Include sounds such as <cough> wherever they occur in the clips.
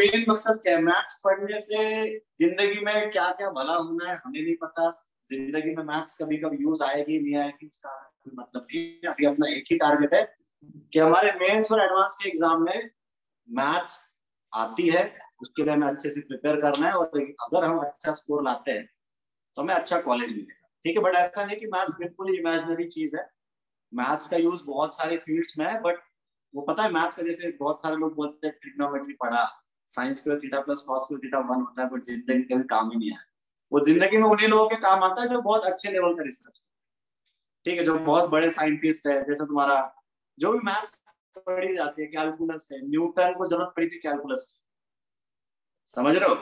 Main मकसद क्या है? मैथ्स पढ़ने से ज़िंदगी में क्या क्या भला होना है, हमें नहीं पता। ज़िंदगी में मैथ्स कभी कभी यूज़ आएगी, नहीं आएगी, उसका कोई मतलब नहीं अभी अपना एक ही टारगेट है कि हमारे मेंस और एडवांस के एग्ज़ाम में मैथ्स आती है। उसके लिए हमें अच्छे से प्रिपेयर करना है और अगर हम अच्छा स्कोर लाते हैं तो हमें अच्छा कॉलेज मिलेगा। ठीक है बट ऐसा नहीं कि मैथ्स बिल्कुल इमेजनरी चीज़ है। मैथ्स का यूज़ बहुत सारे फील्ड्स में है बट वो पता है मैथ्स का जैसे बहुत सारे लोग बोलते हैं ट्रिग्नोमेट्री पढ़ा। साइंस के थीटा प्लस कॉस के थीटा वन होता है बट ज़िंदगी कभी काम ही नहीं आया। वो ज़िंदगी में उन्हीं लोगों के काम आता है जो बहुत अच्छे लेवल का रिसर्च ठीक है जो बहुत बड़े साइंटिस्ट है जैसे तुम्हारा जो भी मैथ्स पढ़ी जाती है कैलकुलस है न्यूटन को ज़रूरत पड़ी थी कैलकुलस समझ रहे हो?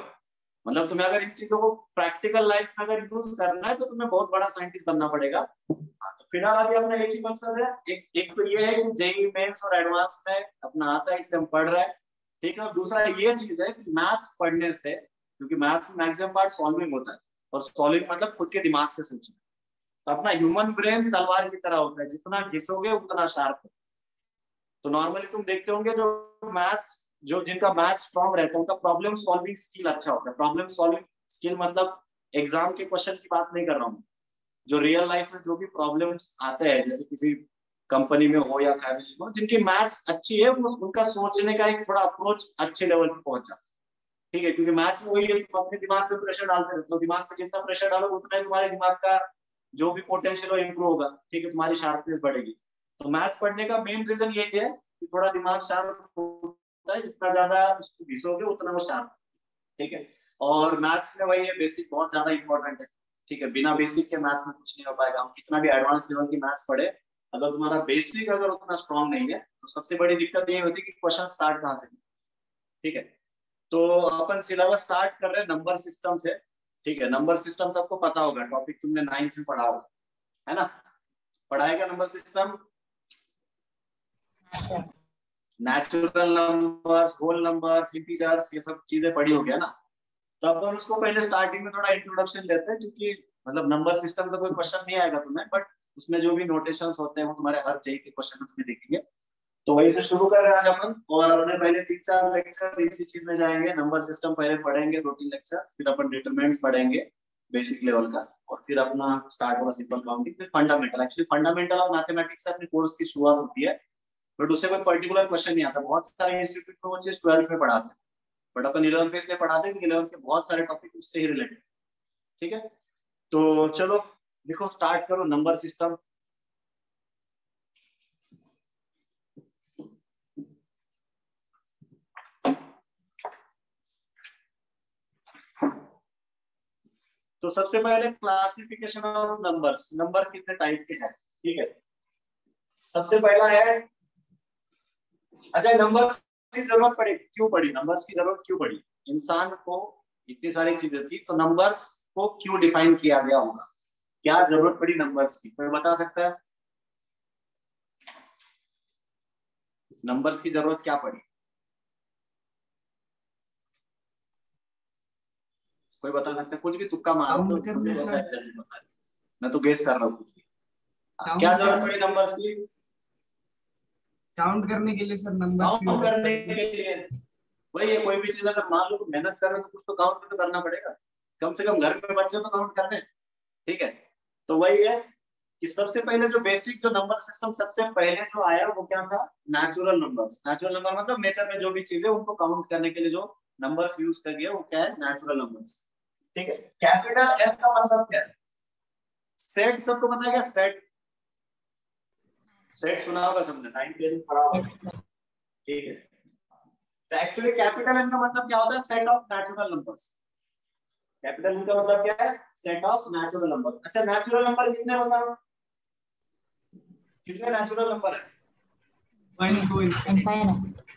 मतलब तुम्हें अगर इन चीज़ों को प्रैक्टिकल लाइफ में अगर यूज़ करना है तो तुम्हें बहुत बड़ा साइंटिस्ट बनना पड़ेगा। हाँ, तो फ़िलहाल अभी अपना एक ही मकसद है। एक एक तो ये है कि जेई मेंस और एडवांस में अपना आता है इसलिए हम पढ़ रहे हैं। ठीक है और दूसरा ये चीज़ है कि मैथ्स पढ़ने से, क्योंकि मैथ्स में मैक्सिमम पार्ट सॉल्विंग होता है, और सॉल्विंग मतलब खुद के दिमाग से सोचना। तो अपना ह्यूमन ब्रेन तलवार की तरह होता है, जितना घिसोगे, उतना शार्प है तो नॉर्मली तुम देखते होंगे, जो मैथ्स, जो जिनका मैथ्स स्ट्रॉन्ग रहता है, उनका प्रॉब्लम सॉल्विंग स्किल अच्छा होता है। प्रॉब्लम सॉल्विंग स्किल मतलब एग्ज़ाम के क्वेश्चन की बात नहीं कर रहा हूँ। जो रियल लाइफ में जो भी प्रॉब्लम्स आते हैं, जैसे किसी कंपनी में हो या फैमिली में हो, जिनकी मैथ्स अच्छी है उनका सोचने का एक थोड़ा अप्रोच अच्छे लेवल पे पहुँच। ठीक है? क्योंकि मैथ्स में वही है तुम अपने दिमाग पे प्रेशर डालते रहते हो दिमाग पे जितना प्रेशर डालोगे, उतना ही तुम्हारे दिमाग का जो भी पोटेंशियल हो इम्प्रूव होगा। ठीक है? तुम्हारी शार्पनेस बढ़ेगी। तो मैथ्स पढ़ने का मेन रीजन यही है कि थोड़ा दिमाग शार्प होता है, जितना ज़्यादा उसको घिसोगे, उतना वो शार्प ठीक है? और मैथ्स में वही है बेसिक बहुत ज़्यादा इंपॉर्टेंट है। ठीक है? बिना बेसिक के मैथ्स में कुछ नहीं हो पाएगा। हम कितना भी एडवांस लेवल की मैथ्स पढ़े अगर तुम्हारा बेसिक अगर उतना स्ट्रॉन्ग नहीं है तो सबसे बड़ी दिक्कत ये होती है कि क्वेश्चन स्टार्ट कहाँ से ठीक है? तो अपन सिलेबस स्टार्ट कर रहे हैं नंबर सिस्टम से ठीक है? नंबर सिस्टम सबको पता होगा टॉपिक तुमने नाइन्थ में पढ़ा होगा। है ना? पढ़ाएगा number system natural numbers whole numbers integers ये सब चीज़ें पढ़ी होगी, है ना? तो अपन उसको पहले स्टार्टिंग में थोड़ा इंट्रोडक्शन देते हैं, क्योंकि मतलब नंबर सिस्टम का कोई क्वेश्चन नहीं आएगा तुम्हें बट उसमें जो भी नोटेशन होते हैं, वो तुम्हारे हर जेई के क्वेश्चन में तुम्हें दिखेंगे। तो वही से शुरू कर रहे हैं आज अपन, और अपने पहले तीन चार लेक्चर इसी चीज़ में जाएँगे। नंबर सिस्टम पहले पढ़ेंगे, दो तीन लेक्चर फिर अपन डिटरमिनेंट्स पढ़ेंगे बेसिक लेवल का, और फिर अपना स्टार्ट होगा सिंपल काउंटिंग फिर fundamental actually fundamental of mathematics से अपने कोर्स की शुरुआत होती है बट उससे कोई पर्टिकुलर क्वेश्चन नहीं आता। बहुत सारे इंस्टीट्यूट में वो चीज़ ट्वेल्थ में पढ़ाते हैं बट अपन इलेवंथ में इसलिए पढ़ाते हैं कि इलेवंथ के बहुत सारे टॉपिक उससे ही रिलेटेड ठीक है? तो चलो देखो स्टार्ट करो नंबर सिस्टम तो सबसे पहले क्लासिफिकेशन ऑफ़ नंबर्स नंबर कितने टाइप के हैं? ठीक है? सबसे पहला है अच्छा नंबर की ज़रूरत पड़ी, क्यों पड़ी? नंबर्स की ज़रूरत क्यों पड़ी? इंसान को इतनी सारी चीज़ें थी तो नंबर्स को क्यों डिफाइन किया गया होगा? क्या ज़रूरत पड़ी नंबर्स की? कोई बता सकता है? नंबर्स की ज़रूरत क्या पड़ी? कोई बता सकता है? कुछ भी तुक्का मारो तो मैं तो गेस कर रहा हूँ क्या ज़रूरत पड़ी नंबर्स की? काउंट करने के लिए सर नंबर काउंट करने के लिए। वही है कोई भी चीज़ अगर मान लो मेहनत कर रहे हो तो कुछ तो काउंट तो करना पड़ेगा। कम से कम घर में बच्चे तो काउंट करने ठीक है? तो वही है कि सबसे पहले जो बेसिक जो नंबर सिस्टम सबसे पहले जो आया वो क्या था? नेचुरल नंबर्स नेचुरल नंबर मतलब नेचर में जो भी चीज़ें उनको काउंट करने के लिए जो नंबर्स यूज़ कर गया, वो क्या है? नेचुरल नंबर्स ठीक है? कैपिटल एफ़ का मतलब क्या है? सेट सबको पता है क्या? सेट सेट सुना होगा सबने? नाइन क्लास पढ़ा होगा। ठीक है? तो एक्चुअली कैपिटल एन का मतलब क्या होता है? Set of natural numbers capital N का मतलब क्या है? सेट ऑफ़ नेचुरल नंबर्स अच्छा नेचुरल नंबर कितने बताओ? कितने नेचुरल नंबर है? वन टू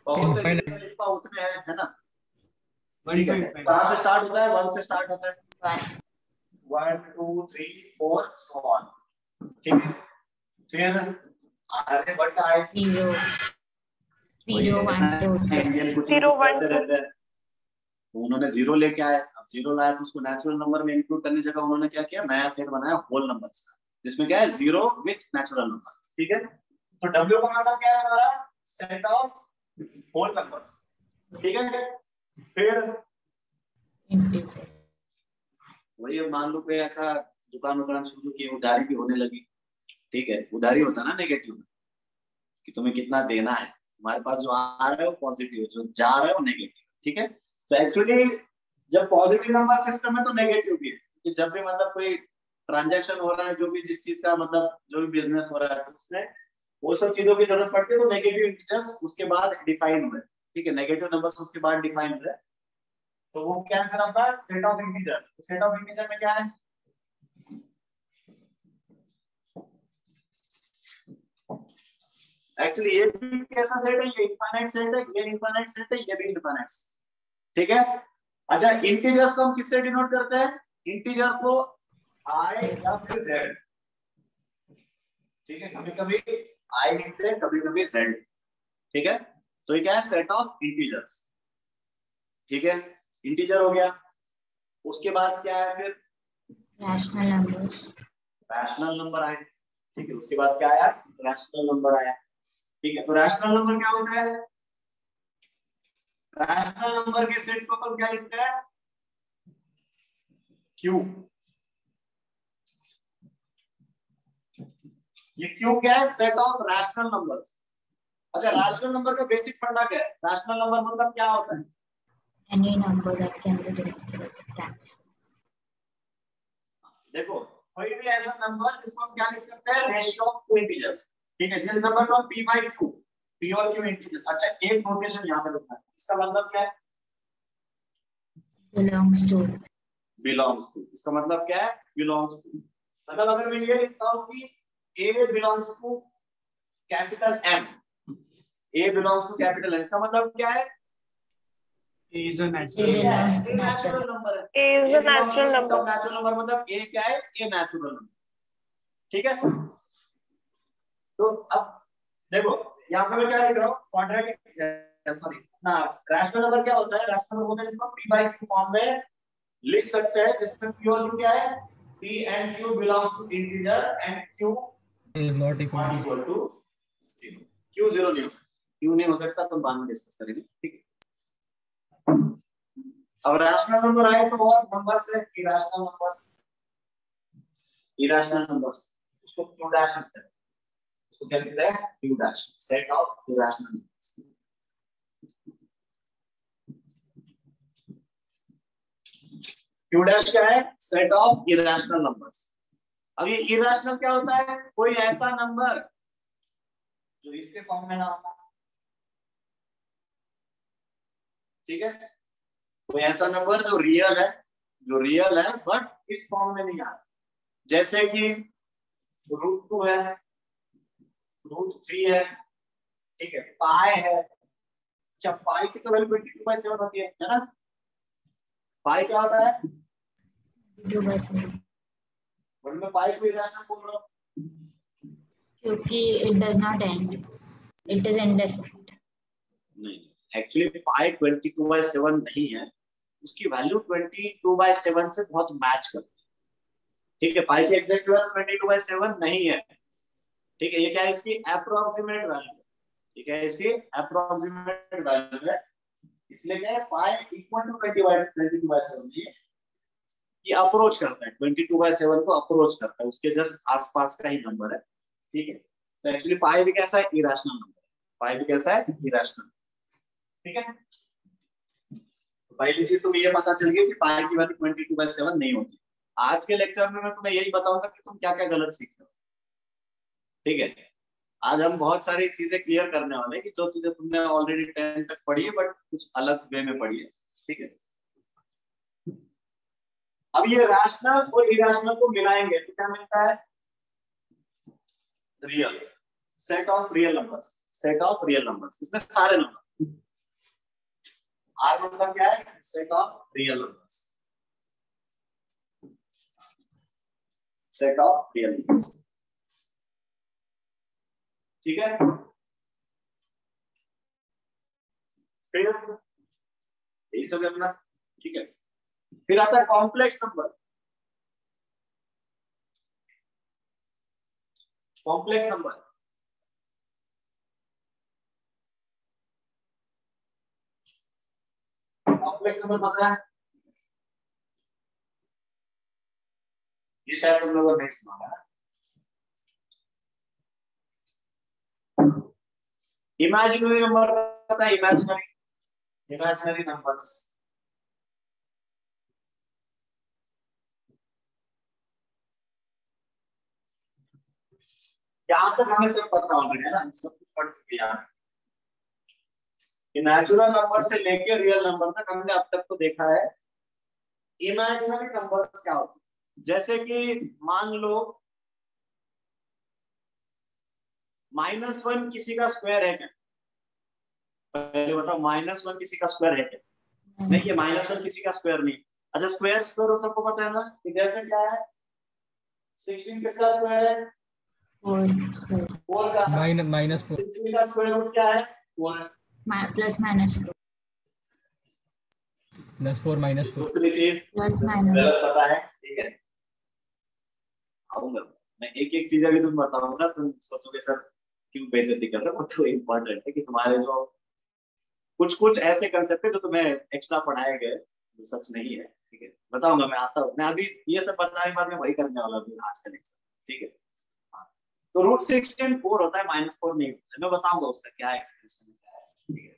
बहुत उतने हैं है ना? कहाँ से स्टार्ट होता है? वन से स्टार्ट होता है। One two three four so on ठीक है। फिर आगे बढ़ता है। Zero zero one two zero one उन्होंने ज़ीरो लेके आए अब ज़ीरो लाया तो उसको नेचुरल नंबर में इंक्लूड करने जगह उन्होंने क्या किया? नया सेट बनाया होल नंबर्स का। जिसमें क्या है? ज़ीरो विथ नेचुरल नंबर ठीक है? तो डब्ल्यू का मतलब क्या है हमारा? सेट ऑफ़ होल नंबर्स ठीक है? फिर वही मान लो कोई ऐसा दुकान उकान शुरू की उधारी भी होने लगी। ठीक है? उधारी होता ना नेगेटिव में, कि तुम्हें कितना देना है। तुम्हारे पास जो आ रहा है पॉजिटिव जो जा रहा है नेगेटिव ठीक है? तो एक्चुअली जब पॉजिटिव नंबर सिस्टम है तो नेगेटिव भी है। कि जब भी मतलब कोई ट्रांजेक्शन हो रहा है, जो भी जिस चीज़ का मतलब जो भी बिज़नेस हो रहा है तो उसमें वो सब चीज़ों की ज़रूरत पड़ती है तो नेगेटिव इंटीजर्स उसके बाद डिफाइन हुए। ठीक है नेगेटिव नंबर्स उसके बाद डिफाइन हुए। तो वो क्या है आपका सेट ऑफ़ इंटीजर तो सेट ऑफ़ इंटीजर में क्या है? एक्चुअली ये भी कैसा सेट है? ये इनफाइनाइट सेट है, ये इनफाइनाइट सेट है, ये भी इनफाइनाइट ठीक है? अच्छा इंटीजर्स को हम किससे डिनोट करते हैं? इंटीजर को आई या फिर जेड ठीक है कभी कभी आई लिखते हैं कभी कभी जेड ठीक है? तो ये क्या है? सेट ऑफ़ इंटीजर्स ठीक है? इंटीजर हो गया। उसके बाद क्या है फिर? Rational numbers रैशनल नंबर आए। ठीक है उसके बाद क्या आया? रैशनल नंबर आया। ठीक है तो रैशनल नंबर क्या होता है? रैशनल नंबर के सेट को अपन क्या लिखते हैं? क्यू ये क्यू क्या है? सेट ऑफ़ रैशनल नंबर अच्छा रैशनल नंबर का बेसिक फंडा क्या है? रैशनल नंबर मतलब क्या होता है? Any number that can be denoted as a fraction. देखो कोई भी ऐसा नंबर जिसको हम क्या लिख सकते हैं? रेशियो ऑफ़ टू इंटीजर्स ठीक है जिस नंबर को हम p p और q इंटीजर्स अच्छा एक नोटेशन यहाँ पे लिखना है। इसका मतलब क्या है? Belongs to. बिलोंग्स टू इसका मतलब क्या है? बिलोंग्स टू मतलब अगर मैं ये लिखता हूँ कि a belongs to capital m a belongs to capital m इसका मतलब क्या है? A is a A natural. belongs to natural number है। A is a natural number. Natural number मतलब क्या है? नेचुरल नंबर ठीक है? तो अब देखो यहाँ पे मैं क्या लिख रहा हूँ? क्वाड्रेटिक सॉरी ना रैशनल नंबर क्या होता है? रैशनल नंबर होता है जिसको p बाय q फॉर्म में लिख सकते हैं जिसमें p और q क्या है? P and q belongs to integer and q is not equal to zero. Q zero नहीं हो सकता। Q नहीं हो सकता तो बाद में डिस्कस करेंगे ठीक? है अब रैशनल नंबर आए तो और नंबर्स है इरेशनल नंबर्स इरेशनल नंबर्स उसको क्यू डैश लिखते हैं? क्या लिखते हैं Q dash set of irrational numbers Q dash क्या है? सेट ऑफ़ इरेशनल नंबर्स अब ये इरेशनल क्या होता है? कोई ऐसा नंबर जो इसके फॉर्म में ना हो। ठीक है? कोई ऐसा नंबर जो रियल है, जो रियल है बट इस फॉर्म में नहीं आ रहा। जैसे कि रूट टू है रूट थ्री है ठीक है? पाई है अच्छा पाई की तो value twenty two by seven होती है है ना? पाई क्या होता है? मैं को इरेशनल बोल रहा हूँ। क्योंकि नहीं एक्चुअली नहीं है। उसकी वैल्यू से बहुत मैच करती है। ठीक है पाई की एग्जैक्ट वैल्यू नहीं है। ठीक है, ये क्या है इसकी? अप्रोक्सीमेट वैल्यू ठीक है, इसकी अप्रोक्सीमेट वैल्यू है। इसलिए क्या है? Pi equal to twenty by twenty two by seven ये अप्रोच करता है। ट्वेंटी टू बाई सेवन को अप्रोच करता है। उसके जस्ट आसपास का ही नंबर है। ठीक है? तो एक्चुअली पाई भी कैसा है? इरेशनल नंबर पाई भी कैसा है? इरेशनल ठीक है? तो पहली चीज़ तो ये पता चल गई कि पाई की value twenty two by seven नहीं होती। आज के लेक्चर में मैं तुम्हें यही बताऊँगा कि तुम क्या क्या गलत सीख रहे हो। ठीक है? आज हम बहुत सारी चीज़ें क्लियर करने वाले हैं कि जो चीज़ें तुमने ऑलरेडी टेंथ तक पढ़ी है बट कुछ अलग वे में पढ़ी है, ठीक है? अब ये राशनल और इरेशनल को मिलाएँगे तो क्या मिलता है? Real set of real numbers set of real numbers इसमें सारे नंबर आर मतलब क्या है? Set of real numbers set of real numbers ठीक है? फिर यही सब है अपना। ठीक है। फिर आता है complex number complex number complex number पता है? ये शायद तुम लोगों ने सुना है इमेजिनरी नंबर पता है इमेजिनरी इमेजिनरी नंबर्स यहाँ तक हमें सब पता ऑलरेडी है ना सब कुछ पढ़ चुके हैं नेचुरल नंबर से लेके रियल नंबर तक हमने अब तक तो देखा है। इमेजिनरी नंबर्स क्या होते हैं? जैसे कि मान लो माइनस वन किसी का स्क्वायर है क्या? पहले बताओ माइनस वन किसी का स्क्वायर है क्या? नहीं ये माइनस वन किसी का स्क्वायर नहीं अच्छा स्क्वायर स्क्वायर सबको पता है ना कि जैसे क्या है? सिक्सटीन किसका स्क्वायर है? फोर फोर का। Minus minus four. सिक्सटीन का स्क्वायर रूट क्या है? Four. Plus minus plus four minus four. दूसरी चीज़। Plus minus. पता है ठीक है? आऊँगा। मैं एक एक चीज़ अभी तुम बताऊँगा तुम सोचोगे सर। क्यों बेइज्जती कर रहे हो? तो इम्पोर्टेंट है कि तुम्हारे जो कुछ कुछ ऐसे कंसेप्ट है जो तुम्हें एक्स्ट्रा पढ़ाए गए जो सच नहीं है ठीक है? बताऊँगा मैं आता हूँ। मैं अभी ये सब बताने के बाद मैं वही करने वाला हूँ आज का लेक्चर ठीक है? हाँ। तो रूट सिक्सटीन फोर होता है माइनस फोर नहीं होता। है मैं बताऊँगा उसका क्या एक्सप्रेशन क्या है ठीक है?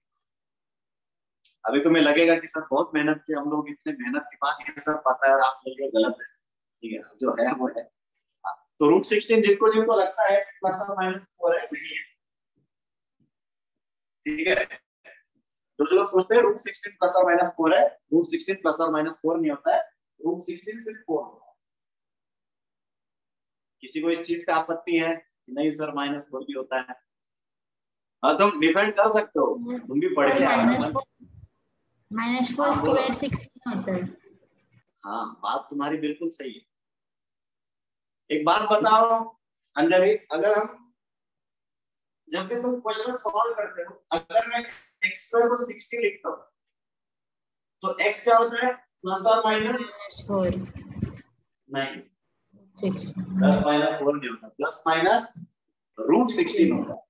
अभी तुम्हें लगेगा कि सर बहुत मेहनत की हम लोग इतने मेहनत के बाद ये सब पता है और आप लोग गलत है ठीक है? जो है वो हाँ, तो रूट सिक्सटीन जिनको जिनको लगता है प्लस और माइनस फोर है नहीं है। ठीक है? तो जो लोग सोचते हैं रूट सिक्सटीन प्लस और माइनस फोर है रूट सिक्सटीन प्लस और माइनस फोर नहीं होता है रूट सिक्सटीन सिर्फ़ फोर होता है। किसी को इस चीज़ का आपत्ति है कि नहीं सर माइनस फोर भी होता है। हाँ तुम डिफेंड कर सकते हो। तुम भी पढ़ के माइनस फोर। स्क्वायर सिक्सटीन होता है। हाँ बात तुम्हारी बिल्कुल सही है। एक बात बताओ अंजलि अगर हम जब भी तुम क्वेश्चन सॉल्व करते हो अगर मैं स्क्वायर को 60 लिखता हूँ तो एक्स क्या होता है? प्लस और माइनस फोर नहीं प्लस माइनस फोर नहीं होता। प्लस माइनस रूट सिक्सटीन होता। है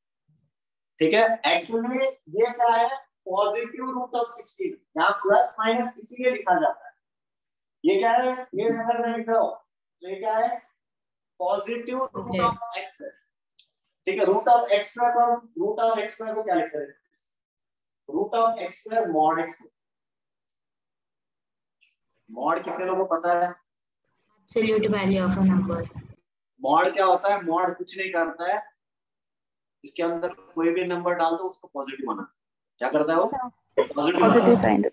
ठीक है? एक्चुअली ये क्या है? पॉजिटिव रूट ऑफ़ सिक्सटीन यहाँ प्लस माइनस इसीलिए लिखा जाता है। ये क्या है? ये अगर मैं लिख रहा हूँ। तो ये क्या है? पॉजिटिव रूट ऑफ़ एक्स है। ठीक है रूट ऑफ़ एक्स स्क्वायर को रूट ऑफ़ एक्स स्क्वायर को क्या लिखते हैं? Root of X square mod X. Mod कितने लोगों को पता है? Absolute value of a number mod क्या होता है? मॉड कुछ नहीं करता है। इसके अंदर कोई भी नंबर डाल दो उसको पॉजिटिव बना क्या करता है वो? पॉजिटिव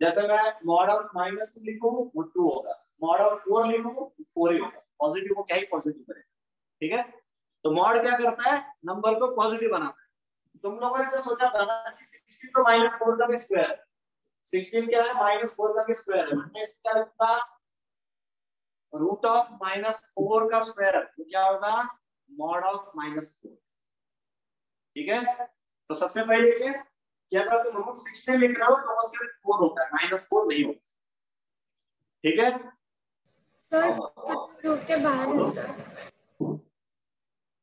जैसे मैं मॉड ऑफ़ माइनस टू लिखूं वो टू होगा। मॉड ऑफ़ फोर लिखूं फोर ही होगा। पॉजिटिव को क्या ही पॉजिटिव करेगा। ठीक है? तो मॉड क्या करता है? नंबर को पॉजिटिव बनाता है। तुम लोगों ने जो सोचा था ना कि 16 तो माइनस फोर का भी स्क्वायर 16 क्या है? माइनस फोर का भी स्क्वायर है। मैंने इसका लिखा रूट ऑफ़ माइनस फोर का स्क्वायर तो क्या होगा? मॉड ऑफ़ माइनस फोर ठीक है? तो सबसे पहली चीज़ कि अगर तुम रूट सिक्सटीन लिख रहे हो तो वो सिर्फ़ फोर होता है। माइनस फोर नहीं होता। ठीक है? सर रूट के बाहर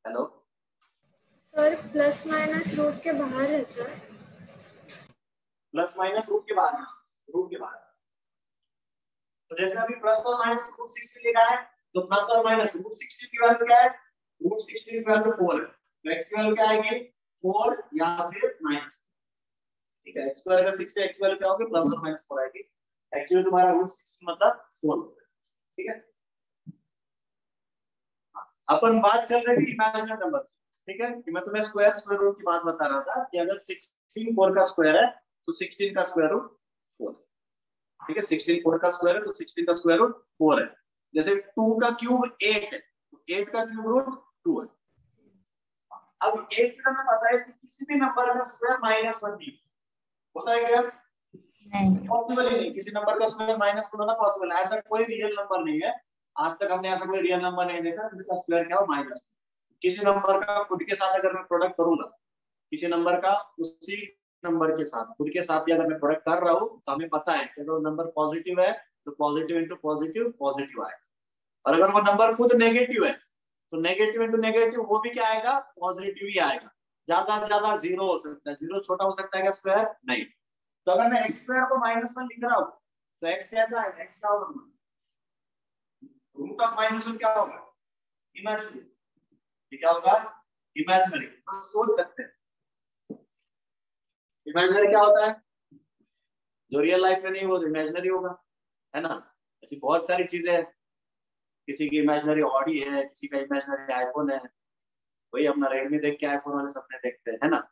hello. Sir. Plus minus root के बाहर रहता प्लस माइनस रूट के बाद रूट के बाद तो जैसे अभी प्लस और माइनस रूट सिक्सटीन लिखा है तो प्लस और माइनस रूट सिक्सटीन की वैल्यू क्या है? रूट सिक्सटीन की वैल्यू फोर है। तो एक्स की वैल्यू क्या आएगी? फोर या फिर माइनस। ठीक है एक्स स्क्वायर का सिक्स एक्स वैल्यू क्या होगी? प्लस और माइनस फोर आएगी। एक्चुअली तुम्हारा रूट सिक्सटीन मतलब फोर ठीक है अपन बात चल रही थी इमेजिनरी नंबर ठीक है? कि मैं तुम्हें स्क्वायर स्क्वायर रूट की बात बता रहा था कि अगर 16 फोर का स्क्वायर है तो 16 का स्क्वायर रूट 4 ठीक है? 16 फोर का स्क्वायर है तो 16 का स्क्वायर रूट 4 है। जैसे 2 का क्यूब 8 है तो 8 का क्यूब रूट 2 है। अब एक चीज़ हमें पता है कि किसी भी नंबर का स्क्वायर माइनस वन होता है क्या? पॉसिबल ही नहीं। किसी नंबर का स्क्वायर माइनस वन होना पॉसिबल है। ऐसा कोई रियल नंबर नहीं है। आज तक हमने ऐसा कोई रियल नंबर नहीं देखा जिसका स्क्वायर क्या हो माइनस किसी नंबर का खुद के साथ अगर मैं प्रोडक्ट करूँगा किसी नंबर का उसी नंबर के साथ, खुद के साथ अगर मैं प्रोडक्ट कर रहा हूँ तो हमें पता है कि अगर नंबर पॉजिटिव है तो पॉजिटिव इंटू पॉजिटिव पॉजिटिव आएगा। और अगर वो नंबर खुद नेगेटिव है तो नेगेटिव इंटू नेगेटिव वो भी क्या आएगा? पॉजिटिव ही आएगा। ज़्यादा से ज़्यादा ज़ीरो हो सकता है। ज़ीरो छोटा हो सकता है क्या स्क्वायर नहीं। तो अगर मैं एक्स स्क्वायर को माइनस वन लिख रहा हूँ तो एक्स कैसा है? एक्स का होगा रूट ऑफ़ माइनस वन क्या होगा? इमेजिनरी क्या होगा? इमेजिनरी हम सोच सकते हैं। इमेजिनरी क्या होता है? जो रियल लाइफ में नहीं वो इमेजिनरी होगा, है ना? ऐसी बहुत सारी चीज़ें हैं। किसी की इमेजिनरी ऑडी है, किसी का इमेजिनरी आईफोन है। वही अपना रेडमी देख के आईफोन वाले सपने देखते हैं, है ना?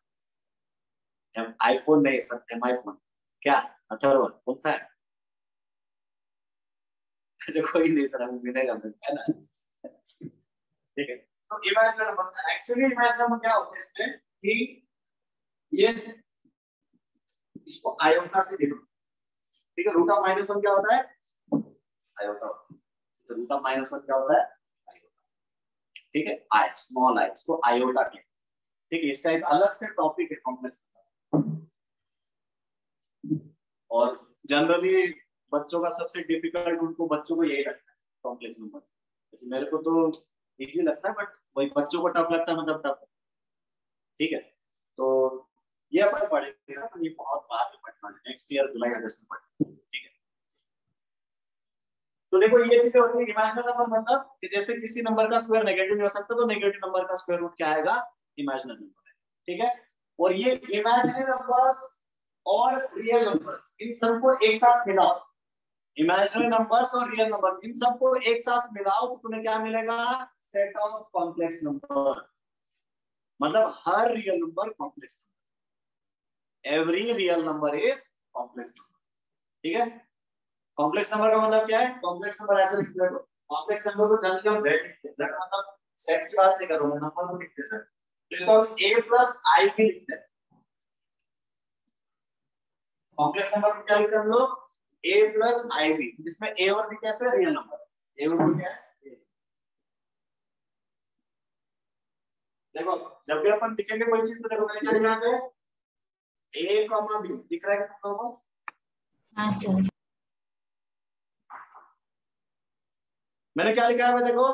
आईफोन नहीं सब एम आईफोन क्या? अथर्व कौन सा है? <laughs> जो कोई नहीं सर हम विनय है ना? ठीक है। तो imaginary number actually imaginary number क्या होता है इसमें कि ये इसको आयोटा से देखो ठीक है रूट ऑफ़ माइनस वन क्या होता है? आयोटा तो रूट ऑफ़ माइनस वन क्या होता है? आयोटा ठीक है आई स्मॉल आई इसको आयोटा के ठीक है, इसका एक अलग से टॉपिक है कॉम्प्लेक्स और जनरली बच्चों का सबसे डिफ़िकल्ट उनको बच्चों को यही लगता है कॉम्प्लेक्स नंबर जैसे मेरे को तो इजी लगता है बट वही बच्चों को टफ लगता है मतलब टफ ठीक है? तो ये अपन पढ़ेंगे तो ये बहुत बाद में पढ़ना है नेक्स्ट ईयर जुलाई, अगस्त में पढ़ना ठीक है? तो देखो, ये चीज़ें होती है इमेजिनरी नंबर मतलब कि जैसे किसी नंबर का स्क्वायर नेगेटिव नहीं हो सकता तो नेगेटिव नंबर का स्क्वायर रूट क्या आएगा? इमेजिनरी नंबर ठीक है? और ये इमेजिनरी नंबर्स और रियल नंबर्स इन सबको एक साथ मिलाओ। इमेजिनरी नंबर्स और रियल नंबर्स इन सबको एक साथ मिलाओ तो तुम्हें क्या मिलेगा? सेट ऑफ़ कॉम्प्लेक्स नंबर मतलब हर real number complex number every real number is complex number ठीक है? कॉम्प्लेक्स नंबर का मतलब क्या है? कॉम्प्लेक्स नंबर ऐसे लिखते हैं कॉम्प्लेक्स नंबर को जनरली हम जेड लिखते हैं मतलब सेट की बात नहीं कर रहा हूँ नंबर को लिखते हैं। सर जिसको हम प्लस आई भी लिखते हैं। कॉम्प्लेक्स नंबर को क्या लिखते हम लोग? A प्लस आई बी जिसमें a और b कैसे रियल नंबर a और b क्या है? देखो जब भी अपन लिखेंगे कोई चीज़ तो देखो मैंने क्या लिखा है a कॉमा b दिख रहा है क्या तुम लोगों को हाँ सर मैंने क्या लिखा है देखो?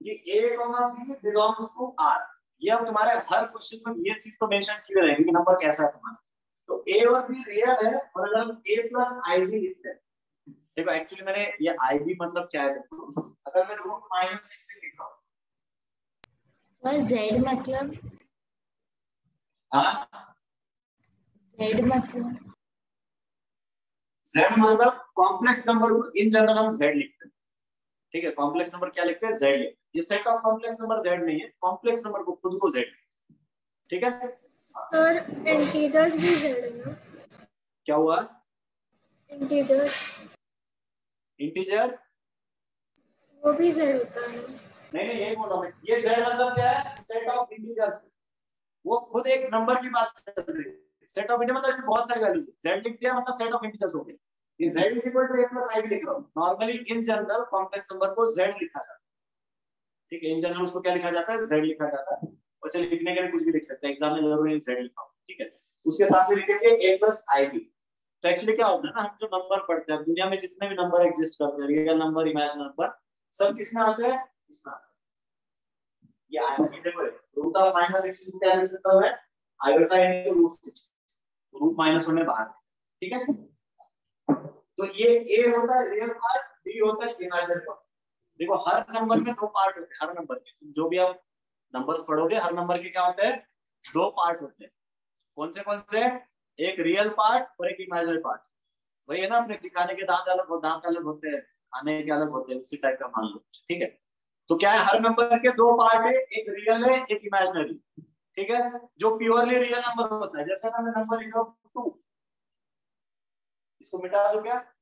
ये a comma b belongs to r ये अब तुम्हारे हर क्वेश्चन में ये चीज़ तो मेंशन की रहेगी कि नंबर कैसा है तुम्हारा। तो a और b रियल है और अगर हम a प्लस आई बी लिखते हैं। देखो एक्चुअली मैंने ये आई बी मतलब क्या है देखो। अगर मैं रूट माइनस सिक्सटीन लिख रहा हूँ। सर जेड मतलब? हाँ? जेड मतलब? Z मतलब कॉम्प्लेक्स नंबर को इन जनरल हम z लिखते हैं। ठीक है कॉम्प्लेक्स नंबर क्या लिखते हैं? Z लिखते हैं। ये set of complex number z नहीं है कॉम्प्लेक्स नंबर को खुद को z लिखते ठीक है? और इंटीजर्स भी जेड है ना? क्या हुआ? इंटीजर्स इंटीजर वो भी जेड होता है। नहीं नहीं यही बोल रहा मैं। ये z मतलब क्या है? सेट ऑफ़ इंटीजर्स वो खुद एक नंबर की बात कर रहे है। सेट ऑफ़ इंटीजर मतलब इसमें बहुत सारी वैल्यूज़ z लिख दिया मतलब सेट ऑफ़ इंटीजर्स हो गए। ये z is equal to a plus i भी लिख रहा हूँ। Normally in general complex number को z लिखा जाता है। ठीक है इन जनरल उसको क्या लिखा जाता है? Z लिखा जाता है। वैसे लिखने के लिए कुछ भी लिख सकते हैं। एग्ज़ाम में ज़रूरी नहीं z लिखा ठीक है? उसके साथ में लिखेंगे a प्लस i भी तो एक्चुअली क्या होता है ना, हम जो नंबर पढ़ते हैं, दुनिया में जितने भी नंबर एग्जिस्ट करते हैं रियल नंबर इमेजिनरी नंबर सब किसमें आते हैं? इसमें ये देखो रूट ऑफ़ माइनस सिक्स क्या हूँ में बाहर। ठीक है? तो ये ए होता है रियल पार्ट बी होता है इमेजिनरी पार्ट देखो, हर नंबर में दो पार्ट होते हैं, हर नंबर में जो भी आप नंबर्स पढ़ोगे, हर नंबर के क्या होते हैं? दो पार्ट होते हैं। कौन से कौन से? एक रियल पार्ट और एक इमेजिनरी पार्ट वही है ना, अपने दिखाने के दांत अलग दांत अलग होते हैं, खाने के अलग होते हैं, उसी टाइप का मान लो। ठीक है? तो क्या है, हर नंबर के दो पार्ट है, एक रियल है, एक इमेजिनरी ठीक है? जो प्योरली रियल नंबर होता है, जैसे ना मैं नंबर लिख टू इसको मिटा दो क्या?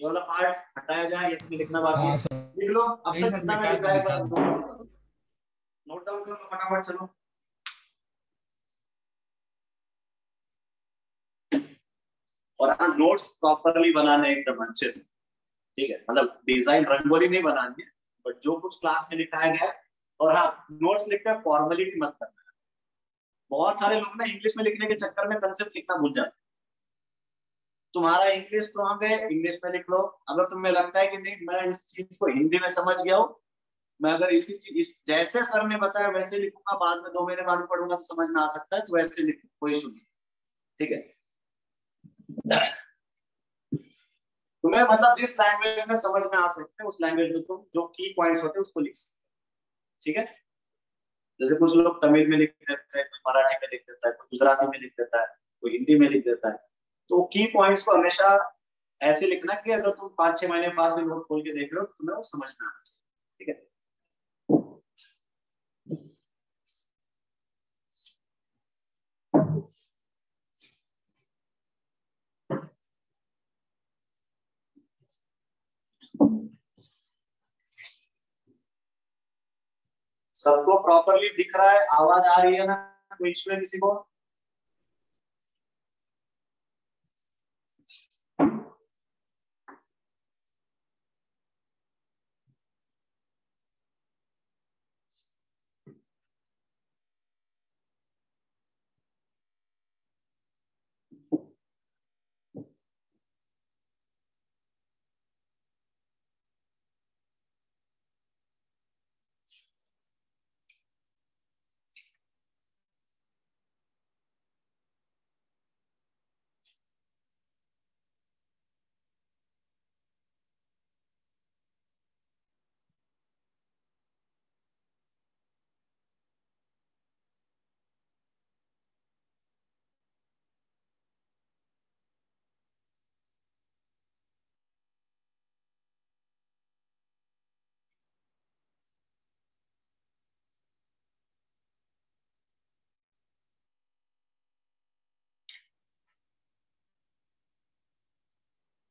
ये वाला पार्ट हटाया जाए ये तुम्हें लिखना बाकी हाँ है। लिख लो अब तक कितना में लिखा है। नोट डाउन करो फटाफट चलो। और हाँ नोट्स प्रॉपरली बनाने एकदम अच्छे से ठीक है मतलब डिज़ाइन रंगोली नहीं बनानी है बट जो कुछ क्लास में लिखाया गया है और हाँ नोट्स लिखकर फॉर्मेलिटी मत करना। बहुत सारे लोग ना इंग्लिश में लिखने के चक्कर में कंसेप्ट लिखना भूल जाते हैं। तुम्हारा इंग्लिश स्ट्रॉन्ग है इंग्लिश में लिख लो। अगर तुम्हें लगता है कि नहीं, मैं इस चीज़ को हिंदी में समझ गया हूँ, मैं अगर इसी चीज़, इस, जैसे सर ने बताया, वैसे लिखूँगा, बाद में दो महीने बाद पढ़ूँगा तो समझ में आ सकता है तो वैसे लिखो, कोई इशू नहीं। ठीक है? तुम्हें मतलब जिस लैंग्वेज में समझ में आ सकते हैं, उस लैंग्वेज में तुम जो की पॉइंट्स होते हैं, उसको लिख सकते ठीक है? जैसे कुछ लोग तमिल में लिख देते हैं, कोई मराठी में लिख देता है, कोई गुजराती में लिख देता है, कोई हिंदी में लिख देता है। तो की पॉइंट्स को हमेशा ऐसे लिखना कि अगर तुम पाँच, छह महीने बाद में नोट खोल के देख रहे हो तो तुम्हें वो समझ में आना चाहिए। ठीक है? सबको प्रॉपरली दिख रहा है, आवाज़ आ रही है ना कोई इश्यू है किसी को? Thank you.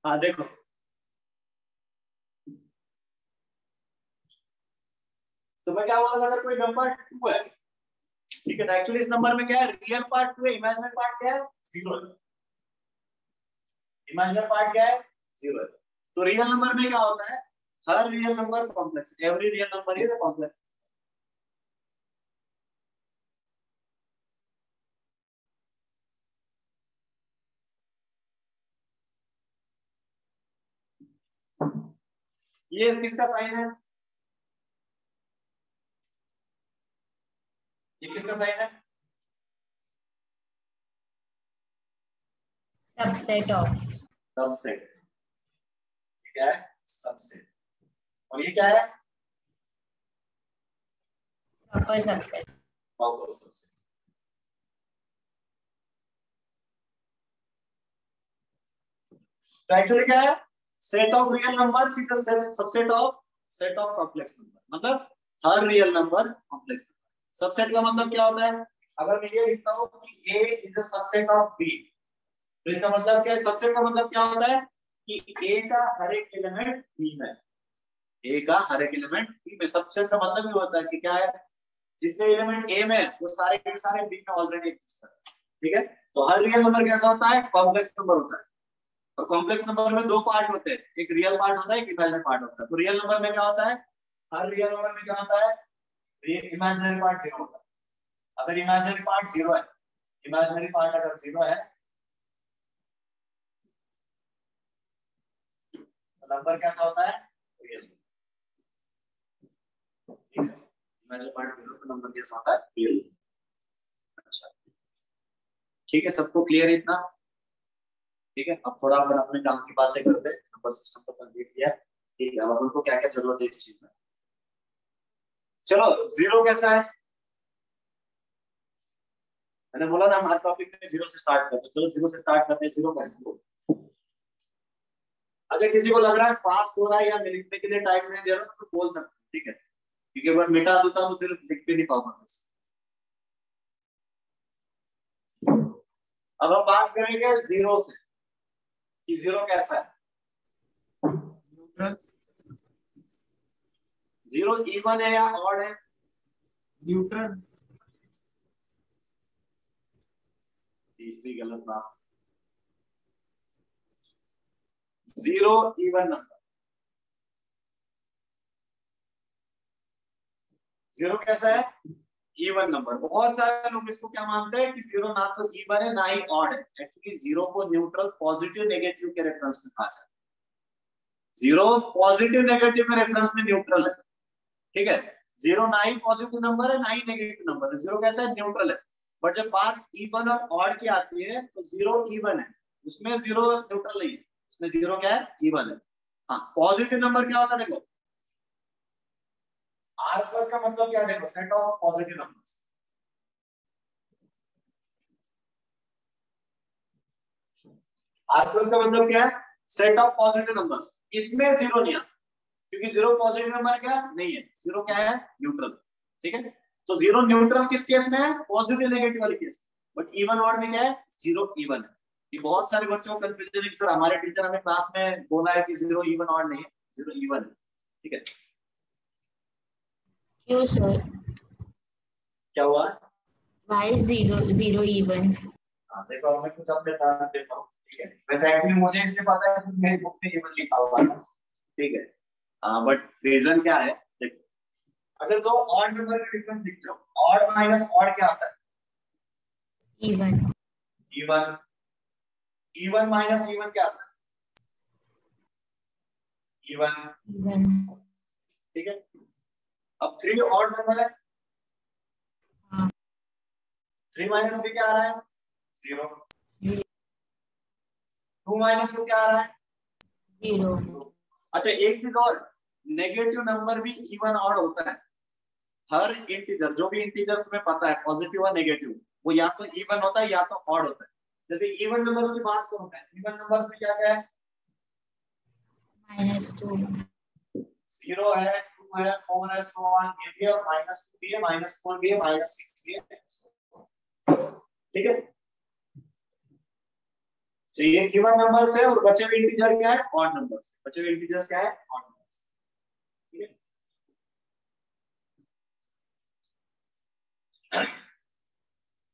हाँ देखो। तो मैं क्या बोला अगर कोई नंबर टू है, ठीक है तो एक्चुअली इस नंबर में क्या है? रियल पार्ट टू है इमेजिनरी पार्ट क्या है? ज़ीरो इमेजिनरी पार्ट क्या है? ज़ीरो तो रियल नंबर में क्या होता है? हर real number complex every real number is complex ये किसका साइन है? ये किसका साइन है? सबसेट ऑफ़ सबसेट क्या है? सबसेट और ये क्या है? प्रॉपर सबसेट प्रॉपर सबसेट तो एक्चुअली क्या है? Set of real number subset of set of complex number मतलब हर real number complex number subset का मतलब क्या होता है? अगर मैं ये लिखता हूँ कि A is the subset of B तो इसका मतलब क्या है? सबसेट का मतलब क्या होता है? कि A का हर एक एलिमेंट बी में। A का हर एक एलिमेंट B में। सबसेट का मतलब ये होता है कि क्या है? जितने एलिमेंट ए में वो सारे के सारे B में ऑलरेडी एग्जिस्ट करते हैं। ठीक है? तो हर रियल नंबर कैसा होता है? कॉम्प्लेक्स नंबर होता है। और कॉम्प्लेक्स नंबर में दो पार्ट होते हैं। एक रियल पार्ट होता है, एक इमेजिनरी पार्ट होता है। तो रियल नंबर में क्या होता है? हर रियल नंबर में क्या होता है? इमेजिनरी पार्ट ज़ीरो होता है। अगर इमेजिनरी पार्ट ज़ीरो है इमेजिनरी पार्ट अगर ज़ीरो है तो नंबर कैसा होता है? रियल इमेजिनरी पार्ट ज़ीरो तो नंबर कैसा होता है? रियल अच्छा। ठीक है, सबको क्लियर इतना? ठीक है? अब थोड़ा अपन अपने काम की बातें करते हैं। नंबर सिस्टम को कंप्लीट किया ठीक है, अब अपन को क्या क्या ज़रूरत है इस चीज़ में। चलो ज़ीरो कैसा है? मैंने बोला ना हमारे टॉपिक में ज़ीरो से स्टार्ट करते चलो ज़ीरो से स्टार्ट करते हैं। ज़ीरो कैसे अच्छा किसी को लग रहा है फास्ट हो रहा है या लिखने के लिए टाइम नहीं दे रहा तो बोल सकते ठीक है? क्योंकि अगर मिटा देता तो फिर लिख भी नहीं पाऊँगा अब हम बात करेंगे ज़ीरो से। कि ज़ीरो कैसा है? न्यूट्रल ज़ीरो इवन है या ऑड है? न्यूट्रल तीसरी गलत बात। Zero even number. ज़ीरो कैसा है? इवन नंबर बहुत सारे लोग इसको क्या मानते हैं कि ज़ीरो ना तो इवन है, ना ही ऑड है। एक्चुअली ज़ीरो को न्यूट्रल पॉजिटिव नेगेटिव के रेफरेंस में कहा जाता है। ज़ीरो पॉजिटिव नेगेटिव के रेफरेंस में न्यूट्रल है। ठीक है? ज़ीरो ना ही पॉजिटिव नंबर है, ना ही नेगेटिव नंबर है। ज़ीरो कैसा है? न्यूट्रल है। बट जब बात इवन और ऑड की आती है तो ज़ीरो इवन है। उसमें ज़ीरो न्यूट्रल नहीं है। उसमें ज़ीरो क्या है? इवन है। हाँ पॉजिटिव नंबर क्या होता है देखो? आर प्लस का मतलब क्या देखो set of positive numbers R plus का मतलब क्या है? सेट ऑफ़ पॉजिटिव नंबर्स इसमें ज़ीरो नहीं आता, क्योंकि ज़ीरो पॉजिटिव नंबर क्या नहीं है. ज़ीरो क्या है? न्यूट्रल ठीक है? तो ज़ीरो न्यूट्रल किस केस में है? पॉजिटिव नेगेटिव वाले केस बट इवन ऑड में क्या है? ज़ीरो इवन है ये बहुत सारे बच्चों को कंफ्यूजन है सर, हमारे टीचर हमें क्लास में बोला है कि ज़ीरो इवन ऑड नहीं है. ज़ीरो इवन है ठीक है? क्यों सर क्या हुआ? वाई ज़ीरो ज़ीरो इवन देखो मैं कुछ अपने देता हूँ ठीक है? वैसे एक्चुअली मुझे इसलिए पता है कि मेरी बुक में इवन लिखा हुआ है ठीक है? हाँ बट रीजन क्या है? देखो अगर दो ऑड नंबर का डिफरेंस लिख लो ऑड माइनस ऑड क्या आता है? Even even even minus even क्या आता है? इवन इवन ठीक है? अब थ्री ऑड नंबर है। थ्री माइनस थ्री क्या आ रहा है? ज़ीरो टू माइनस टू क्या आ रहा है? ज़ीरो अच्छा एक चीज़ और नेगेटिव नंबर भी इवन ऑड होता है। हर इंटीजर जो भी इंटीजर तुम्हें पता है पॉजिटिव और नेगेटिव वो या तो इवन होता है या तो ऑड होता है। जैसे इवन नंबर्स की बात करूँ मैं इवन नंबर्स में क्या क्या है? माइनस टू ज़ीरो है। ठीक है तो ये नंबर्स है और बचे हुए इंटीजर क्या है ऑड नंबर्स बचे हुए इंटीजर्स क्या है ऑड नंबर्स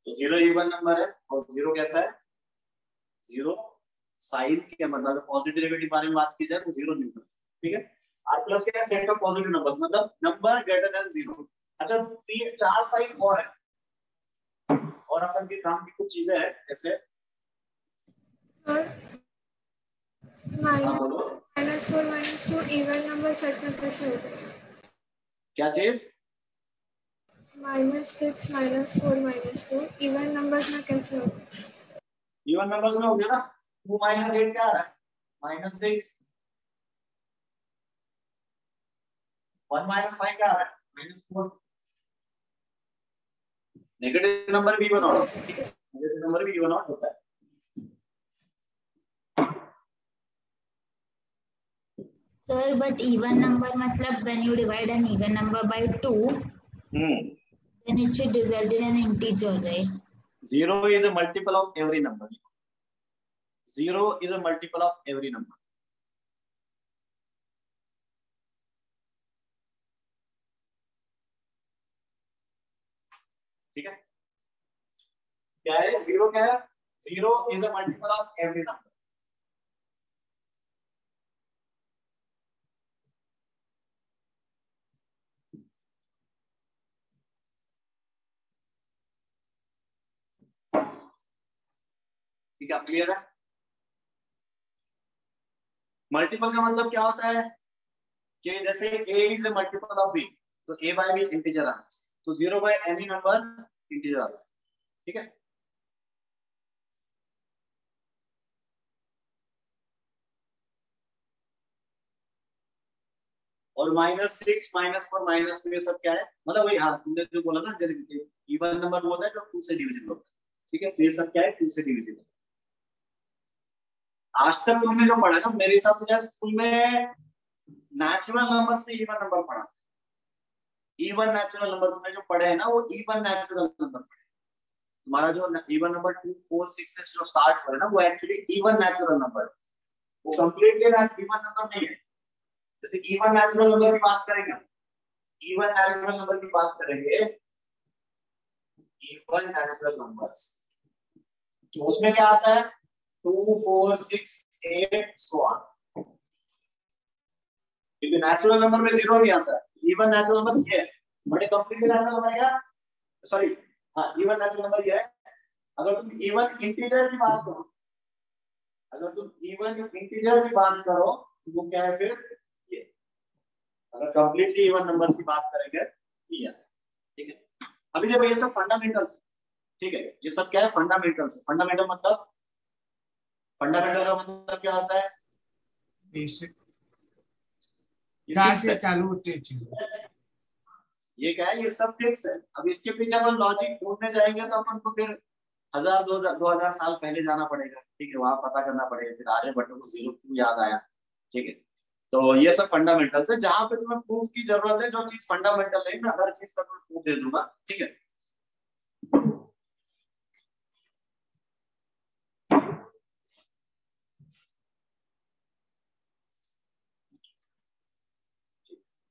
तो ज़ीरो इवन नंबर है और ज़ीरो कैसा है ज़ीरो साइन के मतलब पॉजिटिव नेगेटिव बारे में बात की जाए तो ज़ीरो न्यूट्रल ठीक है आर प्लस क्या है सेट ऑफ़ पॉजिटिव नंबर्स मतलब नंबर ग्रेटर देन ज़ीरो अच्छा तीन चार साइन और है। और अपन के काम की कुछ चीज़ें हैं जैसे minus minus four minus two even number set में कैसे क्या चीज़? Minus six minus four minus two even numbers में कैसे इवन नंबर्स में हो गया ना? टू माइनस एट क्या आ रहा है? Minus six one minus five क्या आ रहा है माइनस फोर नेगेटिव नंबर भी इवन ऑड होता है ठीक है नेगेटिव नंबर भी इवन ऑड होता है सर बट इवन नंबर मतलब when you divide an even number by two hmm then it should result in an integer right zero is a multiple of every number zero is a multiple of every number ठीक है क्या है? Zero क्या है? Zero is a multiple of every number ठीक है clear है? Multiple का मतलब क्या होता है? कि जैसे A is a multiple of B तो ए बाय b इंटीजर है। तो zero by any number integer आता है। ठीक है? और minus six minus four minus two ये सब क्या है? मतलब वही हाँ तुमने जो बोला ना, जैसे इवन नंबर होता है, जो टू से डिविजिबल होता है। ठीक है? तो ये सब क्या है? टू से डिविजिबल आज तक तुमने जो पढ़ा ना, मेरे हिसाब से स्कूल में नेचुरल नंबर्स में इवन नंबर पढ़ा। इवन नेचुरल नंबर तुमने जो पढ़े है ना, वो इवन नेचुरल नंबर तुम्हारा जो even number two four six से जो स्टार्ट है ना, वो एक्चुअली इवन नेचुरल नंबर वो कम्प्लीटली इवन नंबर नहीं है। जैसे इवन नेचुरल नंबर की बात करेंगे इवन नेचुरल नंबर की बात करेंगे। इवन नेचुरल नंबर्स तो उसमें क्या आता है? Two four six eight so on क्योंकि नेचुरल नंबर में ज़ीरो नहीं आता। इवन नेचुरल नंबर ये है। बड़े कंप्लीटली नेचुरल नंबर क्या? सॉरी हाँ इवन नेचुरल नंबर ये है। अगर तुम इवन इंटीजर की बात करो, अगर तुम इवन इंटीजर की बात करो तो वो क्या है फिर? अगर कंप्लीटली इवन नंबर्स की बात करेंगे ये है? ठीक है? अभी जब ये सब फंडामेंटल्स ठीक है? ये सब क्या है? फंडामेंटल फंडामेंटल मतलब? फंडामेंटल का मतलब क्या होता है? से चालू होती है चीज़ें। ये क्या है? ये सब फिक्स है। अब इसके पीछे अपन लॉजिक ढूँढने जाएँगे तो अपन को फिर हज़ार दो हज़ार दो हज़ार साल पहले जाना पड़ेगा। ठीक है? वहाँ पता करना पड़ेगा फिर आर्य भट्टो को ज़ीरो क्यों याद आया? ठीक है? तो ये सब फंडामेंटल है, जहाँ पे तुम्हें प्रूफ की ज़रूरत है, जो चीज़ फंडामेंटल है मैं हर चीज़ का प्रूफ दे दूँगा, ठीक है?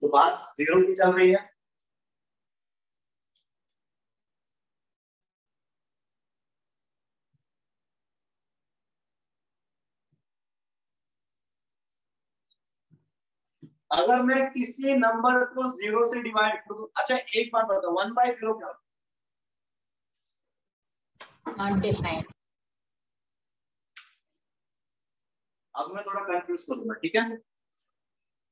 तो बात ज़ीरो की चल रही है। अगर मैं किसी नंबर को ज़ीरो से डिवाइड कर दूँ अच्छा एक बात बताओ वन बाय ज़ीरो क्या होता है? अब मैं थोड़ा कंफ्यूज करूँगा ठीक है?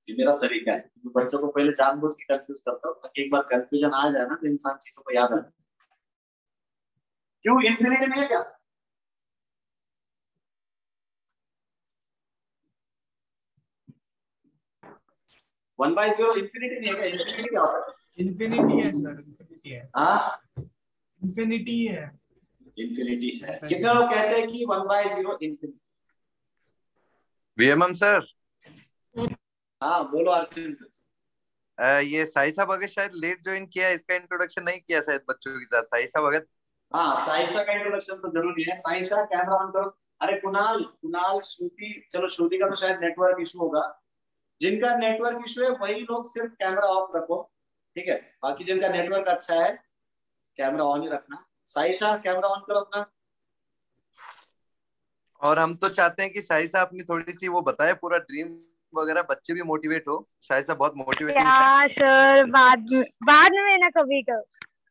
ये मेरा तरीका है मैं बच्चों को पहले जानबूझ के कंफ्यूज करता हूँ एक बार कंफ्यूजन आ जाए ना तो इंसान चीज़ों को याद रखे। क्यों इन्फिनिटी नहीं है क्या? वन बाय ज़ीरो इन्फिनिटी नहीं है क्या इन्फिनिटी क्या होता है? इन्फिनिटी है सर इन्फिनिटी है। हाँ? इन्फिनिटी है। इन्फिनिटी है। कितने लोग कहते हैं कि one by zero infinity VMM sir हाँ बोलो आरसीएम सर ये साइसा भगत शायद लेट ज्वाइन किया है इसका इंट्रोडक्शन नहीं किया शायद बच्चों के साथ साइसा भगत हाँ साइशा का इंट्रोडक्शन तो ज़रूरी है। साइशा कैमरा ऑन करो अरे कुणाल कुणाल श्रुति चलो श्रुति का तो शायद नेटवर्क इशू होगा। जिनका नेटवर्क इशू है वही लोग सिर्फ़ कैमरा ऑफ़ रखो ठीक है? बाकी जिनका नेटवर्क अच्छा है कैमरा ऑन ही रखना। साइशा कैमरा ऑन करो अपना। और हम तो चाहते हैं कि साइसा अपनी थोड़ी सी वो बताए पूरा ड्रीम वगैरह बच्चे भी मोटिवेट हो। साइसा बहुत मोटिवेटिंग सर बाद में बाद में ना कभी कभी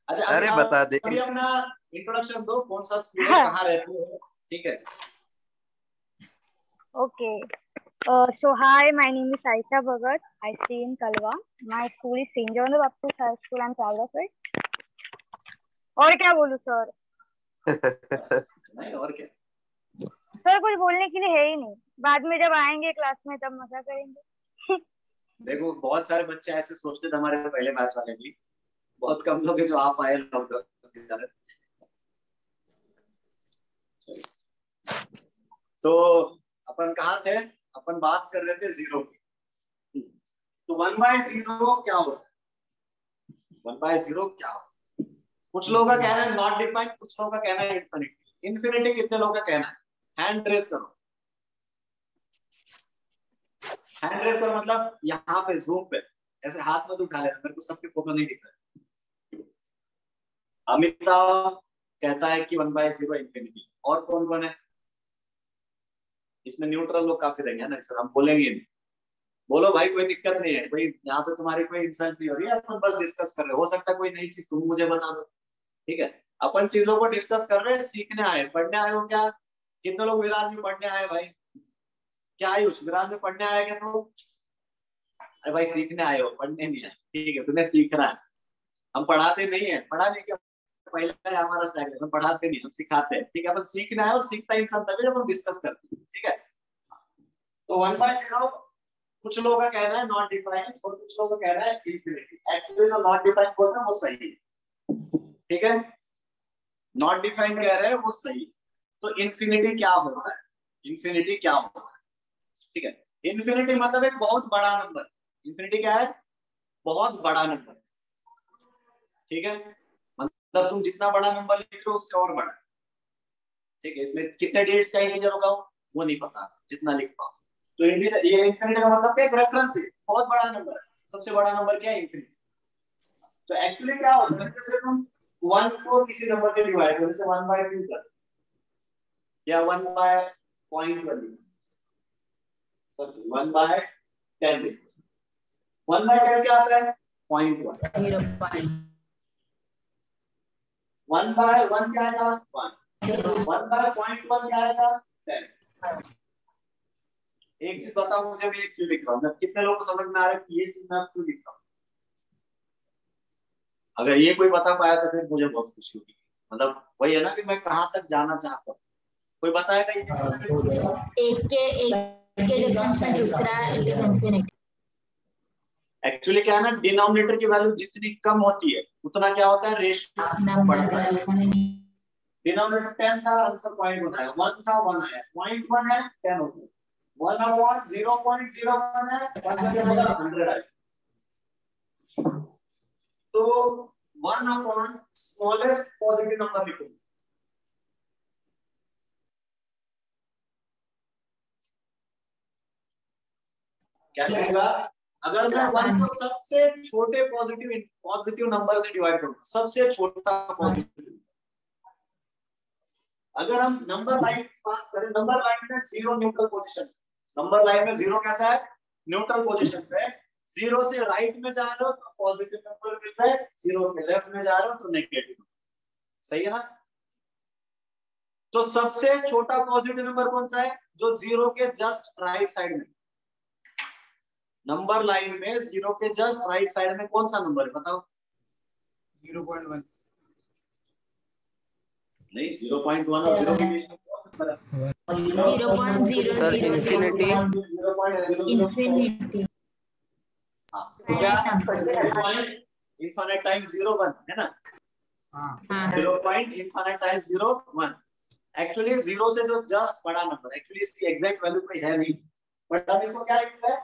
अच्छा अरे बता दे। अभी अपना इंट्रोडक्शन दो कौन सा स्कूल है कहाँ रहते हो ठीक है? Okay. Okay. Uh, so hi, my name is Aisha Bhagat. I stay in Kalwa. My school is St. John the Baptist High School. I'm proud of it. और क्या बोलूँ सर नहीं और क्या सर कुछ बोलने के लिए है ही नहीं बाद में जब आएँगे क्लास में तब मज़ा करेंगे देखो बहुत सारे बच्चे ऐसे सोचते थे हमारे पहले बैच वाले भी बहुत कम लोग हैं जो आप आए लॉकडाउन तो अपन कहाँ थे अपन बात कर रहे थे ज़ीरो की। तो वन बाय ज़ीरो क्या होता है? वन बाय ज़ीरो क्या होता है? कुछ लोगों का कहना है नॉट डिफाइंड कुछ लोगों का कहना है इन्फिनिटी इन्फिनिटी कितने लोगों का कहना है? हैंड रेस करो। हैंड रेस करो मतलब यहाँ पे जूम पे। ऐसे हाथ में तो उठा लेना, मेरे को सबके फ़ोटो नहीं दिख रहा। अमिताभ कहता है कि वन बाय ज़ीरो इन्फिनिटी और कौन कौन है? इसमें न्यूट्रल लोग काफ़ी रहेंगे ना? सर हम बोलेंगे नहीं। बोलो भाई, कोई दिक्कत नहीं है। कोई यहाँ पे तुम्हारी कोई इंसान नहीं हो रही है, अपन बस डिस्कस कर रहे हो। सकता कोई नई चीज़ तुम मुझे बता दो। ठीक है? अपन चीज़ों को डिस्कस कर रहे हैं, सीखने आए पढ़ने आए हो क्या? कितने लोग विराज में पढ़ने आए भाई? क्या आयुष, विराज में पढ़ने आए क्या तो अरे भाई, सीखने आए हो, पढ़ने नहीं आए। ठीक है, तुम्हें सीखना है। हम पढ़ाते नहीं है। पढ़ाने के पहले हमारा हम पढ़ाते नहीं, हम सिखाते हैं। ठीक है, अपन सीखना है और सीखता इंसान, तभी जब हम डिस्कस करते हैं। ठीक है? तो वन बाय ज़ीरो कुछ लोगों का कहना है नॉट डिफाइंड और कुछ लोगों का कहना है इंफिनिटी एक्चुअली जो नॉट डिफाइंड बोलते हैं, वो सही है। ठीक है? नॉट डिफाइंड कह रहे हैं, वो सही तो इन्फिनिटी क्या होता है? इन्फिनिटी क्या होता है? ठीक है? इन्फिनिटी मतलब एक बहुत बड़ा नंबर इन्फिनिटी क्या है? बहुत बड़ा नंबर ठीक है? मतलब तुम जितना बड़ा नंबर लिख रहे हो, उससे और बड़ा। ठीक है, इसमें कितने डिजिट्स का इंटीजर होगा वो? नहीं पता, जितना लिख पाओ। तो इंटीजर ये इन्फिनिटी का मतलब क्या रेफरेंस है। बहुत बड़ा नंबर है। सबसे बड़ा नंबर क्या है? इन्फिनिटी तो एक्चुअली क्या होता है? जैसे तुम वन को किसी नंबर से डिवाइड करो, जैसे वन बाय टू कर। या वन बाय पॉइंट कर दिया one by ten one by ten क्या आता है? Point one. One by one क्या आएगा one one by point one क्या आएगा टेन एक चीज़ बताओ मुझे, मैं ये क्यों लिख रहा हूँ? कितने लोगों को समझ में आ रहा है कि ये चीज़ मैं क्यों लिख रहा हूँ? अगर ये कोई बता पाया तो फिर मुझे बहुत खुशी होगी। मतलब वही है ना कि मैं कहाँ तक जाना चाहता हूँ। कोई बताएगा ये? एक के एक के डिफरेंस में दूसरा इट इज़ इंफिनिटी एक्चुअली क्या है ना डिनोमिनेटर की वैल्यू जितनी कम होती है उतना क्या होता है रेशियो बढ़ता है। डिनोमिनेटर टेन था आंसर पॉइंट वन आया। वन था वन आया। पॉइंट वन है टेन हो गया। One upon zero point zero one है वन से हंड्रेड आया। तो one upon smallest positive number लिखो। क्या करेगा अगर मैं वन को सबसे छोटे पॉजिटिव पॉजिटिव नंबर से डिवाइड करूँगा सबसे छोटा पॉजिटिव अगर हम नंबर लाइन बात करें नंबर लाइन में zero neutral position number line में ज़ीरो कैसा है? न्यूट्रल पोजीशन पे। ज़ीरो से राइट में जा रहे हो तो पॉजिटिव नंबर मिल रहा है ज़ीरो के लेफ़्ट में जा रहे हो तो नेगेटिव सही है ना? तो सबसे छोटा पॉजिटिव नंबर कौन सा है? जो ज़ीरो के जस्ट राइट साइड में। नंबर लाइन में ज़ीरो के जस्ट राइट साइड में कौन सा नंबर है बताओ? Zero point one. नहीं ज़ीरो पॉइंट वन और ज़ीरो के बीच में कौन नंबर है? हाँ, क्या point infinite times zero one ना? Zero point infinite times zero one. Actually zero से जो जस्ट बड़ा नंबर एक्चुअली इसकी एग्जैक्ट वैल्यू कोई है नहीं। बट हम इसको क्या लिखते हैं?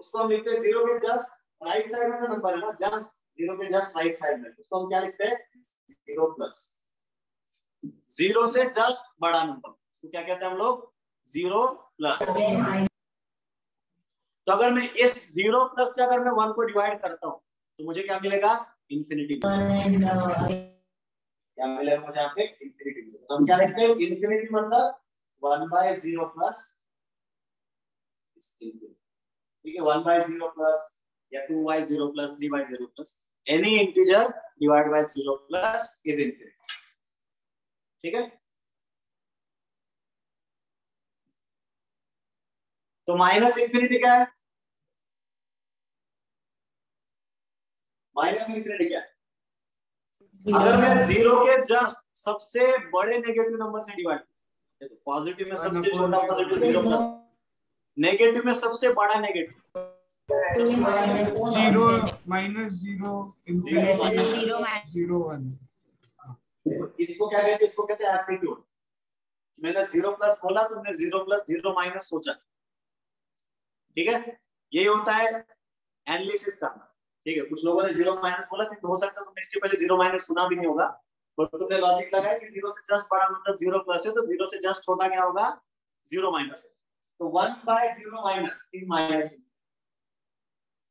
उसको हम लिखते हैं ज़ीरो के जस्ट राइट साइड में नंबर है ना जस्ट ज़ीरो के जस्ट राइट साइड में। उसको हम क्या लिखते हैं? ज़ीरो प्लस ज़ीरो से जस्ट बड़ा नंबर उसको क्या कहते हैं हम लोग? ज़ीरो प्लस तो अगर मैं इस ज़ीरो प्लस से अगर मैं वन को डिवाइड करता हूँ तो मुझे क्या मिलेगा? इन्फिनिटी क्या मिलेगा मुझे यहाँ पे? इन्फिनिटी मिलेगा। तो हम क्या लिखते हैं? इन्फिनिटी मतलब वन बाय ज़ीरो प्लस ठीक है वन बाय ज़ीरो प्लस या two by zero plus three by zero plus any integer divide by zero plus is infinity ठीक है? तो माइनस इंफिनिटी क्या है? माइनस इन्फिनिटी क्या है? अगर मैं ज़ीरो के जस्ट सबसे बड़े नेगेटिव नंबर से डिवाइड देखो पॉजिटिव में सबसे छोटा पॉजिटिव ज़ीरो प्लस नेगेटिव में सबसे बड़ा negative zero minus zero zero one इसको क्या कहते हैं? इसको कहते हैं एप्टीट्यूड मैंने ज़ीरो प्लस बोला तुमने ज़ीरो प्लस ज़ीरो माइनस सोचा। ठीक है? यही होता है एनालिसिस करना ठीक है? कुछ लोगों ने ज़ीरो माइनस बोला क्योंकि हो सकता है तुमने इसके पहले ज़ीरो माइनस सुना भी नहीं होगा। बट तुमने लॉजिक लगाया कि ज़ीरो से जस्ट बड़ा मतलब ज़ीरो प्लस है तो ज़ीरो से जस्ट छोटा क्या होगा? ज़ीरो माइनस तो one by zero minus is minus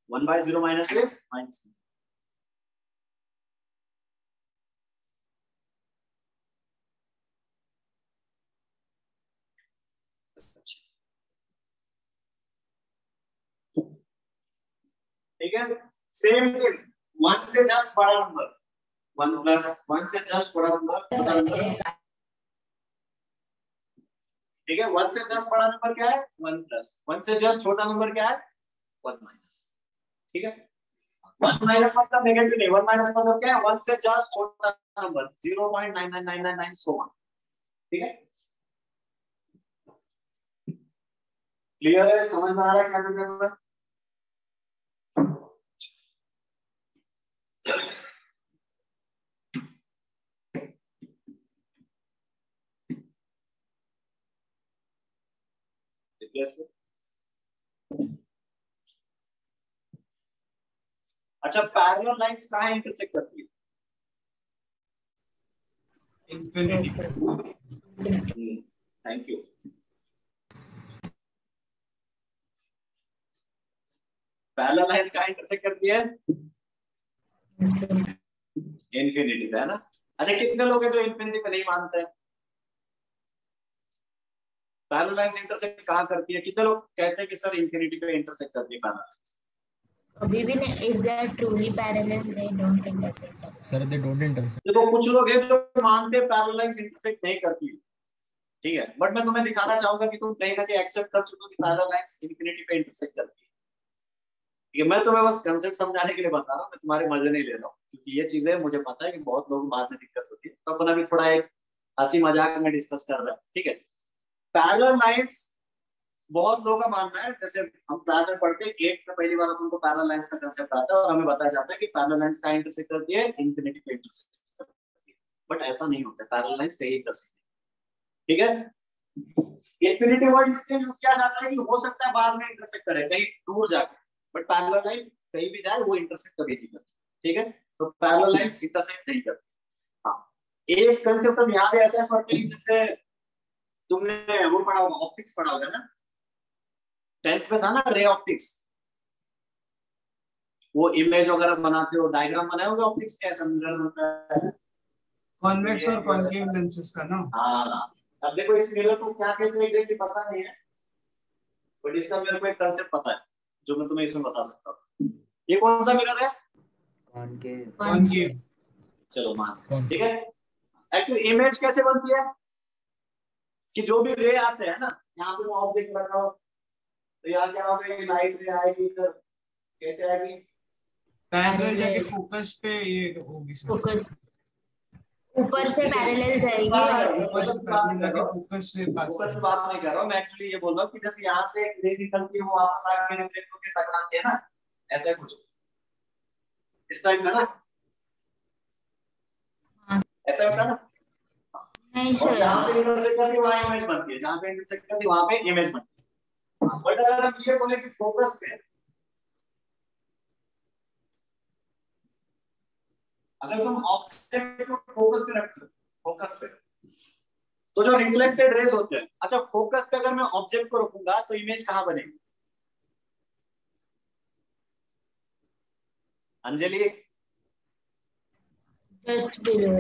one by zero minus is minus ठीक है सेम चीज़ वन से जस्ट बड़ा नंबर वन प्लस वन से जस्ट बड़ा नंबर छोटा नंबर ठीक है? वन से जस्ट बड़ा नंबर क्या है? वन प्लस वन से जस्ट छोटा नंबर क्या है? वन माइनस ठीक है? वन माइनस मतलब नेगेटिव नहीं। वन माइनस मतलब क्या है? वन से जस्ट छोटा number zero point nine nine nine nine nine so one ठीक है? क्लियर है? समझ में आ रहा है क्या नंबर अच्छा पैरेलल लाइंस कहाँ इंटरसेक्ट करती है? थैंक यू पैरेलल लाइंस कहाँ इंटरसेक्ट करती है? इन्फिनिटी है ना? अच्छा कितने लोग हैं जो इन्फिनिटी पे नहीं मानते हैं? पैरेलल लाइंस इंटरसेक्ट कहाँ करती है? कितने लोग कहते हैं कि सर इन्फिनिटी पे इंटरसेक्ट करती है पैरेलल लाइंस अभी भी नहीं if they are truly parallel they don't intersect. Sir they don't intersect देखो कुछ लोग हैं जो मानते हैं पैरेलल लाइंस इंटरसेक्ट नहीं करती ठीक है? बट मैं तुम्हें दिखाना चाहूँगा कि तुम कहीं ना कहीं एक्सेप्ट कर चुके हो कि पैरेलल लाइंस इन्फिनिटी पे इंटरसेक्ट करती है। ठीक है मैं तुम्हें बस कंसेप्ट समझाने के लिए बता रहा हूँ मैं तुम्हारे मज़े नहीं ले रहा हूँ क्योंकि ये चीज़ें मुझे पता है कि बहुत लोग बाद में दिक्कत होती है। तो अपन अभी थोड़ा एक हँसी मज़ाक में डिस्कस कर रहे हैं। ठीक है? पैरेलल लाइंस बहुत लोगों का मानना है, जैसे हम क्लास में पढ़ते हैं एट में पहली बार अपन को पैरेलल लाइंस का कंसेप्ट आता है और हमें बताया जाता है कि पैरेलल लाइंस का इंटरसेक्ट करती है इंफिनिटी पे इंटरसेक्ट करती है। बट ऐसा नहीं होता पैरेलल लाइंस कहीं कर सकती ठीक है? इंफिनिटी वर्ड इसलिए यूज़ किया जाता है कि हो सकता है बाद में इंटरसेक्ट करे, कहीं दूर जाके। बट पैरेलल लाइन कहीं भी जाए, वो इंटरसेक्ट कभी नहीं करती। ठीक है? तो पैरल लाइंस इंटरसेक्ट नहीं करती। हाँ। एक कंसेप्ट हम यहाँ पे ऐसा पढ़ते हैं, जैसे तुमने वो पढ़ा होगा ऑप्टिक्स पढ़ा होगा ना? टेंथ में था ना रे ऑप्टिक्स वो इमेज वगैरह बनाते हो डायग्राम बनाए होगे ऑप्टिक्स के? ऐसा मिरर बनता है? कॉन्वेक्स और कॉन्केव लेंसेस का ना? हाँ। अब देखो इस मिरर को क्या कहते हैं एग्जैक्टली पता नहीं है। बट इसका मेरे को एक कंसेप्ट पता है जो मैं तुम्हें इसमें बता सकता हूँ। ये कौन सा मिरर है? कॉन्केव चलो मान। ठीक है? एक्चुअली इमेज कैसे बनती है? कि जो भी रे आते हैं ना यहाँ पे ऑब्जेक्ट रखा हो तो यहाँ क्या होगा ये लाइट रे आएगी इधर कैसे आएगी? पैरेलल जाके फोकस पे ये होगी सर फोकस ऊपर से पैरेलल जाएगी। ऊपर से पैरेलल जाके फोकस से पास ऊपर से बात नहीं कर। रहा हूँ मैं एक्चुअली ये बोल रहा हूँ कि जैसे यहाँ से एक रे निकलती है वो वापस आके रिफ्लेक्ट होकर टकराती है ना ऐसा कुछ। इस टाइप का ना? हाँ। ऐसा होता है ना? नहीं और जहाँ पे इंटरसेक्ट करती है वहाँ इमेज बनती है जहाँ पे इंटरसेक्ट करती है वहाँ पे इमेज बनती है। बट अगर हम ये बोले कि फोकस पे अगर तुम ऑब्जेक्ट को फोकस पे रखते हो फोकस पे। तो जो रिफ्लेक्टेड रेज होते हैं अच्छा फोकस पे अगर मैं ऑब्जेक्ट को रखूँगा तो इमेज कहाँ बनेगी? अंजलि? जस्ट बिलो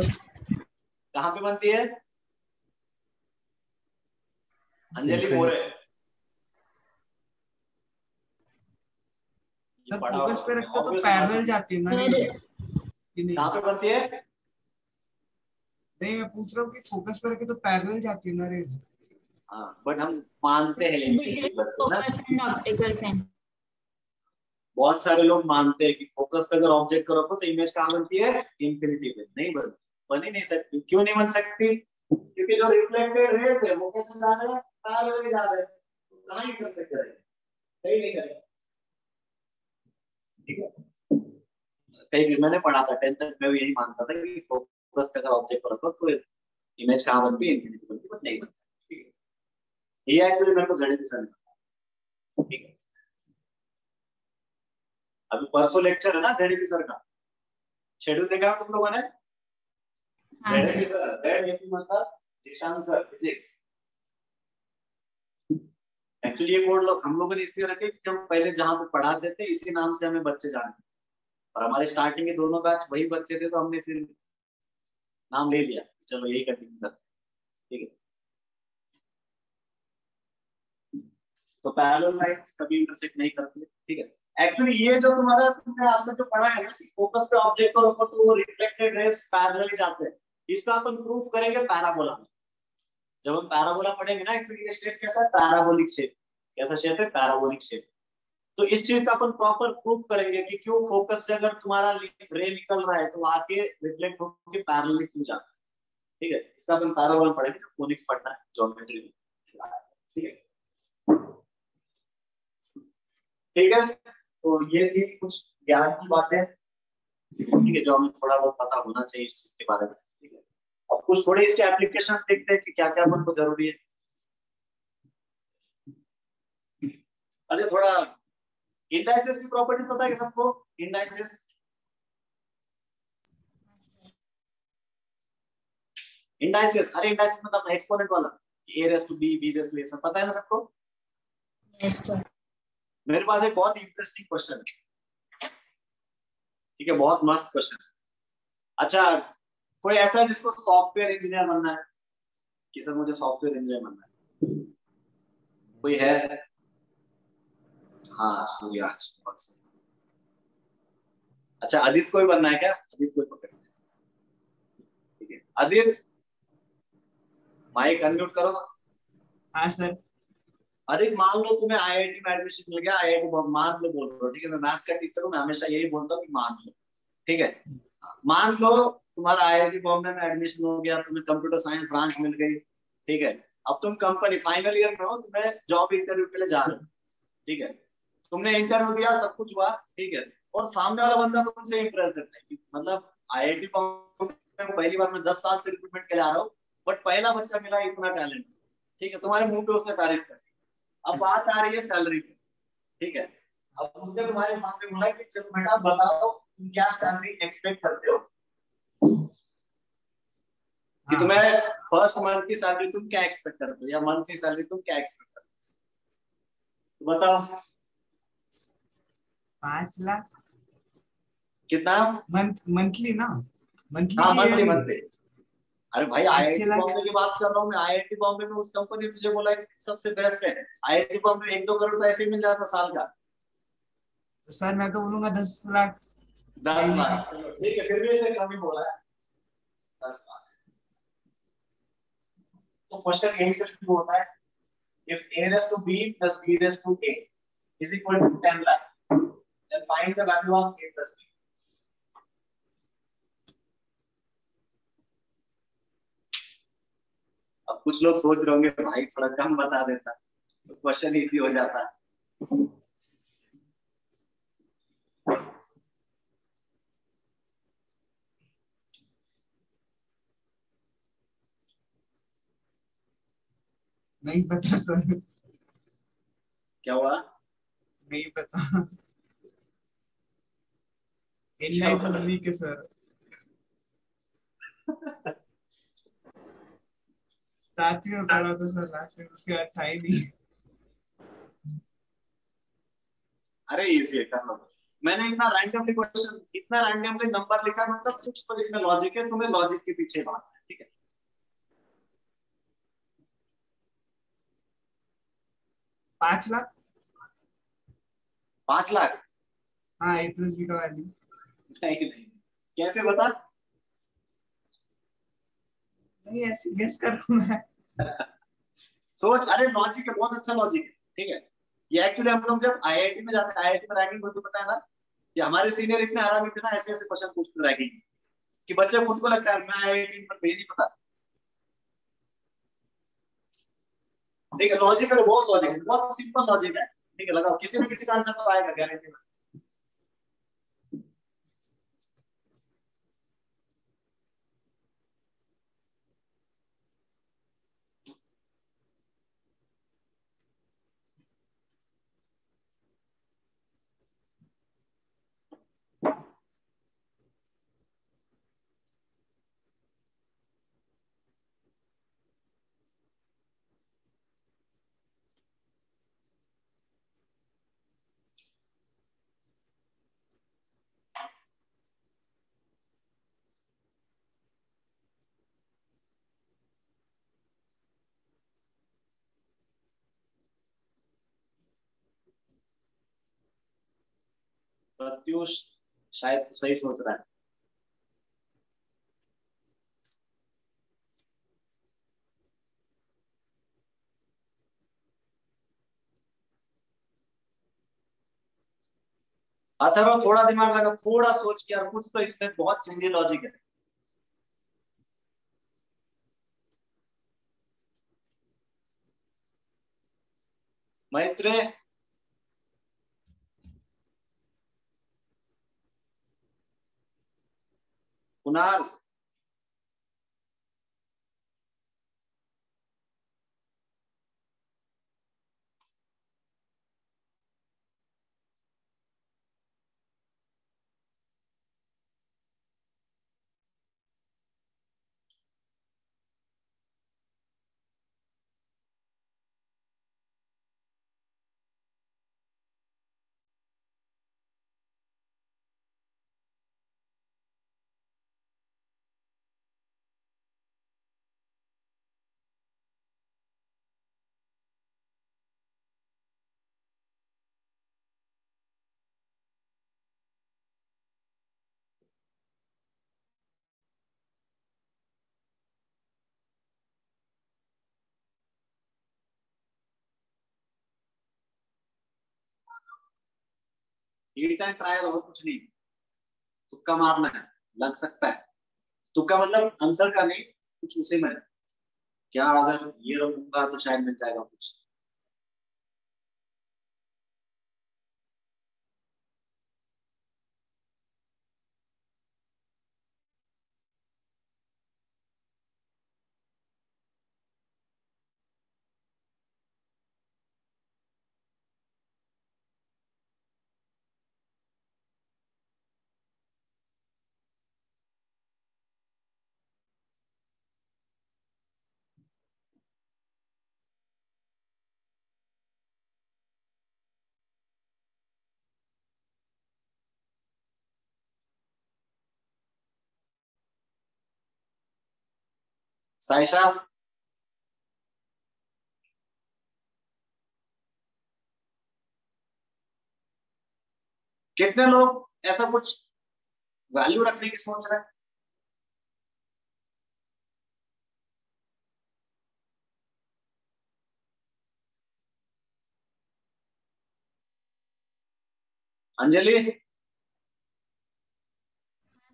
कहाँ पे बनती है? अंजलि मोरे। फोकस पे रखते तो पैरेलल जाती है ना? कहाँ पे बनती है? नहीं मैं पूछ रहा हूँ कि फोकस पे रखे तो पैरेलल जाती है ना रेज हाँ बट हम मानते हैं बहुत सारे लोग मानते हैं कि फोकस पे अगर ऑब्जेक्ट को रखो तो इमेज कहाँ बनती है? इंफिनिटी पे। नहीं बनती। बन ही नहीं सकती। क्यों नहीं बन सकती? क्योंकि जो रिफ्लेक्टेड रेज है, वो कैसे जा रहे हैं? पैरेलल जा रहे हैं। कहाँ इंटरसेक्ट करेंगे कहीं नहीं करेंगे कहीं भी, मैंने पढ़ा था टेंथ मैं भी यही मानता था कि फोकस अगर ऑब्जेक्ट को रखो तो इमेज कहाँ बनती है? बनती बट नहीं बनती। ठीक है। ये एक्चुअली मेरे को जड़े सर ठीक है। अभी परसों लेक्चर है ना जेडीपी सर का? शेड्यूल देखा तुम लोगों ने? हाँ। एक्चुअली ये कोड लोग, हम लोगों ने इसलिए रखे कि हम पहले जहाँ पे पढ़ाते थे, इसी नाम से हमें बच्चे जानते और हमारे स्टार्टिंग के दोनों बैच वही बच्चे थे तो हमने फिर नाम ले लिया। चलो, यही करते ठीक है। तो पैरेलल लाइंस कभी इंटरसेक्ट नहीं करती। ठीक है। एक्चुअली ये जो तुम्हारा तुमने आज तक जो पढ़ा है ना कि फोकस पे ऑब्जेक्ट रखो तो वो रिफ्लेक्टेड रेस पैरेलल जाते हैं। इसका अपन प्रूफ करेंगे पैराबोला में। जब हम पैराबोला पढ़ेंगे ना एक्चुअली ये शेप कैसा है? पैराबोलिक शेप कैसा शेप है? पैराबोलिक शेप तो इस चीज़ का अपन प्रॉपर प्रूफ करेंगे कि क्यों फोकस से अगर तुम्हारा रे निकल रहा है तो आके रिफ्लेक्ट होकर पैरेलल क्यों जाता है? ठीक है? इसका अपन पैराबोला पढ़ेंगे कोनिक्स पढ़ना है ज्योमेट्री में। ठीक है? ठीक है? तो ये थी कुछ ज्ञान की बातें। ठीक है, जो हमें थोड़ा बहुत पता होना चाहिए इस चीज़ के बारे में। कुछ थोड़े इसके एप्लीकेशन देखते हैं कि क्या क्या अपन को ज़रूरी है। अच्छा थोड़ा इंडाइसिस की प्रॉपर्टी पता है सबको? इंडाइसिस इंडाइसिस अरे इंडाइसिस मतलब एक्सपोनेंट वाला। A raise to B B raise to A सब पता है ना सबको? सर मेरे पास एक बहुत इंटरेस्टिंग क्वेश्चन है। ठीक है बहुत मस्त क्वेश्चन अच्छा कोई ऐसा है जिसको सॉफ्टवेयर इंजीनियर बनना है? कि सर मुझे सॉफ्टवेयर इंजीनियर बनना है। कोई है? हाँ सही। अच्छा आदित्य कोई बनना है क्या? आदित्य कोई पकड़ ठीक है। आदित्य माइक अनम्यूट करो। हाँ सर अधिक मान लो तुम्हें आईआईटी में एडमिशन मिल गया। आईआईटी मान लो बोल रहा हूँ ठीक है? मैं मैथ्स का टीचर हूँ मैं हमेशा यही बोलता हूँ कि मान लो। ठीक है? मान लो तुम्हारा आईआईटी बॉम्बे में एडमिशन हो गया, तुम्हें कंप्यूटर साइंस ब्रांच मिल गई, ठीक है? अब तुम कंपनी फाइनल ईयर में हो, तुम्हें जॉब इंटरव्यू के लिए जा रहे हो, ठीक है? तुमने इंटरव्यू दिया, सब कुछ हुआ, ठीक है? और सामने वाला बंदा तुमसे इम्प्रेस करता है मतलब आई बॉम्बे में पहली बार मैं दस साल से रिक्रूटमेंट के लिए आ रहा हूँ बट पहला बच्चा मिला इतना टैलेंट ठीक है? तुम्हारे मुँह पे उसने तारीफ़ कर दी। अब बात आ रही है सैलरी पे, ठीक है? अब उसने तुम्हारे सामने बोला कि, चलो बेटा, बताओ तुम क्या सैलरी एक्सपेक्ट करते हो? कि हाँ। तुम्हें फ़र्स्ट मंथ की सैलरी तुम क्या एक्सपेक्ट करते हो? या मंथ की सैलरी तुम क्या एक्सपेक्ट करते हो? तो बताओ। पाँच लाख। कितना? मंथ मंथली ना? मंथली हाँ मंथली मंथली अरे भाई आईआईटी बॉम्बे की बात कर रहा हूँ मैं। आईआईटी बॉम्बे में उस कंपनी ने तुझे बोला है सबसे बेस्ट है। आईआईटी बॉम्बे एक दो करोड़ तो ऐसे ही मिल जाता साल का। तो सर मैं तो बोलूँगा दस लाख। दस लाख। ठीक है फिर भी इसने कम ही बोला है। दस लाख। तो क्वेश्चन यही सिर्फ़ शुरू होता है if a raised to b plus b raised to a is equal to 10 lakh then find the value of a plus b अब कुछ लोग सोच रहे होंगे भाई थोड़ा कम बता देता तो क्वेश्चन इजी हो जाता नहीं पता सर। क्या हुआ? नहीं पता। वीक है सर। स्टार्टिंग में पढ़ा था सर लास्ट में उसके बाद था ही नहीं। अरे इजी है कर लो मैंने इतना रैंडमली क्वेश्चन इतना रैंडमली नंबर लिखा मतलब कुछ तो इसमें लॉजिक है तुम्हें लॉजिक के पीछे भागना है ठीक है? पाँच लाख? पाँच लाख? हाँ ए प्लस बी का वैल्यू नहीं नहीं। कैसे बता? नहीं ऐसे गेस कर रहा हूँ मैं। <laughs> सोच अरे लॉजिक है बहुत अच्छा लॉजिक है ठीक है? ये एक्चुअली हम लोग जब आईआईटी में जाते हैं आईआईटी में रैंकिंग होती पता है ना? कि हमारे सीनियर इतने आराम थे ना ऐसे ऐसे क्वेश्चन पूछते रैंकिंग कि बच्चे खुद को लगता है मैं आईआईटी पर नहीं पता। ठीक है लॉजिक है बहुत लॉजिक है। बहुत सिंपल लॉजिक है। ठीक है, लगाओ। किसी न किसी का आंसर तो आएगा गारंटी में। प्रत्युष शायद सही सोच रहा है। अथर्व थोड़ा दिमाग लगा, थोड़ा सोच के यार, कुछ तो इसमें बहुत चंगी लॉजिक है। Maitrey Kunal hit and trial और कुछ नहीं। तुक्का मारना है, लग सकता है। तुक्का मतलब आंसर का नहीं, कुछ उसी में। क्या अगर ये रहूँगा तो शायद मिल जाएगा कुछ। साइशा कितने लोग ऐसा कुछ वैल्यू रखने की सोच रहे हैं? अंजलि?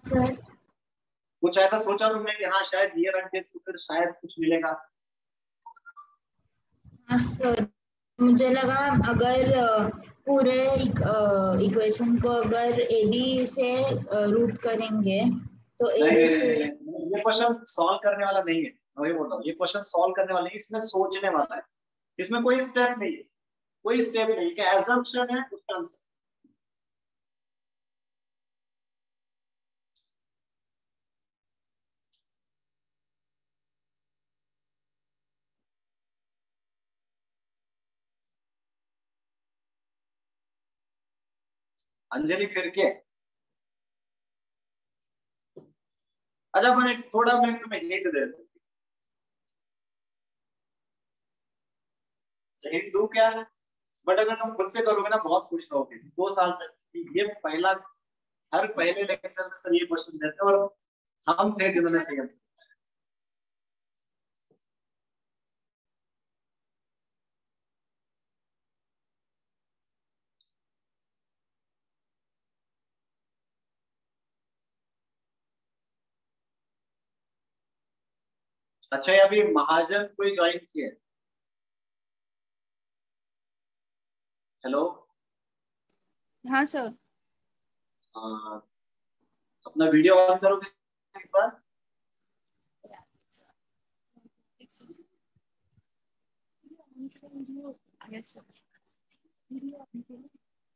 सर कुछ ऐसा सोचा तुमने कि हाँ शायद ये रख दे तो फिर शायद कुछ मिलेगा? हाँ सर मुझे लगा अगर पूरे इक्वेशन को अगर ए बी से रूट करेंगे तो ए ये क्वेश्चन सॉल्व करने वाला नहीं है। मैं वही बोल रहा हूँ ये क्वेश्चन सॉल्व करने वाला नहीं इसमें सोचने वाला है। इसमें कोई स्टेप नहीं है। कोई स्टेप नहीं है एजम्पशन है उसका आंसर अंजलि फिर के अच्छा मैंने थोड़ा मैं तुम्हें हिंट दे। दूँ हिंट दू क्या? बट अगर तुम खुद से करोगे ना, बहुत खुश रहोगे। दो साल तक। ये पहला, हर पहले लेक्चर में सर ये क्वेश्चन देते हैं और हम थे जिन्होंने सही अच्छा ये अभी महाजन कोई ज्वाइन किया हेलो हाँ सर हाँ, अपना वीडियो ऑन करोगे एक बार?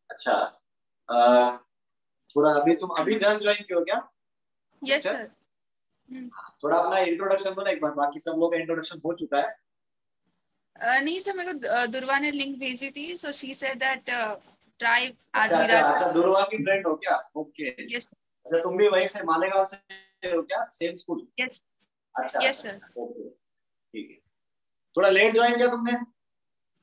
अच्छा अ, थोड़ा अभी तुम अभी जस्ट ज्वाइन हो क्या? यस अच्छा। सर थोड़ा अपना इंट्रोडक्शन दो ना एक बार बाकी सब लोग का इंट्रोडक्शन हो चुका है। Uh, नहीं सर मेरे को दुर्वा ने लिंक भेजी थी so she said that try आज अच्छा अच्छा विराज अच्छा दुर्वा की फ्रेंड हो क्या? ओके यस अच्छा तुम भी वहीं से मालेगांव से हो क्या? सेम स्कूल यस अच्छा अच्छा, sir. ओके ठीक है। थोड़ा लेट ज्वाइन किया तुमने?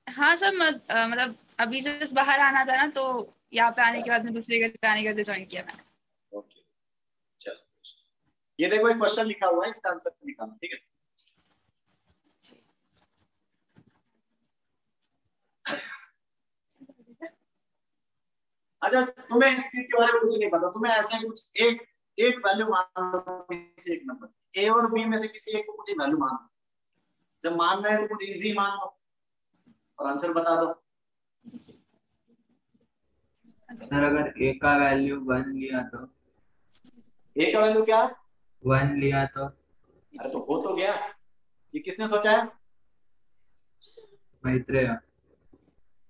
हाँ सर मतलब अभी जस्ट बाहर आना था ना तो यहाँ पे आने के बाद मैं दूसरे घर पे आने के बाद ज्वाइन किया मैंने। ये देखो एक क्वेश्चन लिखा हुआ है इसका आंसर निकालना ठीक है अच्छा तुम्हें इस चीज़ के बारे में कुछ नहीं पता तुम्हें ऐसे कुछ एक एक वैल्यू मान लो किसी एक नंबर ए और बी में से किसी एक को कुछ वैल्यू मान लो जब मानना है तो कुछ इजी मान लो और आंसर बता दो सर अगर ए का वैल्यू वन लिया तो ए का वैल्यू क्या है वन लिया तो। अरे तो हो तो गया। ये किसने सोचा है? मैत्रेय।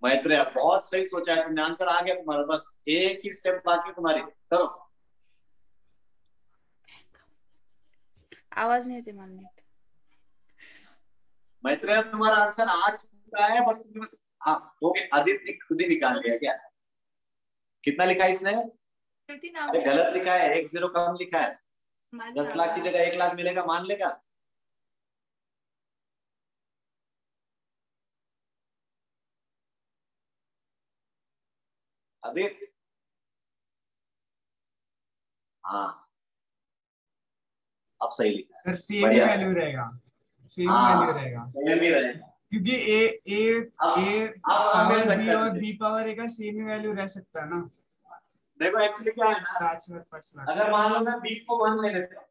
मैत्रेय बहुत सही सोचा है तुमने। आंसर आ गया तुम्हारा बस एक ही स्टेप बाकी तुम्हारी। करो। आवाज़ नहीं आती मान मैत्रेय तुम्हारा आंसर आ चुका है बस तुमने बस हाँ हो गया। आदित्य खुद ही निकाल लिया क्या? कितना लिखा है इसने? अरे गलत लिखा है एक ज़ीरो कम लिखा है। दस लाख की जगह एक लाख मिलेगा मान लेगा? आदित्य हाँ। अब सही लिखा सर सेम बढ़िया। वैल्यू रहेगा। सेम हाँ। वैल्यू रहेगा। है ये भी रहेगा। क्योंकि ए ए ए पावर बी है और। बी पावर ए का सेम ही वैल्यू रह सकता है ना। देखो एक्चुअली क्या है ना, अगर मान लो मैं बी को वन ले लेता हूँ,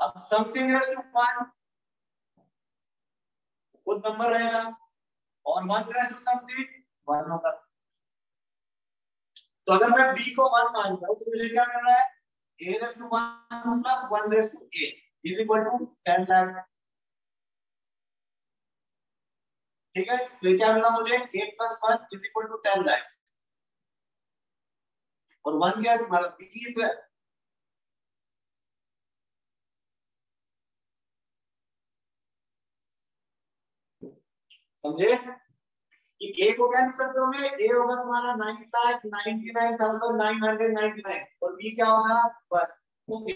अब समथिंग रेस टू वन खुद नंबर रहेगा, और one raise to something one होगा। तो अगर मैं बी को वन मानता हूँ तो मुझे क्या करना है? A raise to one plus one raise to A is equal to ten lakh ठीक है? तो क्या मिला मुझे? A plus one is equal to ten lakh और वन क्या तुम्हारा बी पे समझे? कि ए को क्या लिख सकते हो मैं ए होगा तुम्हारा nine lakh ninety nine thousand nine hundred ninety nine, और बी क्या होगा? वन। हो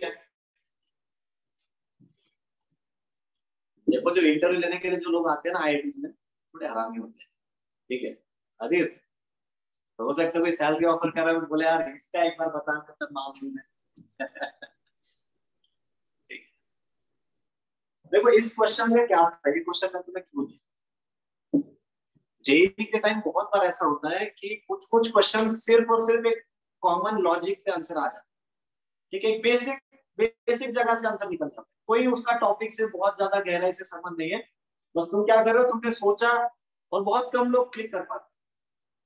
देखो, जो इंटरव्यू लेने के लिए जो लोग आते हैं ना आईआईटी में, थोड़े हरामी होते हैं। ठीक है? आदित्य तो हो सकता है कोई सैलरी ऑफ़र कर रहा है बोले, यार, इसका एक बार बता सकते नाम भी मैं है। देखो, इस क्वेश्चन में क्या है, ये क्वेश्चन मैं तुम्हें क्यों दिया जेईई के टाइम बहुत बार ऐसा होता है कि कुछ कुछ क्वेश्चन सिर्फ़ और सिर्फ़ एक कॉमन लॉजिक पे आंसर आ जाता है। ठीक है, एक बेसिक बेसिक जगह से आंसर निकल जाता है। कोई उसका टॉपिक से बहुत ज़्यादा गहराई से संबंध नहीं है। बस तुम क्या कर रहे हो, तुमने सोचा और बहुत कम लोग क्लिक कर पाते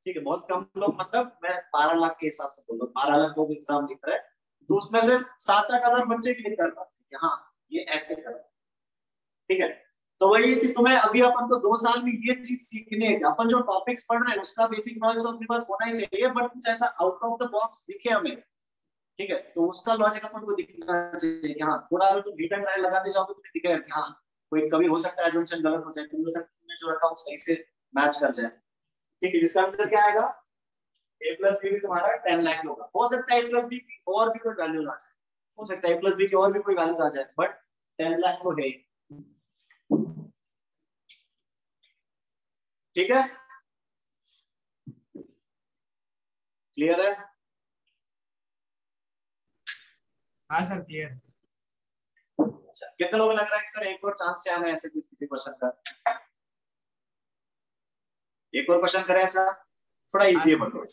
ठीक है, बहुत कम लोग मतलब मैं बारह लाख के हिसाब से बोल रहा हूँ, बारह लाख लोग एग्ज़ाम लिख रहे हैं। तो उसमें से सात आठ हज़ार बच्चे क्लिक कर पाते हैं। ये ऐसे कर ठीक है? तो वही है कि तुम्हें अभी अपन को दो साल में ये चीज़ सीखने अपन जो टॉपिक्स पढ़ रहे हैं, उसका बेसिक नॉलेज अपने पास होना ही चाहिए बट कुछ ऐसा आउट ऑफ़ द बॉक्स दिखे हमें। ठीक है? तो उसका लॉजिक अपन को दिखना चाहिए हाँ थोड़ा अगर तुम रिटर्न ट्रायल लगाते जाओ तो तुम्हें दिखेगा कि हाँ कोई कभी हो सकता है एजम्पशन गलत हो जाए है तुमने जो रखा वो सही से मैच कर जाए। ठीक है जिसका आंसर क्या आएगा? ए प्लस बी भी तुम्हारा टेन लाख होगा। हो सकता है ए प्लस बी की और भी कोई वैल्यू आ जाए। हो सकता है ए प्लस बी की और भी कोई वैल्यू आ जाए बट टेन लाख तो है ठीक है? क्लियर है? हाँ सर क्लियर अच्छा कितने लोग लग रहा है सर एक और चांस चाहिए ऐसे किसी क्वेश्चन का? एक और क्वेश्चन करें ऐसा? थोड़ा इजी है बटो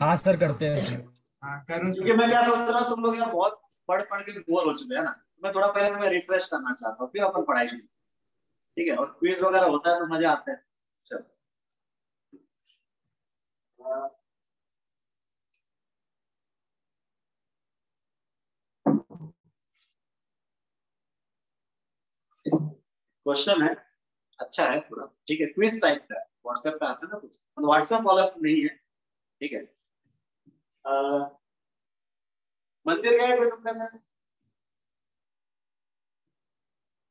हाँ सर करते हैं हाँ करो क्योंकि मैं क्या सोच रहा हूँ तुम लोग यार बहुत पढ़ पढ़ के बोर हो चुके हैं ना। मैं थोड़ा पहले तुम्हें रिफ्रेश करना चाहता हूँ फिर अपन पढ़ाई शुरू ठीक है? और क्विज वगैरह होता है तो मज़ा आता है। चलो। क्वेश्चन है अच्छा है पूरा। ठीक है क्विज टाइप का व्हाट्सएप पे आता है ना कुछ। व्हाट्सएप वाला तो नहीं है। ठीक है। आ, मंदिर गए कोई तुम से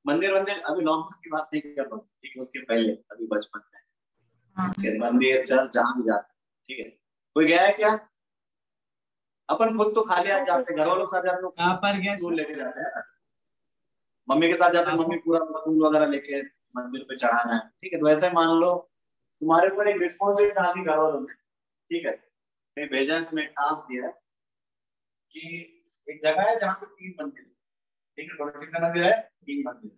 मंदिर मंदिर अभी लॉन्ग टर्म की बात नहीं कर रहा हूँ। ठीक है उसके पहले अभी बचपन में। हाँ। है, मंदिर चर्च जहाँ भी जाते। ठीक है। कोई गया है क्या? अपन खुद तो खाली हाथ जाते हैं घर वालों के साथ जाते हैं कहाँ पर गए फूल लेके जाते हैं। मम्मी के साथ जाते हैं मम्मी पूरा फूल वगैरह लेके मंदिर पे चढ़ाना है। ठीक है तो ऐसे मान लो तुम्हारे ऊपर एक रिस्पॉन्सिबिलिटी डाली घर वालों ने ठीक है? मैं भेजा, तुम्हें टास्क दिया कि एक जगह है जहाँ पे तीन मंदिर ठीक है? टोटल कितने मंदिर है? तीन मंदिर।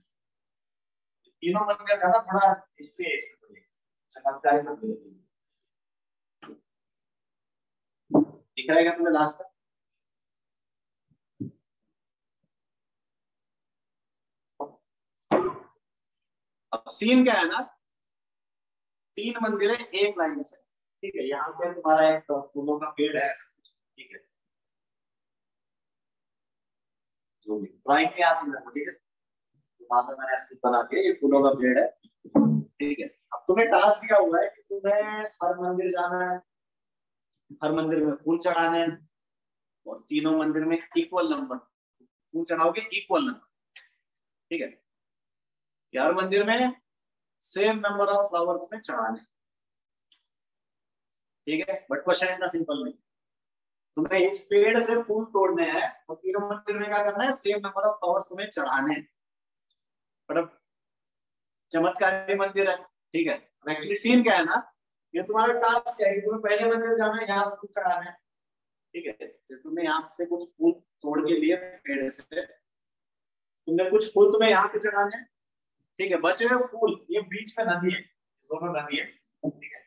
तीनों मंदिर का ना थोड़ा हिस्ट्री है इसमें थोड़ी चमत्कारी मंदिर है दिख रहा है तुम्हें लास्ट तक? अब सीन क्या है ना? तीन मंदिर है एक लाइन से। ठीक है, यहाँ पे तुम्हारा एक फूलों का पेड़ है। ऐसा कुछ ठीक है। जो भी ड्राइंग नहीं आती मेरे को, ठीक है? तो बाद में मैंने ऐसे बना दिया, ये फूलों का पेड़ है। ठीक है। अब तुम्हें टास्क दिया हुआ है कि तुम्हें हर मंदिर जाना है, हर मंदिर में फूल चढ़ाने हैं, और तीनों मंदिर में इक्वल नंबर फूल चढ़ाओगे इक्वल नंबर ठीक है। कि हर मंदिर में सेम नंबर ऑफ़ फ्लावर तुम्हें चढ़ाने। ठीक है? बट क्वेश्चन इतना सिंपल नहीं। तुम्हें इस पेड़ से फूल तोड़ने हैं और तीनों मंदिर में क्या करना है? सेम नंबर ऑफ़ फ्लावर्स तुम्हें चढ़ाने हैं। बट अब चमत्कारी मंदिर है। ठीक है? एक्चुअली सीन क्या है ना? ये तुम्हारा टास्क है कि तुम्हें पहले मंदिर जाना है, यहाँ फूल चढ़ाना है। ठीक है? तो तुम्हें यहाँ से कुछ फूल तोड़ के लिए पेड़ से। तुमने कुछ फूल तुम्हें यहाँ पे चढ़ाने हैं। ठीक है, बचे हुए फूल, ये बीच में नदी है, दोनों नदी है, ठीक है।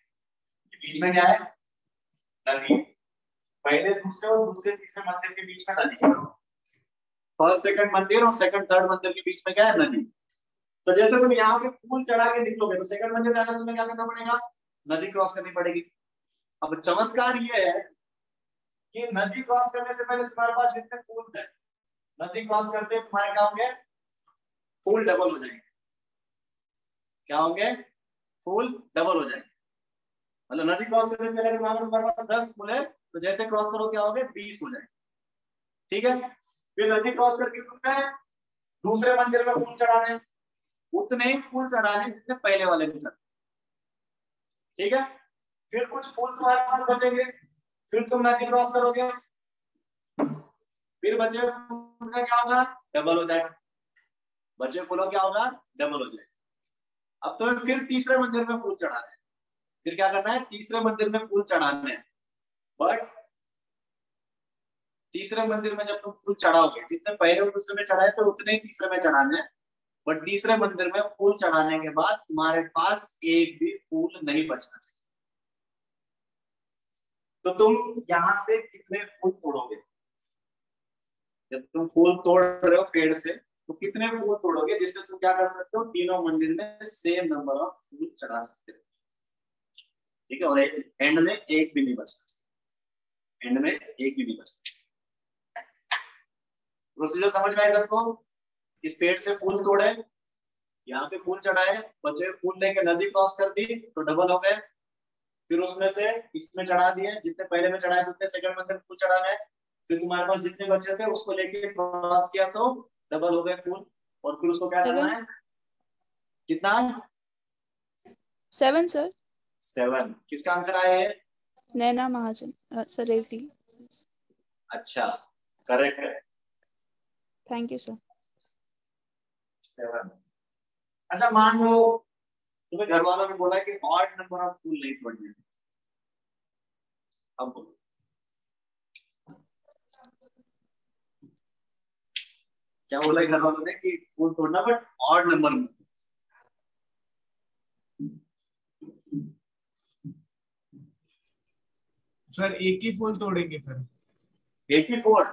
बीच में क्या है? नदी है। पहले दूसरे और दूसरे तीसरे मंदिर के बीच में नदी फ़र्स्ट सेकंड मंदिर और सेकंड थर्ड मंदिर के बीच में क्या है? नदी तो जैसे तुम यहाँ पे फूल चढ़ा के निकलोगे तो सेकंड मंदिर जाना तुम्हें क्या करना पड़ेगा? नदी क्रॉस करनी पड़ेगी। अब चमत्कार ये है कि नदी क्रॉस करने से पहले तुम्हारे पास जितने फूल है, नदी क्रॉस करते तुम्हारे क्या होंगे? फूल डबल हो जाएँगे। क्या होंगे? फूल डबल हो जाएँगे। मतलब नदी क्रॉस करने पहले अगर तुम्हारे पास दस फूल है तो जैसे क्रॉस करो क्या होगे? बीस हो जाएँगे। ठीक है? फिर नदी क्रॉस करके तुमने दूसरे मंदिर में फूल चढ़ाने उतने ही फूल चढ़ाने जितने पहले वाले में चढ़े। ठीक है? फिर कुछ फूल तुम्हारे पास बचेंगे। फिर तुम नदी क्रॉस करोगे। फिर बचे फूल का क्या होगा? डबल हो जाएगा। बचे फूलों क्या होगा? डबल हो जाएगा। अब तुम्हें फिर तीसरे मंदिर में फूल चढ़ाना है। फिर क्या करना है? तीसरे मंदिर में फूल चढ़ाने हैं। बट तीसरे मंदिर में जब तुम फूल चढ़ाओगे, जितने पहले दूसरे में चढ़ाए थे, उतने ही तीसरे में चढ़ाने हैं। बट तीसरे मंदिर में फूल चढ़ाने के बाद तुम्हारे पास एक भी फूल नहीं बचना चाहिए। तो तुम यहाँ से कितने फूल तोड़ोगे? जब तुम फूल तोड़ रहे हो पेड़ से तो कितने फूल तोड़ोगे? जिससे तुम क्या कर सकते हो? तीनों मंदिर में सेम नंबर ऑफ़ फूल चढ़ा सकते हो। ठीक है? और एंड में एक भी नहीं बचना एंड में एक भी नहीं बचना प्रोसीजर समझ में आए सबको? इस पेड़ से फूल तोड़े? यहाँ पे फूल चढ़ाए, बचे फूल लेके नदी क्रॉस कर दी तो डबल हो गए। फिर उसमें से इसमें चढ़ा दिए। जितने पहले में चढ़ाए थे, उतने सेकंड में फूल चढ़ाने फिर तुम्हारे पास जितने बचे थे, उसको लेके क्रॉस किया तो डबल हो गए फूल और फिर उसको क्या करना है? कितना? सेवन सर सेवन किसका आंसर आया है नैना महाजन सर रेवती अच्छा करेक्ट है। थैंक यू सर सेवन अच्छा मान लो तुम्हें घर वालों ने बोला कि ऑड नंबर ऑफ़ फूल नहीं तोड़ने अब क्या बोला घर वालों ने कि फूल तोड़ना बट ऑड नंबर में। सर एक ही फूल तोड़ेंगे फिर। एक ही फोर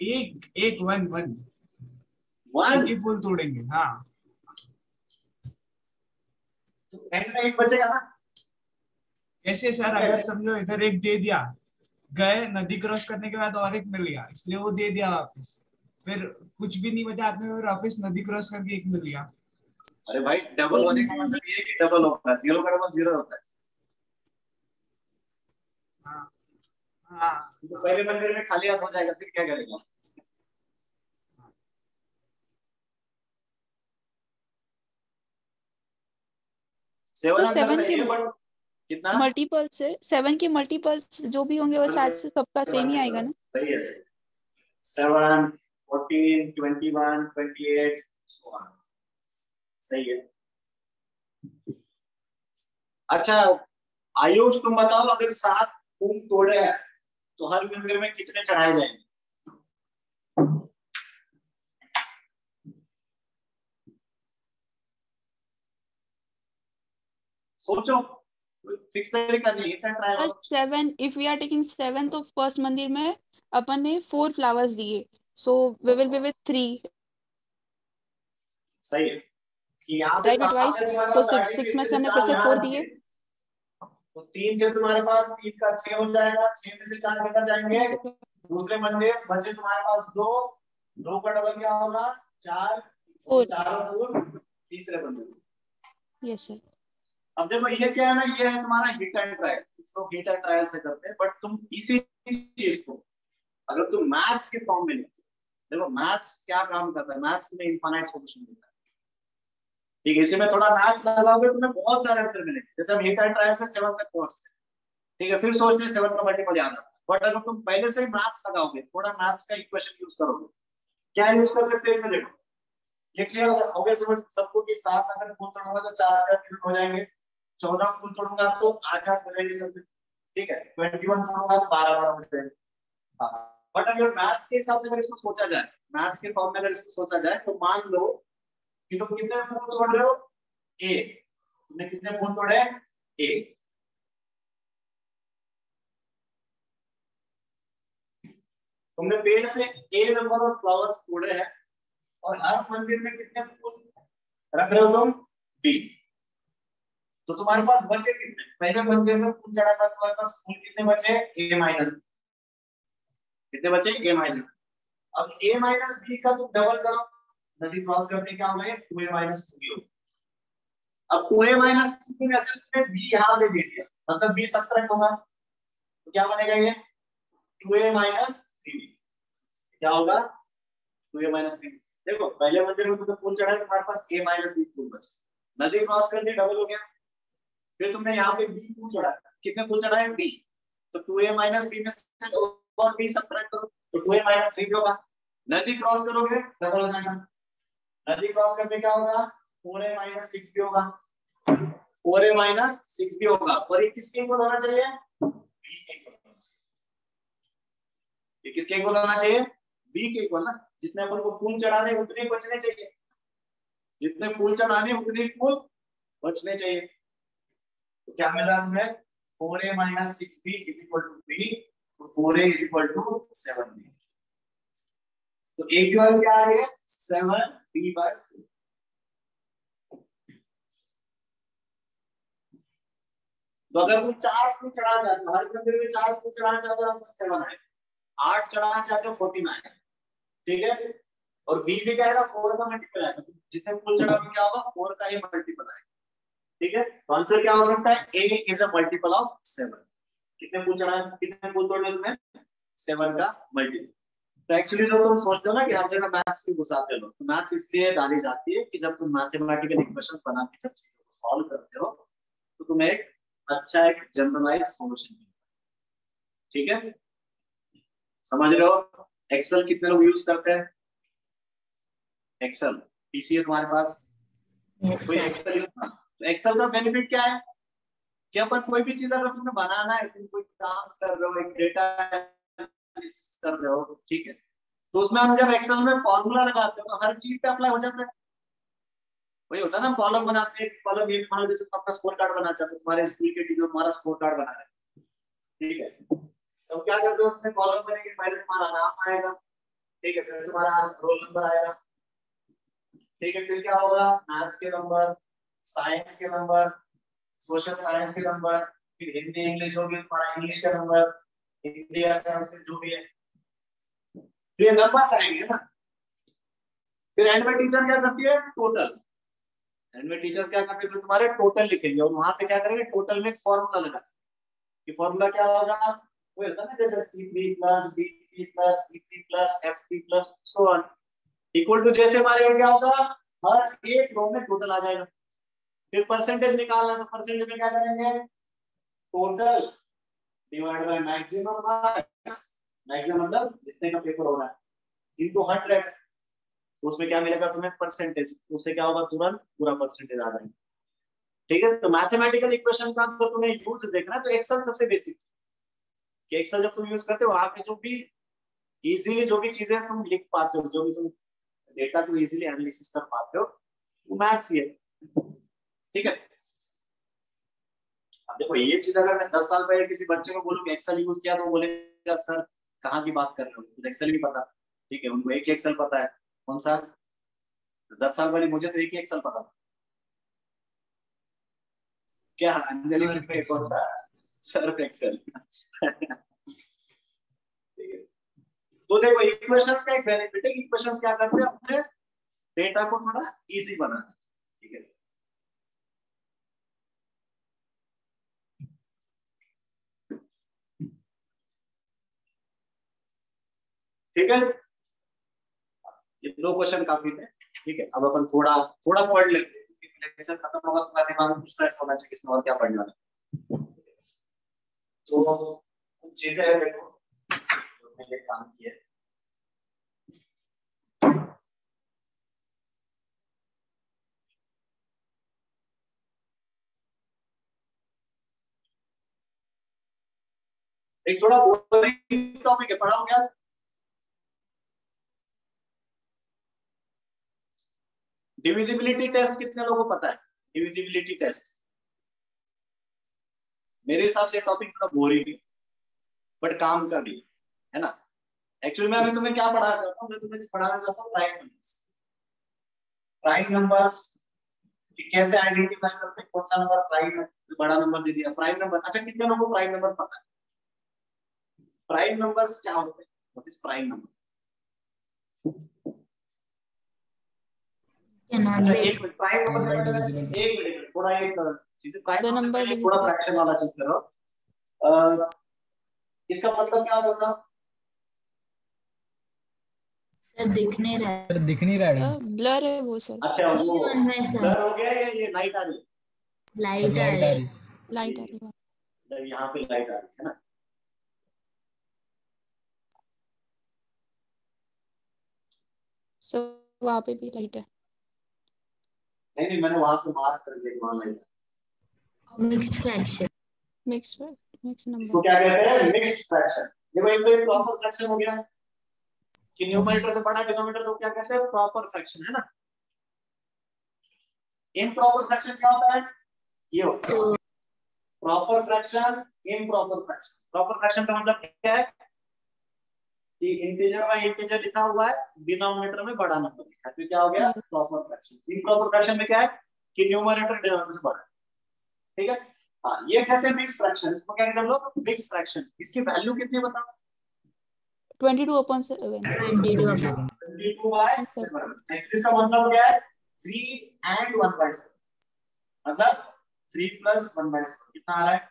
एक एक वन वन वन ही फूल तोड़ेंगे हाँ। तो एंड में एक बचेगा ना? कैसे सर अगर समझो इधर एक दे दिया गए नदी क्रॉस करने के बाद और एक मिल गया इसलिए वो दे दिया वापस। फिर कुछ भी नहीं बचा हाथ में और वापस नदी क्रॉस करके एक मिल गया। अरे भाई डबल होने का मतलब ये है कि डबल होगा ज़ीरो का डबल ज़ीरो होता है। हाँ हाँ। तो पहले मंदिर में खाली हाथ हो जाएगा फिर क्या करेगा? सेवन So, सही के- बट कितना? मल्टीपल से सेवन के मल्टीपल्स जो भी होंगे वो शायद से सबका सेम ही आएगा ना? सही है। Seven fourteen twenty one twenty eight सही है। अच्छा आयुष तुम बताओ अगर सात फूल तोड़े हैं तो हर मंदिर में कितने चढ़ाए जाएँगे? सोचो। फिक्स तरीका नहीं hit and try seven if we are taking seven तो फ़र्स्ट मंदिर में अपन ने फोर फ्लावर्स दिए। So we will be with three सही है। Right advice so six six में से हमने फिर से फोर दिए। तो तीन थे तुम्हारे पास तीन का छह हो जाएगा छह में से चार निकल जाएँगे। दूसरे मंदिर बचे तुम्हारे पास दो दो का डबल क्या होगा? चार और चारों तीसरे मंदिर यस सर अब देखो ये क्या है ना ये है तुम्हारा हिट एंड ट्रायल इसको हिट एंड ट्रायल से करते हैं बट तुम इसी चीज़ को अगर तुम मैथ्स के फॉर्म में लिखते हो, देखो मैथ्स क्या काम करता है? मैथ्स तुम्हें इनफाइनाइट सॉल्यूशन देता है। ठीक है इसी में थोड़ा मैथ्स लगाओगे तुम्हें बहुत सारे आंसर मिलेंगे। जैसे हम हिट एंड ट्रायल से सेवन तक पहुँचते हैं। ठीक है फिर सोचते हैं सेवन का मल्टीपल याद आता है बट अगर तुम पहले से ही मैथ्स लगाओगे थोड़ा मैथ्स का इक्वेशन यूज़ करोगे क्या यूज़ कर सकते हैं इसमें देखो? ये क्लियर हो गया सबको कि सात अगर तोड़ूँगा तो चार हज़ार हो जाएँगे? चौदह फूल तोड़ूँगा तो आठ आठ हो जाएँगे सब। ठीक है? ट्वेंटी वन तोड़ूँगा तो बारह बारह हो जाएँगे। हाँ। बट अगर मैथ्स के हिसाब से अगर इसको सोचा जाए मैथ्स के फॉर्म में अगर इसको सोचा जाए तो मान लो कि तुम कितने फूल तोड़ रहे हो? ए तुमने कितने फूल तोड़े? ए तुमने पेड़ से ए नंबर ऑफ़ फ्लावर्स तोड़े हैं, और हर मंदिर में कितने फूल रख रहे हो तुम? बी तो तुम्हारे पास बचे कितने? पहले मंदिर में फूल चढ़ा था, तुम्हारे पास फूल कितने बचे? ए माइनस कितने बचे? ए माइनस अब ए माइनस बी का तुम डबल करो, नदी क्रॉस करने क्या हो गए two A minus two B हो अब टू ए माइनस टू में ऐसे तुमने बी यहाँ पे दे दिया। मतलब बी सत्रह होगा। तो क्या बनेगा ये? Two A minus three B क्या होगा? टू ए माइनस थ्री देखो, पहले मंदिर में तुमने फूल चढ़ाया तुम्हारे पास ए माइनस बी फूल बचा। नदी क्रॉस कर दी डबल हो गया। फिर तुमने यहाँ पे बी फूल चढ़ाया कितने फूल चढ़ाए बी तो टू ए माइनस बी में और बी करो तो टू ए माइनस थ्री होगा। नदी क्रॉस करोगे डबल नदी क्रॉस करने क्या होगा? फोर ए माइनस सिक्स भी होगा। फोर ए माइनस सिक्स भी होगा। और ये किसके इक्वल होना चाहिए? बी के इक्वल ये किसके इक्वल होना चाहिए? बी के इक्वल ना। जितने अपन को फूल चढ़ाने, उतने बचने चाहिए। जितने फूल चढ़ाने, उतने फूल बचने चाहिए। तो क्या मिल रहा है four A minus six B is equal to B तो four A is equal to seven B. तो ए की वैल्यू क्या आ रही है सेवन बी बाय तो अगर तुम चार फूल चढ़ाना चाहते हो? हर मंदिर में चार फूल चढ़ाना चाहते हो? आंसर सेवन आए आठ चढ़ाना चाहते हो फोर्टीन आएगा ठीक है? और बी भी क्या आएगा फोर का मल्टीपल आएगा तो जितने फूल चढ़ाओगे क्या होगा? फोर का ही मल्टीपल आएगा। ठीक है? तो आंसर क्या हो सकता है? A is a multiple of seven कितने फूल चढ़ाए कितने फूल तोड़े तुम्हें सेवन का मल्टीपल तो एक्चुअली जो तुम सोचते हो ना कि हर जगह मैथ्स क्यों घुसाते हो तो मैथ्स इसलिए डाली जाती है कि जब तुम मैथमेटिकल इक्वेशंस बना के जब चीज़ों को सॉल्व करते हो तो तुम्हें एक अच्छा एक जनरलाइज सॉल्यूशन मिलता है। ठीक है? समझ रहे हो? एक्सेल कितने लोग यूज़ करते हैं? एक्सेल पीसी है तुम्हारे पास? Yes, कोई. एक्सेल तो एक्सेल का बेनिफिट क्या है? कि अपन कोई भी चीज़ अगर तुम्हें बनाना है, तुम कोई काम कर रहे हो, एक डेटा कर रहे हो, ठीक है? तो उसमें हम जब एक्सेल में फॉर्मूला लगाते हो तो हर चीज़ पे अप्लाई हो जाता है। वही होता है ना कॉलम बनाते हैं कॉलम ये मान जैसे अपना स्कोर कार्ड बनाना चाहते हो, तुम्हारे स्कूल के टीचर तुम्हारा स्कोर कार्ड बना रहे हैं, ठीक है? तो क्या करते हो, उसमें कॉलम बनेंगे पहले तुम्हारा नाम आएगा, ठीक है? फिर तुम्हारा रोल नंबर आएगा, ठीक है? फिर क्या होगा? मैथ्स के नंबर साइंस के नंबर, सोशल साइंस के नंबर, फिर हिंदी, इंग्लिश जो भी तुम्हारा इंग्लिश का नंबर, हिंदी या संस्कृत जो भी है। ये नंबर्स आएँगे ना। फिर एंड में टीचर क्या करती है? टोटल एंड में टीचर्स क्या करते हैं? तुम्हारे टोटल लिखेंगे और वहाँ पे क्या करेंगे? टोटल में फॉर्मूला लगा ये फॉर्मूला क्या होगा? वो होता है ना, जैसे C three plus B three plus F three plus so on equal to जैसे हमारे क्या होगा, हर एक रो में टोटल आ जाएगा। फिर परसेंटेज निकालना तो परसेंटेज में क्या करेंगे? Total divide by maximum marks maximum मतलब जितने का पेपर हो रहा है इनटू हंड्रेड तो उसमें क्या मिलेगा तुम्हें? परसेंटेज उससे क्या होगा? तुरंत पूरा परसेंटेज आ जाएगा। ठीक है? तो मैथमेटिकल इक्वेशन का तो तुम्हें यूज़ देखना तो एक्सेल सबसे बेसिक कि एक्सेल जब तुम यूज़ करते हो, वहाँ पे जो भी इजीली जो भी चीज़ें तुम लिख पाते हो, जो भी तुम डेटा को इजीली एनालिसिस कर पाते हो, वो मैथ्स ही है। ठीक है? अब देखो ये चीज़ अगर मैं दस साल पहले किसी बच्चे को बोलूँ एक्सेल यूज़ किया तो बोलेगा सर कहाँ की बात कर रहे हो? मुझे एक्सेल नहीं पता। ठीक है उनको एक ही एक्सेल पता है। कौन सा? दस साल पहले मुझे तो एक ही एक्सेल पता था। क्या? अंजलि कौन सा? सर्फ एक्सेल तो देखो इक्वेशंस का एक बेनिफिट है इक्वेशंस क्या करते हैं? अपने डेटा को थोड़ा इजी बनाना ठीक है? ठीक है? ये दो क्वेश्चन काफ़ी थे। ठीक है, अब अपन थोड़ा थोड़ा पढ़ लेते हैं लेक्चर खत्म होगा तो तुम्हारे दिमाग में कुछ ऐसा होना चाहिए किसमें और क्या पढ़ना है। तो कुछ चीज़ें हैं, देखो मैंने काम किया है। एक थोड़ा बोरिंग टॉपिक है पढ़ा हो क्या? डिविजिबिलिटी टेस्ट कितने लोगों को पता है? डिविजिबिलिटी टेस्ट मेरे हिसाब से टॉपिक थोड़ा बोरिंग है बट काम का भी है ना? एक्चुअली मैं अभी तुम्हें क्या पढ़ाना चाहता हूँ? मैं तुम्हें पढ़ाना चाहता हूँ प्राइम नंबर्स प्राइम नंबर्स कैसे आइडेंटिफाई करते हैं? कौन सा नंबर प्राइम है? बड़ा नंबर दे दिया। प्राइम नंबर अच्छा कितने लोगों को प्राइम नंबर पता है? प्राइम नंबर्स क्या होते हैं? व्हाट इज़ प्राइम नंबर एक मिनट प्राइम से. एक मिनट थोड़ा एक चीज़ प्राइम नंबर से number पहले थोड़ा फ्रैक्शन वाला चीज़ करो। इसका मतलब क्या होगा सर दिख नहीं रहा है। दिख नहीं रहा है। ब्लर है वो सर। अच्छा वो ब्लर हो गया या ये लाइट आ रही लाइट आ रही है। लाइट आ रही यहाँ पे लाइट आ रही है ना। सर वहाँ पे भी लाइट है। नहीं नहीं मैंने वहाँ पे मार्क कर दिया वहाँ light mixed fraction mix mix इसको नंबर क्या कहते हैं? मिक्स्ड फ्रैक्शन देखो एक तो एक प्रॉपर फ्रैक्शन हो गया। कि न्यूमरेटर से बड़ा डिनोमिनेटर तो क्या कहते हैं? प्रॉपर फ्रैक्शन है ना? इम्प्रॉपर फ्रैक्शन क्या होता है? ये होता है। तो proper fraction improper fraction proper fraction का मतलब क्या है? कि इंटीजर बाय इंटीजर लिखा हुआ है डिनोमिनेटर में बड़ा नंबर लिखा है। तो क्या हो गया? प्रॉपर फ्रैक्शन इम्प्रॉपर फ्रैक्शन में क्या है? कि न्यूमरेटर डिनोमिनेटर से बड़ा है। ठीक है? हाँ ये कहते हैं मिक्स फ्रैक्शन इसको क्या कहते हैं लोग मिक्स फ्रैक्शन इसकी वैल्यू कितनी बताओ? Twenty two upon seven twenty two upon 22 by 7 actually इसका मतलब क्या है? 3 एंड 1 बाय 7 मतलब 3 प्लस 1 बाय 7 कितना आ रहा है?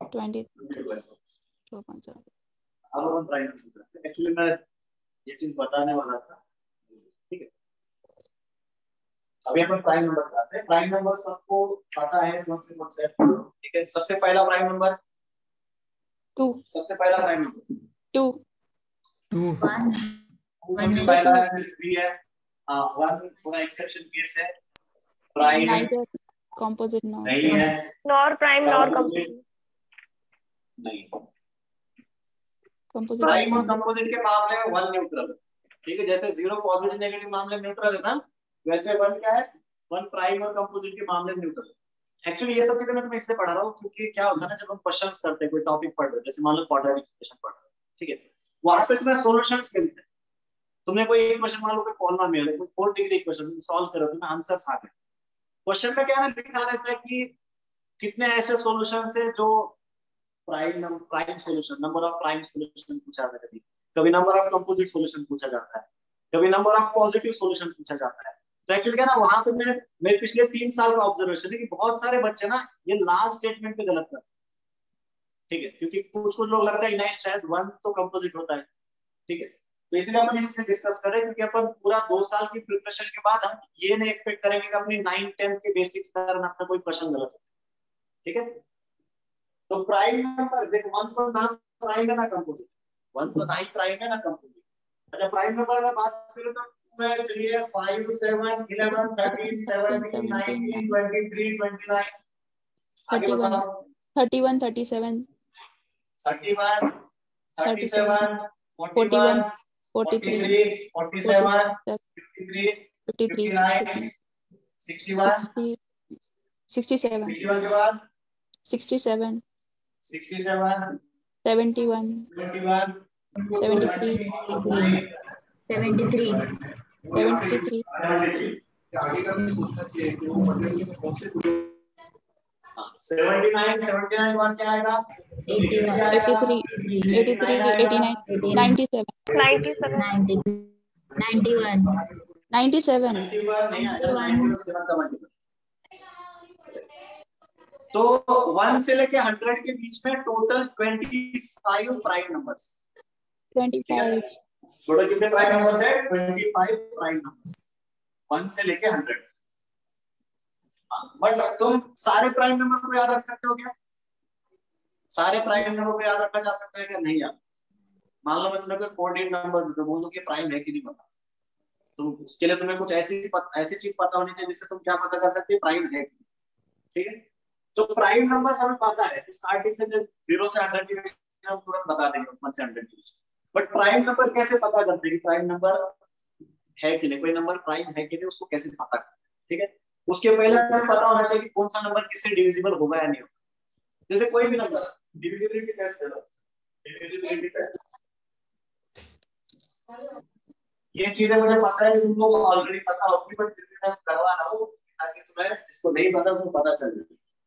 Twenty 22 by 7 two upon seven अब हम प्राइम नंबर करते हैं। एक्चुअली मैं ये चीज़ बताने वाला था। ठीक है? अभी अपन प्राइम नंबर करते हैं। प्राइम नंबर सबको पता है कौन से कौन से ठीक है? सबसे पहला प्राइम नंबर टू। सबसे पहला prime number two. Two. One. सबसे पहला है थ्री है। हाँ वन थोड़ा एक्सेप्शन केस है। प्राइम नाइदर नहीं है। Nor prime nor Composite. नहीं। Composite प्राइम और कंपोजिट के मामले में वन न्यूट्रल ठीक है जैसे ज़ीरो पॉजिटिव नेगेटिव मामले में न्यूट्रल है ना वैसे वन क्या है? वन प्राइम और कंपोजिट के मामले में न्यूट्रल एक्चुअली ये सब चीज़ें मैं तुम्हें इसलिए पढ़ा रहा हूँ क्योंकि क्या होता है ना जब हम क्वेश्चंस करते हैं कोई टॉपिक पढ़ रहे हैं जैसे मान लो क्वाड्रेटिक इक्वेशन पढ़ रहे हैं ठीक है? वहाँ पे तुम्हें सॉल्यूशंस मिलते हैं। तुमने कोई एक क्वेश्चन मान लो कोई पॉलिनोमियल है कोई डिग्री इक्वेशन तुम सॉल्व करो तुम्हें आंसर्स आ गए। क्वेश्चन में क्या ना लिखा रहता है कि कितने ऐसे सोल्यूशन है जो prime number prime solution number of prime solution पूछा जाता है। कभी नंबर ऑफ़ कंपोजिट सॉल्यूशन पूछा जाता है। कभी नंबर ऑफ़ पॉजिटिव सॉल्यूशन पूछा जाता है। तो एक्चुअली क्या ना, वहाँ पे मैं मेरे पिछले तीन साल का ऑब्जर्वेशन है कि बहुत सारे बच्चे ना ये लास्ट स्टेटमेंट पे गलत करते ठीक है? क्योंकि कुछ कुछ लोग लगता है, नहीं, शायद वन तो कंपोजिट होता है। ठीक है? तो इसलिए अपन इससे डिस्कस करें क्योंकि अपन पूरा दो साल की प्रिपरेशन के बाद हम ये नहीं एक्सपेक्ट करेंगे कि अपनी नाइन टेंथ के बेसिक कारण अपना कोई क्वेश्चन गलत हो। ठीक है? तो प्राइम नंबर देखो वन तो नाइन प्राइम है ना composite one to nine prime है ना कंपोजिट अच्छा प्राइम नंबर अगर बात करें तो टू है थ्री है five seven eleven thirteen seventeen nineteen twenty three twenty nine thirty one thirty one thirty seven thirty one thirty seven forty one forty three forty seven fifty three fifty nine sixty one sixty seven sixty seven 67 71 71 73 73 73 आगे का भी सोचना चाहिए कि वो model के कौन से 79 79 और क्या आएगा? 83 83 89 97 97 91 97 91 91 का मल्टीप्लाई तो वन से लेके हंड्रेड के बीच में total twenty five prime numbers twenty total कितने प्राइम नंबर्स है? Twenty five prime numbers one से लेके हंड्रेड. बट तुम सारे प्राइम नंबर को याद रख सकते हो क्या? सारे प्राइम नंबर को याद रखा जा सकता है क्या? नहीं याद मान लो मैं तुम्हें कोई फोर्टीन नंबर दे दूँ बोल दूँ कि प्राइम है कि नहीं पता। तो उसके लिए तुम्हें कुछ ऐसी ऐसी चीज़ पता होनी चाहिए जिससे तुम क्या पता कर सकते हो प्राइम है ठीक है? तो प्राइम नंबर हमें पता है स्टार्टिंग से जब ज़ीरो से हंड्रेड के हम तुरंत बता देंगे वन से हंड्रेड के बट प्राइम नंबर कैसे पता करते हैं कि प्राइम नंबर है कि नहीं? कोई नंबर प्राइम है कि नहीं उसको कैसे पता करते हैं? ठीक है? उसके पहले हमें पता होना चाहिए कि कौन सा नंबर किससे डिविजिबल होगा या नहीं होगा। जैसे कोई भी नंबर डिविजिबिलिटी टेस्ट ले लो। डिविजिबिलिटी टेस्ट ये चीज़ें मुझे पता है कि तुम लोग ऑलरेडी पता होगी बट फिर भी मैं करवा रहा हूँ ताकि तुम्हें जिसको नहीं पता वो पता चल जाए।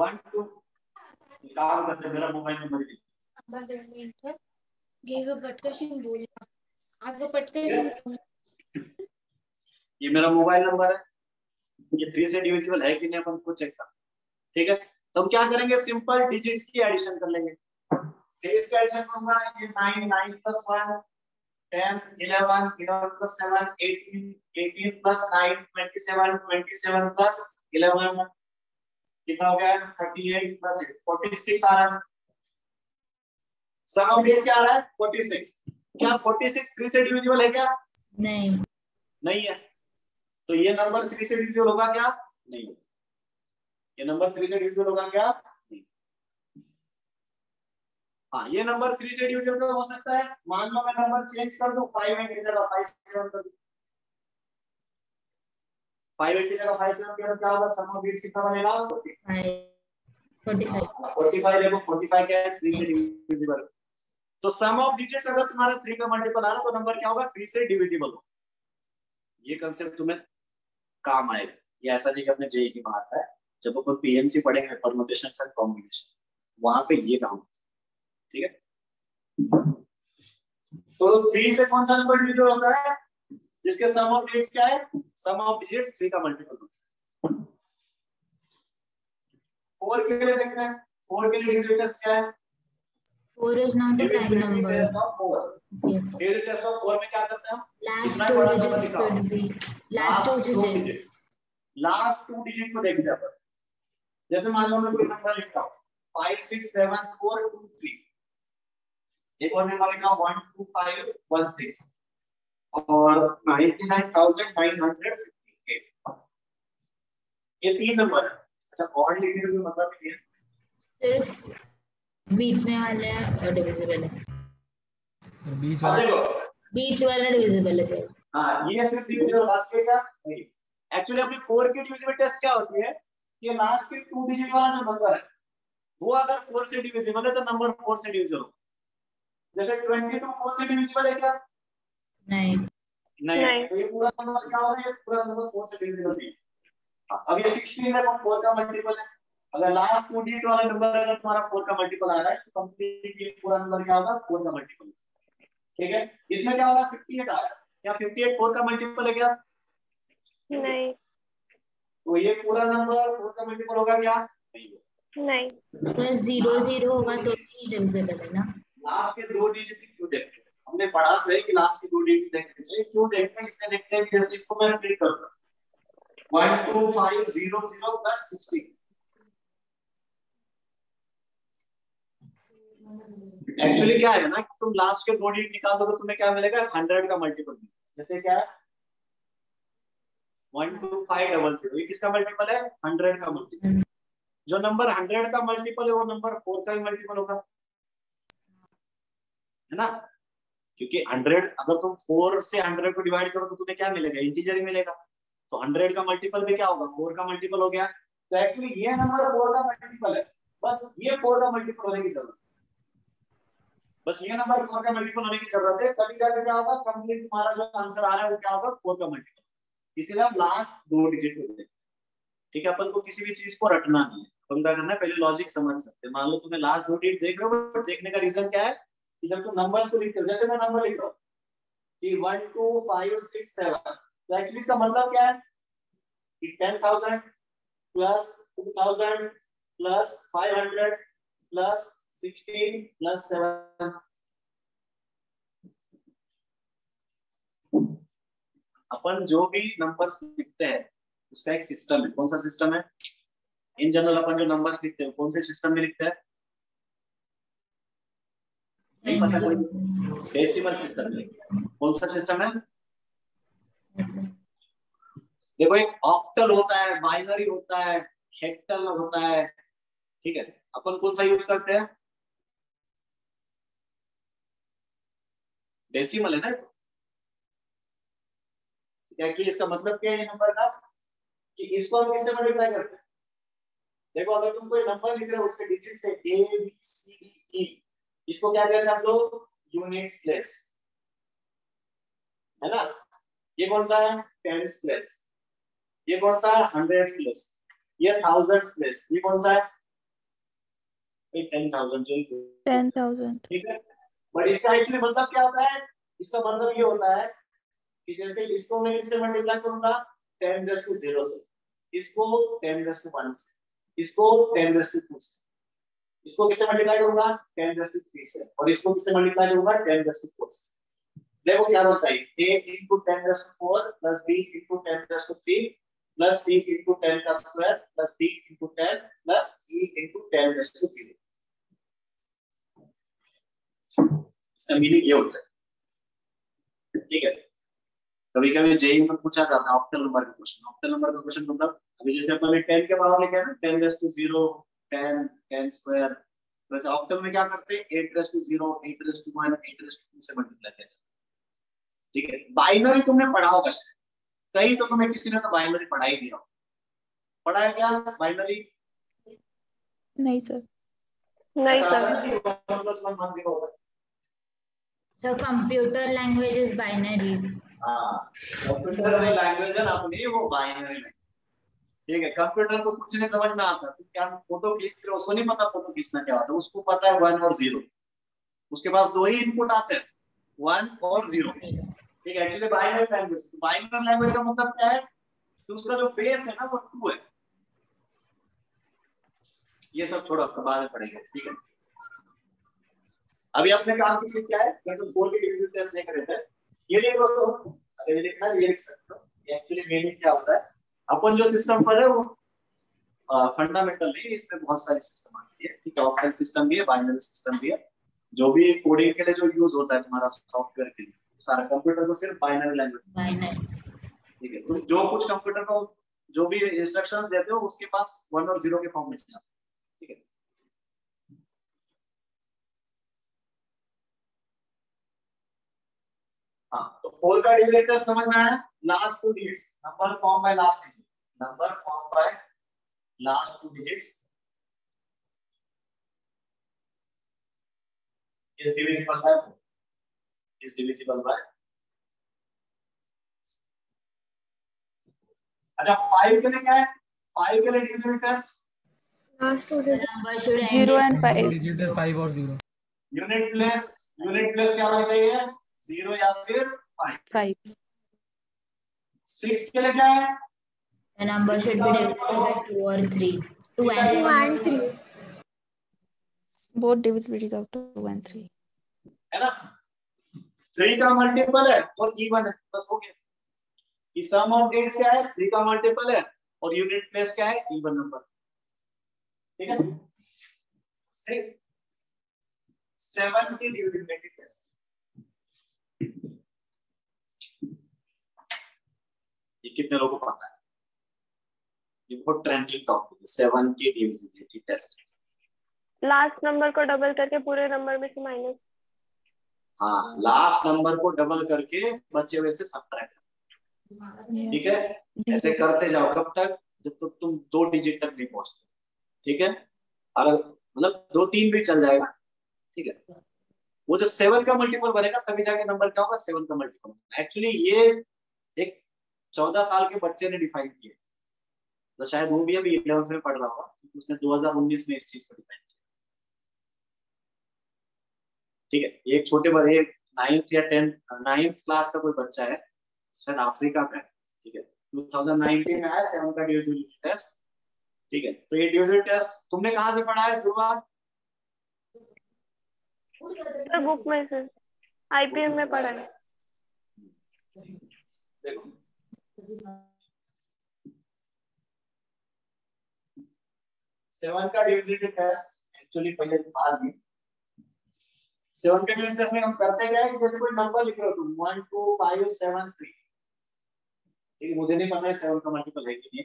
वन टू काम करते मेरा मोबाइल नंबर भी गेगा पटकशीन बोलना आगे पटकशीन ये मेरा मोबाइल नंबर है ये थ्री से डिविजिबल है कि नहीं अपन को चेक कर ठीक है तो हम क्या करेंगे सिंपल डिजिट्स की एडिशन कर लेंगे डिजिट्स की एडिशन करूँगा ये nine nine plus one ten eleven eleven plus seven eighteen eighteen plus nine twenty seven twenty seven plus eleven कितना हो गया? Thirty eight plus eight forty six आ रहा है। सम ऑफ़ डेज़ क्या आ रहा है? फोर्टी सिक्स क्या फोर्टी सिक्स थ्री से डिविजिबल है क्या? नहीं। नहीं है। तो ये नंबर थ्री से डिविजिबल होगा क्या? नहीं। ये नंबर थ्री से डिविजिबल होगा क्या? नहीं। हाँ ये नंबर थ्री से डिविजिबल तो हो सकता है? मान लो मैं नंबर चेंज कर दूँ फाइव की फाइव सेवन कर दूँ फाइव एट की जगह फाइव सेवन के क्या होगा? सम ऑफ़ बीट्स कितना बनेगा? फोर्टी फाइव देखो फोर्टी फाइव क्या है? थ्री से डिविजिबल तो सम ऑफ़ डिजिट्स अगर तुम्हारा थ्री का मल्टीपल आ रहा तो नंबर क्या होगा? थ्री से डिविजिबल ये कंसेप्ट तुम्हें काम आएगा. ये ऐसा नहीं कि अपने जेई की बात है. जब अपन पीएमसी पढ़ेंगे परमुटेशन एंड कॉम्बिनेशन वहाँ पे ये काम होता है. ठीक है? तो थ्री से कौन सा नंबर डिविजिबल होता है? जिसके सम ऑफ़ डिजिट्स क्या है? सम ऑफ़ डिजिट्स थ्री का मल्टीपल होता है। फोर के लिए देखते हैं। फोर के लिए डिजिटल क्या है? Four is not a prime number. Test of four four में क्या करते हैं नंबर digits दिखाओ should be last two digits. Last two digit को देखते हैं जैसे मान लो मैं कोई नंबर लिख रहा हूँ। Five six seven four two three एक और नंबर लिखा one two five one six और ये तीन नंबर अच्छा ऑड का मतलब है। सिर्फ़ बीच में वाला डिविजिबल है। और बीच वाला देखो। बीच वाला डिविजिबल है सर हाँ ये सिर्फ़ डिविजिबल बात करेगा। नहीं। एक्चुअली अपनी फोर की डिविजिबल टेस्ट क्या होती है? ये लास्ट के टू डिजिट वाला जो नंबर है वो अगर फोर से डिविजिबल है तो नंबर फोर से डिविजिबल जैसे ट्वेंटी टू फोर से डिविजिबल है क्या? नहीं। नहीं। तो ये पूरा नंबर क्या होगा ये पूरा नंबर फोर से डिविजिबल नहीं अब ये सिक्सटीन है तो फोर का मल्टीपल है। अगर लास्ट टू डिजिट वाला नंबर अगर तुम्हारा फोर का मल्टीपल आ रहा है तो कंप्लीट ये पूरा नंबर क्या होगा? फोर का मल्टीपल ठीक है? इसमें क्या होगा? आ रहा है। क्या फिफ्टी एट फोर का मल्टीपल है क्या? नहीं। तो ये पूरा नंबर फोर का मल्टीपल होगा क्या? नहीं होगा। तो ही डिविजिबल है ना लास्ट के दो डिजिट क्यों देखते हमने पढ़ा तो है कि लास्ट के दो डिजिट देखने चाहिए क्यों देखते हैं इसलिए देखते हैं जैसे इसको मैं split five zero zero plus sixty actually क्या है ना कि तुम लास्ट के दो डिजिट निकाल दोगे तुम्हें क्या मिलेगा? हंड्रेड का मल्टीपल जैसे क्या है? One two five double zero किसका मल्टीपल है? हंड्रेड का मल्टीपल जो नंबर हंड्रेड का मल्टीपल है, वो नंबर फोर का मल्टीपल होगा। है ना? क्योंकि हंड्रेड अगर तुम फोर से हंड्रेड को डिवाइड करो तो तुम्हें क्या मिलेगा? इंटीजर ही मिलेगा। तो हंड्रेड का मल्टीपल भी क्या होगा? फोर का मल्टीपल हो गया। तो एक्चुअली ये नंबर फोर का मल्टीपल है। बस ये फोर का मल्टीपल होने की ज़रूरत बस ये नंबर फोर का मल्टीपल होने की ज़रूरत है। तभी जाकर क्या होगा? कंप्लीट तुम्हारा जो आंसर आ रहा है वो क्या होगा? फोर का मल्टीपल इसीलिए हम लास्ट दो डिजिट देखते हैं। ठीक है? अपन को किसी भी चीज़ को रटना नहीं है। अपन क्या करना है? पहले लॉजिक समझ सकते हैं। मान लो तुम्हें लास्ट दो डिजिट देख रहे हो बट देखने का रीजन क्या है? जब तुम नंबर्स को लिखते हो, जैसे मैं नंबर लिख रहा हूँ, कि one two five six seven तो एक्चुअली इसका मतलब क्या है? कि ten thousand plus two thousand plus five hundred plus sixteen plus seven अपन जो भी नंबर्स लिखते हैं, उसका एक सिस्टम है। कौन सा सिस्टम है? इन जनरल अपन जो नंबर्स लिखते हैं कौन से सिस्टम में लिखते हैं? नहीं पता कोई। डेसिमल सिस्टम में कौन सा सिस्टम है? देखो एक ऑक्टल होता है बाइनरी होता है हेक्टल होता है। ठीक है? अपन कौन सा यूज़ करते हैं? डेसिमल है ना तो? एक्चुअली इसका मतलब क्या है नंबर का? कि इसको हम किससे मल्टीप्लाई करते हैं? देखो अगर तुम कोई नंबर लिख रहे हो उसके डिजिट से A B C D E इसको क्या कहते हैं हम लोग? यूनिट्स प्लेस है ना? ये कौन सा है? टेंस प्लेस ये कौन सा है? हंड्रेड प्लेस ये थाउज़ेंड प्लेस ये कौन सा है? टेन थाउज़ेंड जो टेन थाउज़ेंड ठीक है? बट इसका एक्चुअली मतलब क्या होता है? इसका मतलब ये होता है कि जैसे इसको मैं इससे मल्टीप्लाई करूँगा टेन रेस टू ज़ीरो से। इसको टेन रेस टू वन से। इसको टेन रेस टू टू से। इसको किससे मल्टीप्लाई करूँगा? टेन रेस टू थ्री से। और इसको किससे मल्टीप्लाई करूँगा? टेन रेस टू फोर से। देखो क्या होता है। A into ten raise two four plus B into ten raise two three plus C into ten का square plus D into ten plus E into ten raise two zero इसका meaning ये होता है। ठीक है? कभी कभी जेई में पूछा जाता है ऑक्टल नंबर का क्वेश्चन ऑक्टल नंबर का क्वेश्चन मतलब अभी जैसे अपन ने 10 के बाहर लिखा है ना 10 रेस टू 0 10 10 स्क्वायर वैसे ऑक्टल में क्या करते हैं? 8 raise two 0 8 raise two 1 8 raise two 2 से मल्टीप्लाई किया जाता ठीक है? बाइनरी तुमने पढ़ा होगा शायद। कहीं तो तुम्हें किसी ने तो बाइनरी पढ़ा ही दिया पढ़ा है क्या? बाइनरी नहीं सर नहीं sir computer language is binary. Computer language है ना अपनी वो बाइनरी में। ठीक है कंप्यूटर को कुछ नहीं समझ में आता। तो क्या फ़ोटो खींच रहे उसको नहीं पता फ़ोटो खींचना क्या होता उसको पता है वन और ज़ीरो उसके पास दो ही इनपुट आते हैं। वन और ज़ीरो ठीक है एक्चुअली बाइनरी लैंग्वेज तो बाइनरी लैंग्वेज का मतलब क्या है? कि उसका जो बेस है ना, वो टू है। ये सब थोड़ा बाद में पढ़ेंगे, ठीक है? अभी अपने काम की चीज़ क्या है? कंट्रोल फोर के डिविजन टेस्ट नहीं करे। थे ये लिख लो तो। अगर ये लिखना, ये लिख सकते हो। एक्चुअली मीनिंग क्या होता है? अपन जो सिस्टम पर है वो फंडामेंटल नहीं इसमें बहुत सारे सिस्टम आती है। ठीक है ऑफलाइन सिस्टम भी है बाइनरी सिस्टम भी है। जो भी कोडिंग के लिए जो यूज़ होता है तुम्हारा सॉफ्टवेयर के लिए सारा कंप्यूटर को सिर्फ़ बाइनरी लैंग्वेज ठीक है तुम जो कुछ कंप्यूटर को जो भी इंस्ट्रक्शंस देते हो उसके पास वन और ज़ीरो के फॉर्म में है। ठीक है। हाँ तो फोर का डिजिट समझ में आया? Last two digits number form by last digit number form by last two digits is divisible by 4 is divisible by अच्छा 5 के लिए क्या है? 5 के लिए division test Last two The digits. number should end zero and five digit है five और zero unit place unit place क्या होना चाहिए? ज़ीरो या फिर फाइव फाइव सिक्स के लिए क्या है? The number should be divided by two or three. Two and Two and three. Both divisibilities of two and three है ना? थ्री का मल्टीपल है और इवन है. बस हो गया. कि सम ऑफ़ डेट्स क्या है? थ्री का मल्टीपल है और यूनिट प्लेस क्या है? इवन नंबर ठीक है? सिक्स सेवन की डिविजिबिलिटी टेस्ट ये कितने लोगों को पता है? ये बहुत ट्रेंडिंग टॉपिक है। सेवन की डिविजिबिलिटी टेस्ट लास्ट नंबर को डबल करके पूरे नंबर में से माइनस हाँ लास्ट नंबर को डबल करके बचे हुए से सब्ट्रैक्ट ठीक है? ऐसे करते जाओ कब तक? जब तक तुम दो डिजिट तक नहीं पहुँचते। ठीक है? और मतलब दो तीन भी चल जाएगा। ठीक है? वो जो सेवन का मल्टीपल बनेगा तभी जाके नंबर क्या होगा? सेवन का मल्टीपल एक्चुअली ये एक चौदह साल के बच्चे ने डिफाइन किया। तो शायद वो भी अभी इलेवंथ में पढ़ रहा होगा उसने 2019 में इस चीज़ को डिफाइन किया। ठीक है एक छोटे बड़े नाइन्थ या टेंथ नाइन्थ क्लास का कोई बच्चा है शायद अफ्रीका का है ठीक है। 2019 में आया सेवन का डिविजिबिलिटी टेस्ट ठीक है। तो ये डिविजिबिलिटी टेस्ट तुमने कहाँ से पढ़ा है ध्रुवा? बुक में से आईपीएम में पढ़ा है। देखो सेवन का डिविजिबिलिटी टेस्ट एक्चुअली पहले भी सेवन के यूनिट प्लेस में हम करते क्या है जैसे कोई नंबर लिख रहे हो तुम one two five seven three मुझे नहीं पता है सेवन का मल्टीपल है कि नहीं।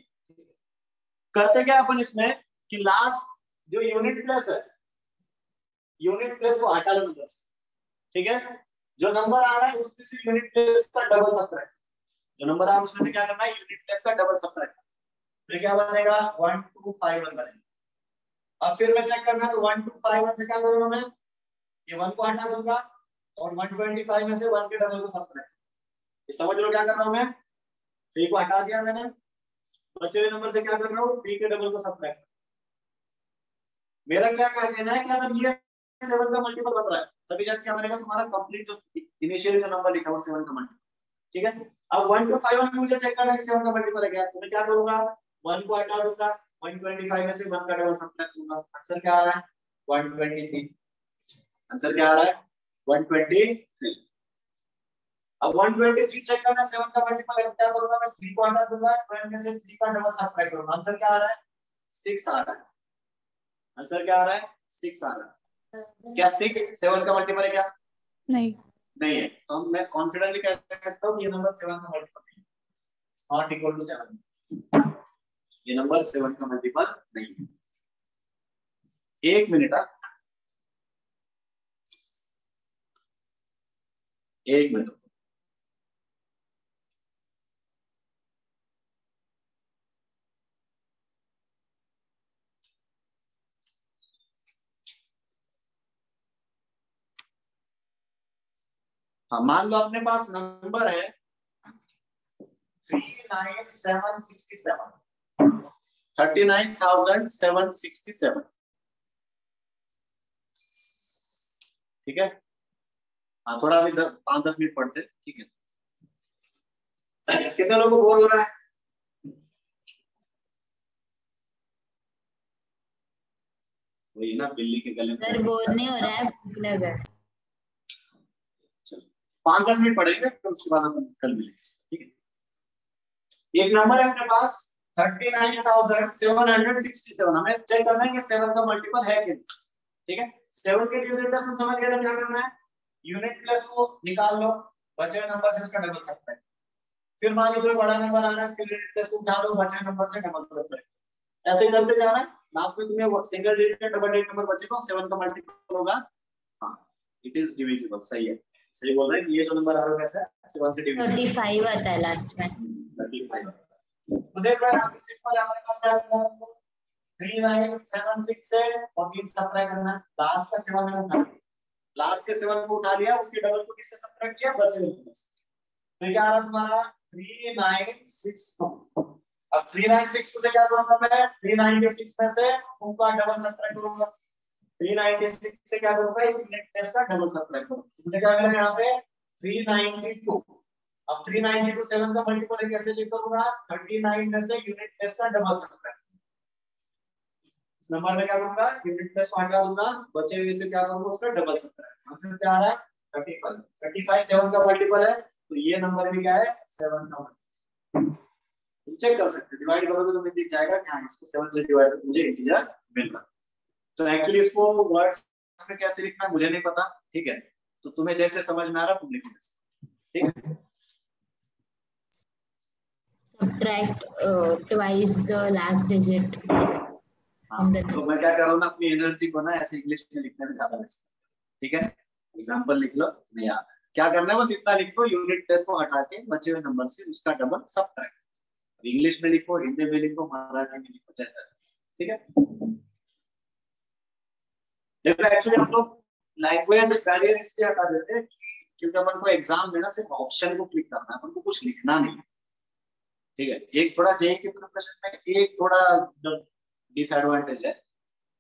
करते क्या अपन इसमें कि लास्ट जो यूनिट प्लेस है यूनिट प्लेस को हटा लो ठीक है? जो नंबर आ रहा है, उसमें से यूनिट प्लेस का डबल सब्ट्रैक्ट जो नंबर आ रहा है उसमें से क्या करना है? यूनिट प्लेस का डबल सब्ट्रैक्ट फिर क्या बनेगा? वन टू फाइव वन बनेगा। अब फिर मैं चेक करना तो वन टू फाइव वन से क्या करूँगा मैं? ये वन को हटा दूँगा और वन ट्वेंटी फाइव में से वन के डबल को सब्ट्रैक्ट ये समझ लो क्या कर रहा हूँ मैं? थ्री को हटा दिया मैंने। बचे हुए नंबर से क्या कर रहा हूँ? थ्री के डबल को सब्ट्रैक्ट मेरा क्या कहना है कि अगर ये सेवन का मल्टीपल बन रहा है, तभी जब क्या बनेगा? तुम्हारा कंप्लीट जो इनिशियल जो नंबर लिखा है, वो सेवन का मल्टीपल ठीक है? अब वन टू फाइव में मुझे चेक करना है सेवन का मल्टीपल है क्या तो मैं क्या करूँगा? वन को हटा दूँगा वन ट्वेंटी फाइव में से वन का डबल सब्ट्रैक्ट करूँगा आंसर क्या आ रहा है? वन ट्वेंटी थ्री आंसर क्या आ रहा है? वन ट्वेंटी थ्री अब 123 चेक करना 7 का मल्टीपल है क्या करूँगा? मैं 3 को हटा दूँगा 12 में से 3 का डबल सब्ट्रैक्ट करूँगा। आंसर क्या आ रहा है? 6 आ रहा है। आंसर क्या आ रहा है? 6 आ रहा है। क्या 6 7 का मल्टीपल है क्या? नहीं। नहीं है। तो हम मैं कॉन्फिडेंटली कह सकता हूँ, ये नंबर सेवन का मल्टीपल नहीं है। नॉट इक्वल टू सेवन ये नंबर सेवन का मल्टीपल नहीं है। एक मिनट आप एक मिनट। मान लो अपने पास नंबर है three nine seven sixty seven thirty nine thousand seven sixty seven ठीक है? हाँ थोड़ा अभी पाँच दस मिनट पढ़ते ठीक है? कितने लोगों को बोल हो रहा है? वही ना, बिल्ली के गले सर, बोर नहीं हो रहा है पाँच दस मिनट पढ़ेंगे, फिर उसके बाद अपन कल मिलेंगे एक नंबर है अपने पास thirty nine thousand seven hundred sixty seven हमें चेक करना है कि सेवन का मल्टीपल है कि ठीक है? सेवन के डिजिट तुम समझ गए क्या करना है? यूनिट प्लस को निकाल लो, बचे हुए नंबर से उसका डबल सकता है। फिर मान लो कोई बड़ा नंबर आ रहा है, फिर यूनिट प्लस को उठा लो, बचे नंबर से डबल सकता है। ऐसे करते जाना है लास्ट में तुम्हें single digit double digit number बचेगा सेवन का मल्टीपल होगा। हाँ इट इज़ डिविजिबल सही है। सही बोल रहे हैं ये जो नंबर आ रहा है कैसा है? सेवन से डिविजिबल थर्टी फाइव आता है लास्ट में। थर्टी फाइव तो देख रहे हैं सिंपल हमारे पास है से सब्ट्रैक्ट करना लास्ट का सेवन में उठा। लास्ट के सेवन को उठा लिया उसके डबल को किससे सब्ट्रैक्ट किया? बचे हुए तो क्या आ रहा तुम्हारा? थ्री नाइन सिक्स टू अब थ्री नाइन सिक्स टू से क्या करूँगा मैं? थ्री नाइन के सिक्स में से उनका डबल सब्ट्रैक्ट करूँगा। थ्री नाइन के सिक्स से क्या करूँगा इस टेस्ट का डबल सब्ट्रैक्ट करूँगा मुझे क्या मिलेगा यहाँ पे? थ्री नाइनटी टू अब थ्री नाइनटी टू सेवन का मल्टीपल कैसे चेक करूँगा थर्टी नाइन में से यूनिट टेस्ट का डबल सब्ट्रैक्ट इस नंबर में क्या करूँगा? यूनिट प्लस को हटा दूँगा। बचे हुए से क्या करूँगा उसका डबल सब्ट्रैक्ट आंसर क्या आ रहा है? 35 35 7 का मल्टीपल है तो ये नंबर भी क्या है? 7 का मल्टीपल चेक कर सकते डिवाइड करोगे तो मुझे दिख जाएगा। कि हाँ? इसको 7 से डिवाइड मुझे इंटीजर मिल रहा तो एक्चुअली इसको वर्ड्स में कैसे लिखना मुझे नहीं पता ठीक है? तो तुम्हें जैसे समझ में आ रहा तुम लिखो ठीक है? Subtract uh, twice the last digit. हाँ, तो मैं क्या कर रहा हूँ ना अपनी एनर्जी को ना ऐसे इंग्लिश में लिखने में ज़्यादा ठीक है? एग्ज़ाम्पल लिख लो नहीं क्या करना है बस इतना लिख लो यूनिट टेस्ट को हटा के बचे हुए नंबर से उसका डबल सब इंग्लिश में लिखो हिंदी में लिखो मराठी में लिखो जैसा। ठीक है? देखो एक्चुअली हम लोग लैंग्वेज बैरियर इसलिए हटा देते हैं क्योंकि अपन को एग्ज़ाम में ना सिर्फ़ ऑप्शन को क्लिक करना है, अपन को कुछ लिखना नहीं है। ठीक है? एक थोड़ा जेई के प्रिपरेशन में एक थोड़ा डिसएडवांटेज है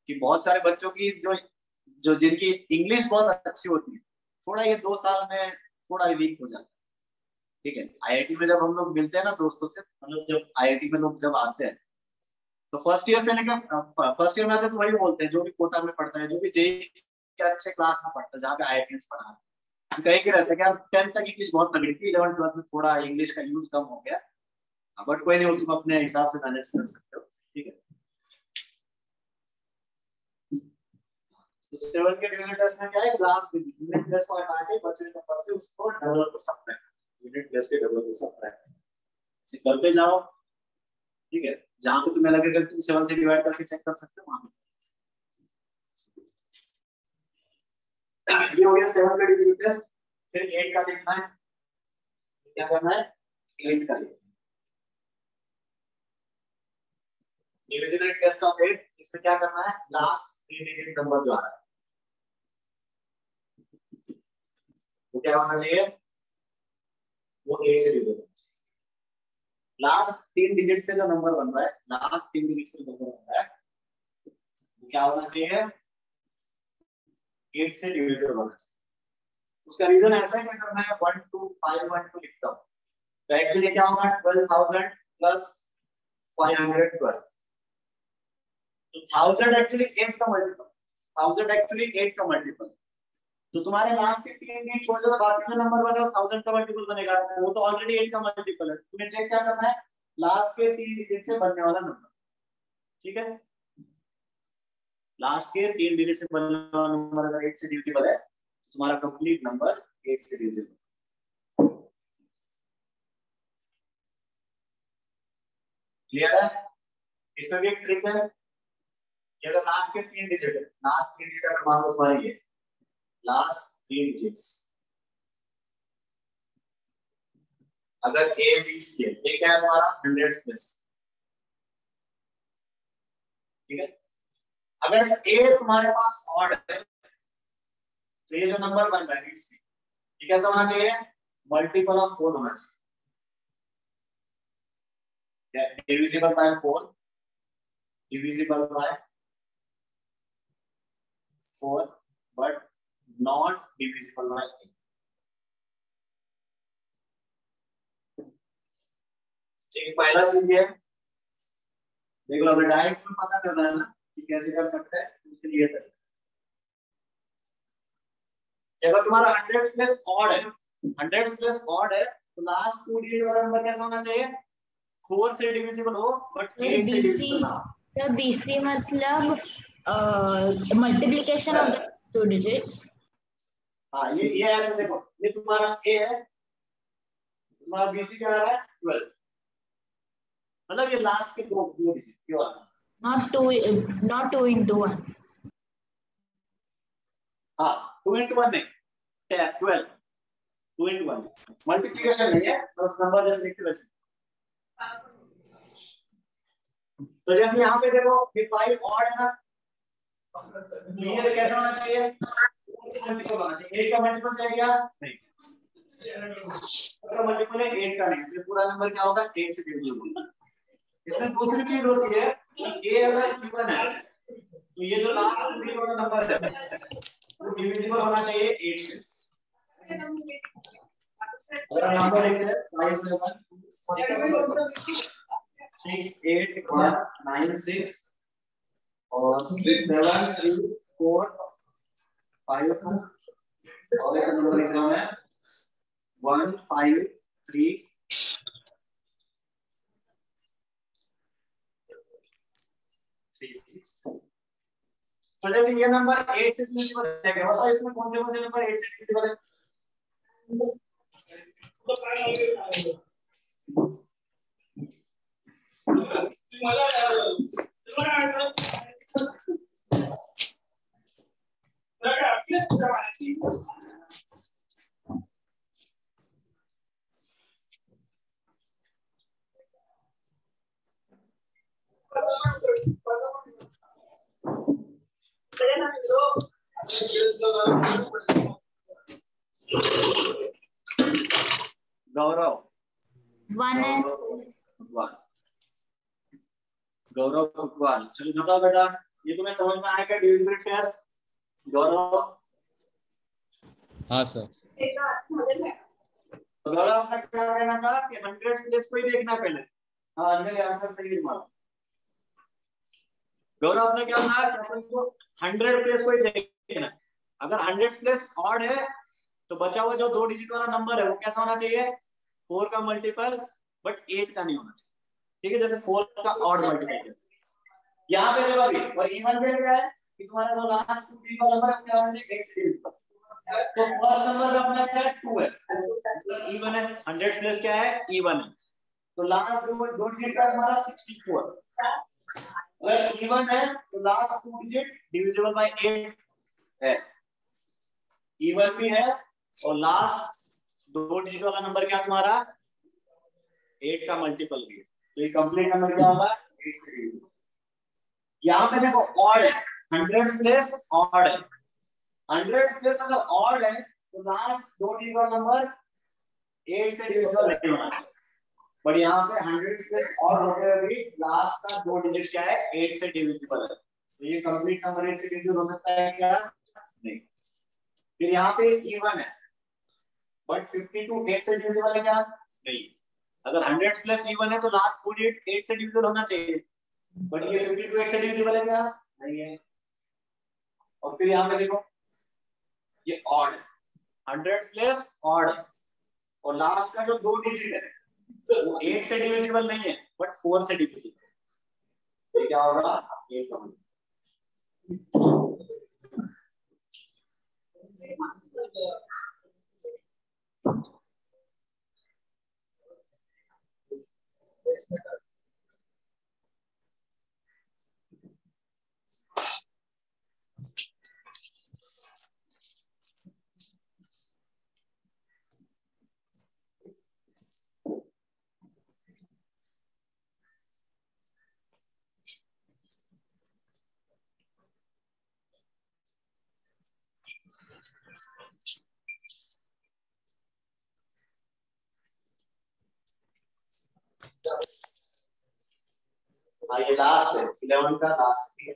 कि बहुत सारे बच्चों की जो जो जिनकी इंग्लिश बहुत अच्छी होती है, थोड़ा ये दो साल में थोड़ा वीक हो जाता है। ठीक है? आईआईटी में जब हम लोग मिलते हैं ना दोस्तों से मतलब जब आईआईटी में लोग जब आते हैं तो फ़र्स्ट ईयर से लेकर फ़र्स्ट ईयर में आते तो वही बोलते हैं, जो भी कोटा में पढ़ता है, जो भी जेई अच्छे क्लास में पढ़ता है, जहाँ पे आई आई पढ़ा है। कहीं के रहते हैं कि आप टेंथ तक इंग्लिश बहुत तगड़ी थी इलेवन ट्वेल्थ में थोड़ा इंग्लिश का यूज़ कम हो गया। बट कोई नहीं हो तुम अपने हिसाब से मैनेज कर सकते हो, ठीक है? तो सेवन के डिविजन में क्या है लास्ट यूनिट प्लस को हटा के बचे से उसको डबल को सब्ट्रैक्ट यूनिट प्लस के डबल को सब्ट्रैक्ट करते जाओ, ठीक है? जहाँ पे तुम्हें लगेगा तुम सेवन से डिवाइड करके चेक कर सकते हो, वहाँ ये हो गया सेवन का डिविजन टेस्ट फिर एट का देखना है। क्या करना है? एट का देखना टेस्ट ऑफ़ एट इसमें क्या करना है? लास्ट थ्री डिजिट नंबर जो आ रहा है। वो क्या होना चाहिए? वो एट से डिवाइड होना चाहिए। लास्ट तीन डिजिट से जो नंबर बन रहा है लास्ट तीन डिजिट से नंबर बन रहा है, वो क्या होना चाहिए? एट से डिविजिबल होना चाहिए। उसका रीजन ऐसा है कि अगर मैं one two five one two लिखता हूँ। तो एक्चुअली क्या होगा? Twelve thousand plus five hundred twelve तो थाउज़ेंड एक्चुअली एट का मल्टीपल थाउज़ेंड एक्चुअली एट का मल्टीपल तो तुम्हारे लास्ट के तीन डिजिट छोड़ दो, बाकी जो नंबर बने वो थाउज़ेंड का मल्टीपल बनेगा। वो तो ऑलरेडी एट का मल्टीपल है। तुम्हें चेक क्या करना है? लास्ट के तीन डिजिट से बनने वाला नंबर ठीक है? लास्ट के तीन डिजिट से बनने वाला नंबर अगर एट से डिविजिबल है तो तुम्हारा कंप्लीट नंबर एट से डिविजिबल क्लियर है? इसमें भी एक ट्रिक है। कि अगर लास्ट के तीन डिजिट है लास्ट तीन डिजिट अगर मान लो तुम्हारी ये लास्ट थ्री डिजिट्स अगर ए बी सी है ये क्या है तुम्हारा हंड्रेड प्लस ठीक है? अगर ए तुम्हारे पास ऑड है तो ये जो नंबर बन रहा है ये कैसा होना चाहिए? मल्टीपल ऑफ़ फोर होना चाहिए. Divisible by four divisible by four but not divisible by 8. एक पहला चीज़ ये देख लो अगर डायरेक्ट में पता करना है ना कि कैसे कर सकते हैं उसके लिए करें। अगर तुम्हारा हंड्रेड प्लस ऑड है। हंड्रेड प्लस ऑड है तो लास्ट टू डिजिट वाला नंबर कैसा होना चाहिए? फोर से डिविजिबल हो बट एट से डिविजिबल ना सर बीसी मतलब multiplication of the two digits हाँ ये ये ऐसे देखो ये तुम्हारा ए है तुम्हारा बीसी क्या आ रहा है? ट्वेल्व मतलब ये लास्ट के दो दो डिजिट क्यों आ रहा है not two not two into one. हाँ टू इंटू वन नहीं twelve two into one multiplication नहीं है बस नंबर जैसे लिखते वैसे। तो जैसे यहाँ पे देखो ये फाइव ऑड है ना तो ये कैसा होना चाहिए? इसमें दूसरी चीज़ होती है ए अगर इवन है तो ये जो लास्ट डिजिट वाला नंबर है, वो डिविजिबल होना चाहिए एट से। अगर नंबर लिखते हैं five seven six eight one nine six और सेवन थ्री फोर फाइव और एक नंबर लिख रहा हूँ one five three three six तो जैसे ये नंबर एट से डिविजिबल है बताओ इसमें कौन से कौन से नंबर एट से डिविजिबल है गौरव। वन। गौरव कुटवाल चलो बताओ बेटा ये तुम्हें समझ में आएगा डिविजिबिलिटी टेस्ट गौरव? हाँ सर। गौरव आपने क्या कहना था कि हंड्रेड प्लेस को ही देखना पहले? हाँ अंजलि आंसर सही गौरव आपने क्या कहा कि अपन को हंड्रेड प्लेस को ही देखना अगर हंड्रेड प्लेस ऑड है तो बचा हुआ जो दो डिजिट वाला नंबर है वो कैसा होना चाहिए? फोर का मल्टीपल बट एट का नहीं होना चाहिए। ठीक है जैसे फोर का ऑड मल्टीपल यहाँ पे देखो अभी और इवन पे क्या है। तुम्हारा जो लास्ट डिजिट वाला नंबर क्या है 8 से तो फ़र्स्ट नंबर में अपना क्या है 2 है मतलब इवन है 100 प्लस क्या है इवन है तो लास्ट दो डिजिट का हमारा 64 अगर इवन है तो last two digit divisible by 8 है इवन भी है और लास्ट दो डिजिट वाला नंबर क्या तुम्हारा 8 का मल्टीपल भी है तो ये कंप्लीट नंबर क्या होगा 8 से डिविजिबल यहाँ पे देखो ऑड है हंड्रेड प्लेस ऑड है हंड्रेड प्लेस अगर ऑड है तो लास्ट दो डिजिट नंबर 8 से डिविजिबल नहीं होना बट यहाँ पे हंड्रेड प्लस और होते हुए भी लास्ट का दो डिजिट क्या है? एट से डिविजिबल है। तो ये कंप्लीट नंबर एट से डिविजिबल हो सकता है क्या? नहीं। फिर यहाँ पे इवन है। बट फिफ्टी टू एट से डिविजिबल है क्या? नहीं। अगर हंड्रेड प्लस इवन है तो लास्ट दो डिजिट एट से डिविजिबल होना चाहिए। बट ये फिफ्टी टू एट से डिविजिबल है क्या? नहीं है। और फिर यहाँ पे देखो, ये ऑड हंड्रेड प्लस ऑड और लास्ट का जो दो डिजिट है, वो एट से डिविजिबल नहीं है बट फोर से डिविजिबल ये क्या होगा? एट का हाँ ये लास्ट है इलेवन का लास्ट है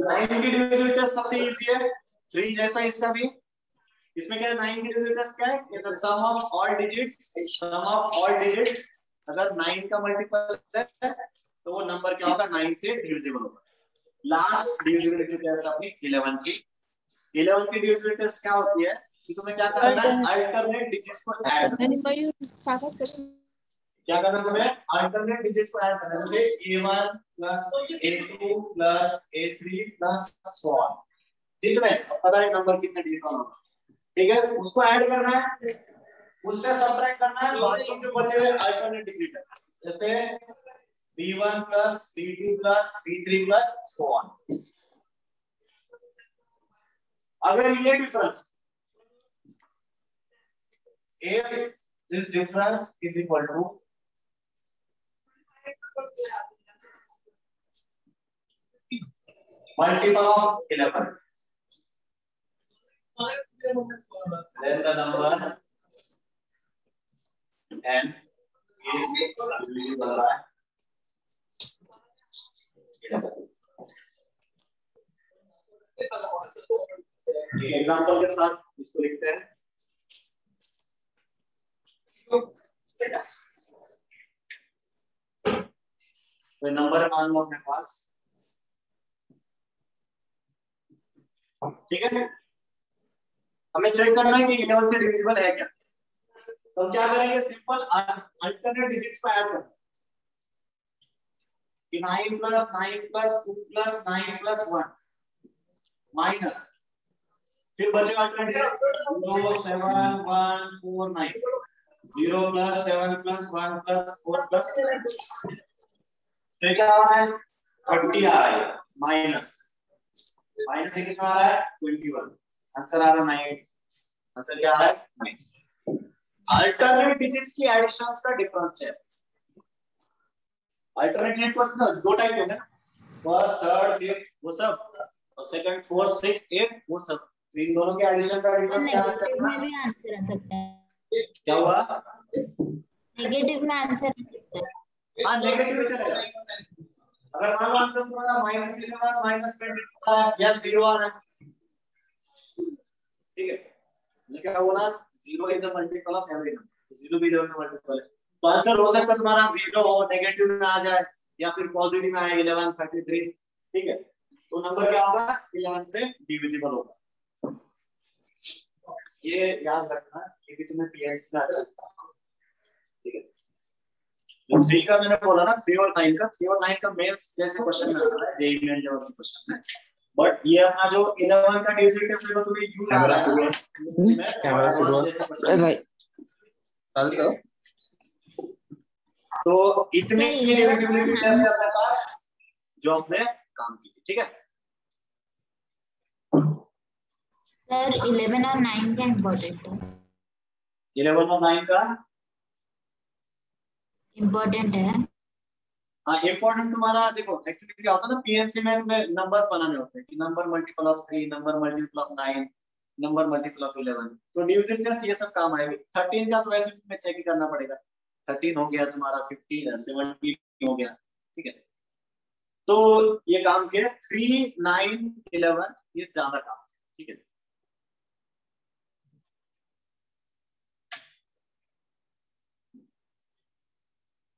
नाइन की टेस्ट सबसे इजी है। थ्री जैसा इसका भी। इसमें क्या है? नाइन की टेस्ट क्या है? Sum of all digits sum of all digits अगर नाइन का मल्टीपल है तो वो नंबर क्या होगा? नाइन से डिविजिबल होगा। लास्ट डिविजिबिलिटी टेस्ट अपनी इलेवन की। इलेवन की डिविजिबिलिटी टेस्ट क्या होती है? कि तुम्हें क्या करना है? अल्टरनेट डिजिट्स को ऐड करना क्या करना है तुम्हें? अल्टरनेट डिजिट्स को ऐड करना है। मुझे a1 plus a2 plus a3 plus so on जितने पता नहीं नंबर कितने डिजिट का होगा। ठीक है? उसको ऐड करना है। उससे सबट्रैक्ट करना है। बाकी जो बचे हुए अल्टरनेट डिजिट है। जैसे b1 plus b2 plus b3 plus so on अगर ये difference if this difference is equal to multiple of 11 then the number n is divisible by 11 एक एग्जांपल के साथ इसको लिखते हैं कोई नंबर मान लो अपने पास? ठीक है? हमें चेक करना है कि इलेवन से डिविजिबल है क्या? तो हम क्या करेंगे? सिंपल अल्टरनेट डिजिट्स को ऐड करना कि nine plus nine plus two plus nine plus one minus फिर बचेगा अल्टरनेट दो seven one four nine zero plus seven plus one plus four plus तो क्या आ रहा है थर्टी आ रहा है माइनस। माइनस से कितना आ रहा है? Twenty one. आंसर आ रहा है नाइन। आंसर क्या आ रहा है? नाइन। अल्टरनेट डिजिट्स की एडिशंस का डिफरेंस है। अल्टरनेट डिजिट को दो टाइप होंगे फ़र्स्ट थर्ड फिफ्थ वो सब। और सेकंड फोर्थ सिक्स एट वो सब। तो इन दोनों के एडिशन का डिफरेंस क्या आ सकता है। क्या हुआ? नेगेटिव में आंसर है नेगेटिव चलेगा। अगर मान लो आंसर तुम्हारा माइनस इलेवन माइनस ट्वेंटी या ज़ीरो आ रहा है। ठीक है? क्या बोला? Zero is a multiple of every number zero भी इलेवन मल्टीपल है। तो आंसर हो सकता है तुम्हारा ज़ीरो हो नेगेटिव में आ जाए या फिर पॉजिटिव में आए इलेवन थर्टी थ्री ठीक है? तो नंबर क्या होगा? इलेवन से डिविजिबल होगा। ये याद रखना ये भी तुम्हें पीएस में आ सकता ठीक है। जो थ्री का मैंने बोला ना थ्री और नाइन का थ्री और नाइन का मेंस जैसे क्वेश्चन में आता है जेई मेन लेवल के क्वेश्चन में बट ये अपना जो इलेवन का डिजिट है तो तुम्हें आ कैमरा रहा शुरू कैमरा शुरू जैसे भाई चल तो तो इतनी 11 डिविजिबिलिटी हाँ। टेस्ट है अपने पास जो हमने काम की ठीक है? सर इलेवन और नाइन का इम्पोर्टेंट है. इलेवन और नाइन का? इम्पोर्टेंट है. हाँ इम्पोर्टेंट तुम्हारा देखो एक्चुअली क्या होता है ना पीएनसी में तुम्हें नंबर्स बनाने होते हैं कि number multiple of three number multiple of nine number multiple of eleven तो डिवीज़न टेस्ट ये सब काम आएँगे. थर्टीन का तो वैसे भी तुम्हें चेक ही करना पड़ेगा. थर्टीन हो गया तुम्हारा फिफ्टीन सेवनटीन हो गया ठीक है? तो ये काम किया थ्री नाइन इलेवन ये ज़्यादा काम ठीक है?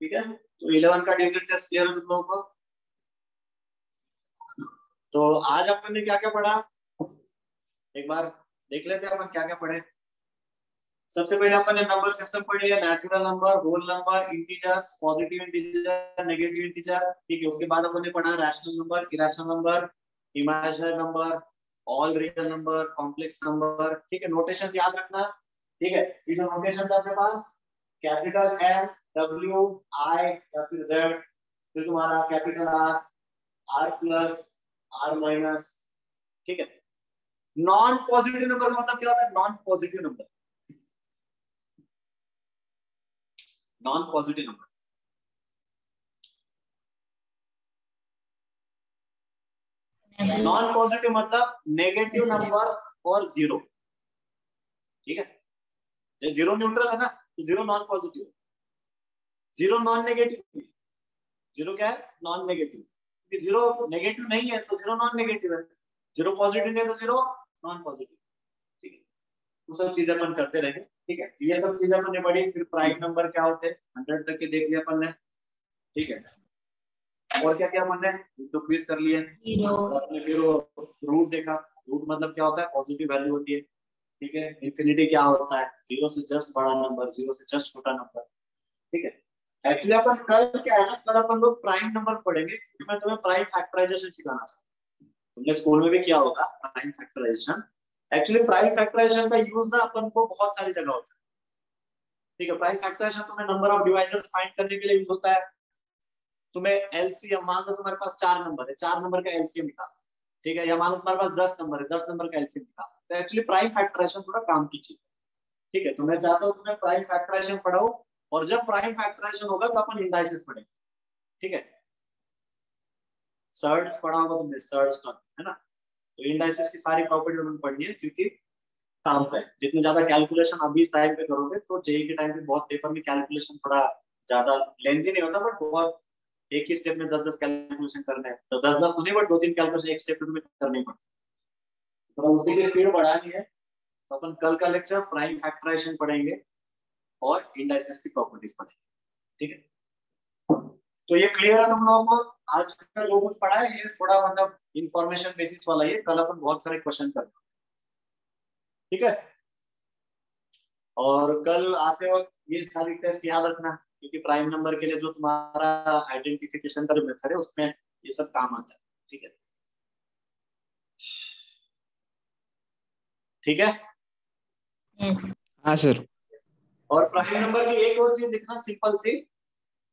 ठीक है? तो इलेवन का डिविजन टेस्ट क्लियर है तुम लोगों को तो आज अपन ने क्या क्या पढ़ा? एक बार देख लेते हैं अपन क्या क्या पढ़े। सबसे पहले अपन ने नंबर सिस्टम पढ़ लिया natural number whole number integers positive integer negative integer ठीक है? उसके बाद अपन ने पढ़ा rational number irrational number imaginary number all real number complex number ठीक है? नोटेशंस याद रखना, ठीक है? ये जो नोटेशंस आपके पास कैपिटल एम डब्ल्यू आई या फिर जेड फिर तुम्हारा capital R R plus R minus ठीक है? नॉन पॉजिटिव नंबर मतलब क्या होता है? Non positive number non positive number non positive मतलब नेगेटिव नंबर्स और ज़ीरो ठीक है? ज़ीरो न्यूट्रल है ना तो zero non positive zero non negative zero क्या है? नॉन नेगेटिव क्योंकि ज़ीरो नेगेटिव नहीं है तो ज़ीरो नॉन नेगेटिव है। ज़ीरो पॉजिटिव नहीं है तो ज़ीरो नॉन पॉजिटिव ठीक है? वो सब चीज़ें अपन करते रहेंगे। ठीक है? ये सब चीज़ें अपन ने पढ़ी फिर प्राइम नंबर क्या होते हैं? हंड्रेड तक के देख लिया अपन ने। ठीक है? और क्या क्या अपन ने? तो क्विज कर लिया Zero. अपने फिर रूट देखा। रूट मतलब क्या होता है? पॉजिटिव वैल्यू होती है। ठीक है? इंफिनिटी क्या होता है? ज़ीरो से जस्ट बड़ा नंबर ज़ीरो से जस्ट छोटा नंबर ठीक है? एक्चुअली अपन कल क्या है ना, कल अपन लोग प्राइम नंबर पढ़ेंगे, मैं तुम्हें प्राइम फैक्टराइजेशन सिखाना चाहता तुमने स्कूल में भी किया होगा prime factorization actually prime factorization का यूज़ ना अपन को बहुत सारी जगह होता है। ठीक है प्राइम फैक्टराइजेशन तुम्हें नंबर ऑफ़ डिवाइजर्स फाइंड करने के लिए यूज़ होता है। तुम्हें एलसीएम मान लो तुम्हारे पास चार नंबर है, चार नंबर का एलसीएम निकाल ठीक है, या मान लो तुम्हारे पास दस नंबर है, दस नंबर का एलसीएम निकाल तो एक्चुअली प्राइम फैक्टराइजेशन थोड़ा काम की चीज़ है। ठीक है तो मैं चाहता हूँ तुम्हें प्राइम फैक्टराइजेशन पढ़ाओ और जब प्राइम फैक्टराइजेशन होगा तो अपन इंडाइसिस पढ़ेंगे। ठीक है? सर्ड्स पढ़ा होगा तुमने सर्ड्स टर्म है ना? तो इंडाइसिस की सारी प्रॉपर्टी तुमने पढ़नी है क्योंकि काम पे जितने ज़्यादा कैलकुलेशन अभी टाइम पे करोगे तो जेई के टाइम पे बहुत पेपर में कैलकुलेशन थोड़ा ज़्यादा लेंथी नहीं होता बट बहुत एक ही स्टेप में दस दस कैलकुलेशन करने हैं। तो दस दस तो नहीं बट दो तीन कैलकुलेशन एक स्टेप में करनी पड़ती तो उसके लिए स्पीड बढ़ानी है तो अपन कल का लेक्चर प्राइम फैक्टराइजेशन पढ़ेंगे। और इंडाइसिस की प्रॉपर्टीज़ पढ़ेंगे ठीक है? तो ये क्लियर है तुम लोगों को? आज का जो कुछ पढ़ा है ये थोड़ा मतलब इंफॉर्मेशन बेसिस वाला ये कल अपन बहुत सारे क्वेश्चन करेंगे ठीक है? और कल आते वक्त ये सारी टेस्ट याद रखना क्योंकि प्राइम नंबर के लिए जो तुम्हारा आइडेंटिफिकेशन का जो मेथड है उसमें ये सब काम आता है। ठीक है? ठीक है? हाँ सर और प्राइम नंबर की एक और चीज़ देखना सिंपल सी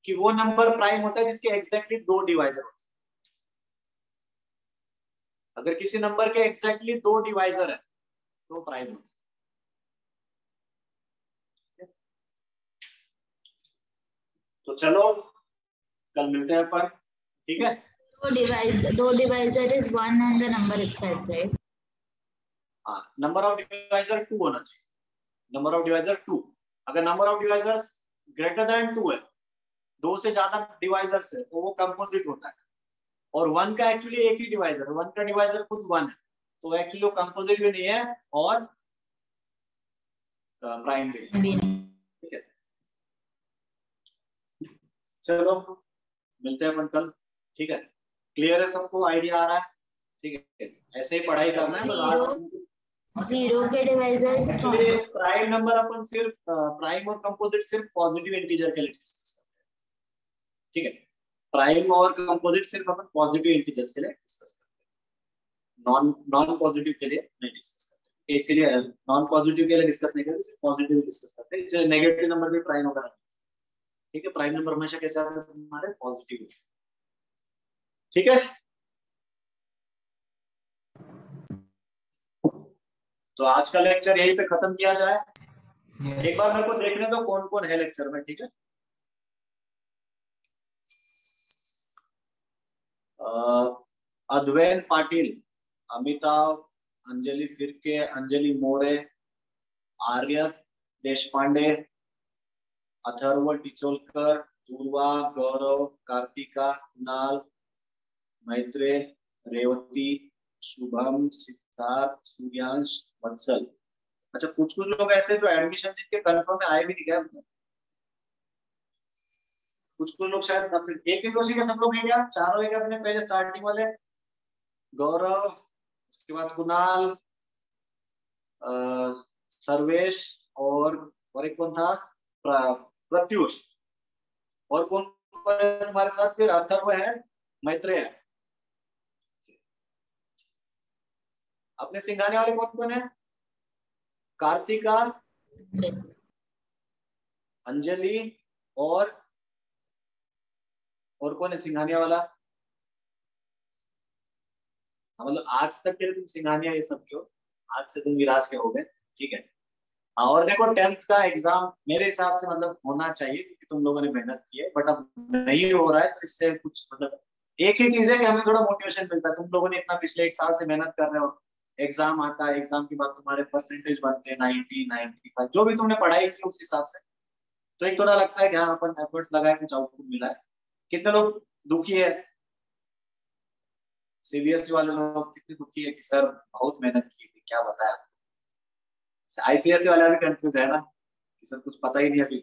कि वो नंबर प्राइम होता है जिसके एग्जैक्टली दो डिवाइजर होते हैं। अगर किसी नंबर के एग्जैक्टली दो डिवाइजर है तो प्राइम होता है। तो चलो कल मिलते हैं पर ठीक है? दो डिवाइस दो divisor is one and the number itself right? हाँ नंबर ऑफ़ डिवाइजर टू होना चाहिए। नंबर ऑफ़ डिवाइजर टू अगर number of divisors greater than two है, दो से ज़्यादा डिवाइजर्स है तो वो कंपोजिट होता है। और वन का एक्चुअली एक ही डिवाइजर वन का डिवाइजर खुद वन है। तो एक्चुअली वो कंपोजिट भी नहीं है और प्राइम भी ठीक है? चलो, मिलते हैं कल। ठीक है? क्लियर है सबको? आइडिया आ रहा है? ठीक है? ऐसे ही पढ़ाई करना है। ज़ीरो के डिवाइजर्स प्राइम नंबर अपन सिर्फ़ प्राइम और कंपोजिट सिर्फ़ पॉजिटिव इंटीजर के लिए हैं। ठीक है? प्राइम और कंपोजिट सिर्फ़ अपन पॉजिटिव इंटीजर्स के लिए डिस्कस करते हैं। नॉन नॉन पॉजिटिव के लिए नहीं डिस्कस करते इसीलिए नॉन पॉजिटिव के लिए डिस्कस नहीं करते सिर्फ़ पॉजिटिव डिस्कस करते हैं। नेगेटिव नंबर भी प्राइम वगैरह ठीक है? प्राइम नंबर हमेशा कैसे आते हैं? हमारे पॉजिटिव ठीक है? तो आज का लेक्चर यहीं पे खत्म किया जाए yes. एक बार मेरे को देखने दो कौन कौन है लेक्चर में ठीक है अद्वैन पाटिल अमिताभ अंजलि फिरके अंजलि मोरे आर्य देशपांडे अथर्व टिचोलकर दुर्वा गौरव कार्तिका कुणाल मैत्रे रेवती शुभम सिद्धार्थ सूर्यांश, वत्सल। अच्छा कुछ कुछ लोग ऐसे जो एडमिशन जिनके कंफर्म में आए भी नहीं गए कुछ कुछ लोग शायद एक एक का सब लोग है क्या? चारों है क्या अपने पहले स्टार्टिंग वाले। गौरव, उसके बाद कुणाल सर्वेश और और एक कौन था? प्रत्युष। और कौन तुम्हारे साथ? फिर अथर्व है, मैत्रेय। अपने सिंघाने वाले कौन कौन है? कार्तिका अंजलि और और कौन है सिंघानिया वाला? हाँ मतलब आज तक के तुम सिंघानिया ये सब क्यों? आज से तुम विराज के हो गए ठीक है। हाँ और देखो टेंथ का एग्ज़ाम मेरे हिसाब से मतलब होना चाहिए क्योंकि तुम लोगों ने मेहनत की है बट अब नहीं हो रहा है तो इससे कुछ मतलब एक ही चीज़ है कि हमें थोड़ा मोटिवेशन मिलता है। तुम लोगों ने इतना पिछले एक साल से मेहनत कर रहे हो एग्ज़ाम आता है, एग्ज़ाम के बाद तुम्हारे परसेंटेज बनते हैं नाइनटी नाइनटी फाइव जो भी तुमने पढ़ाई की उस हिसाब से। तो एक थोड़ा लगता है कि हाँ अपन एफर्ट्स लगाए, कुछ आउटपुट मिला है। कितने लोग दुखी है? सीबीएसई वाले लोग कितने दुखी है कि सर, बहुत मेहनत की थी, क्या बताया आईसीएसई वाले भी कंफ्यूज है ना, कि सर, कुछ पता ही नहीं अभी।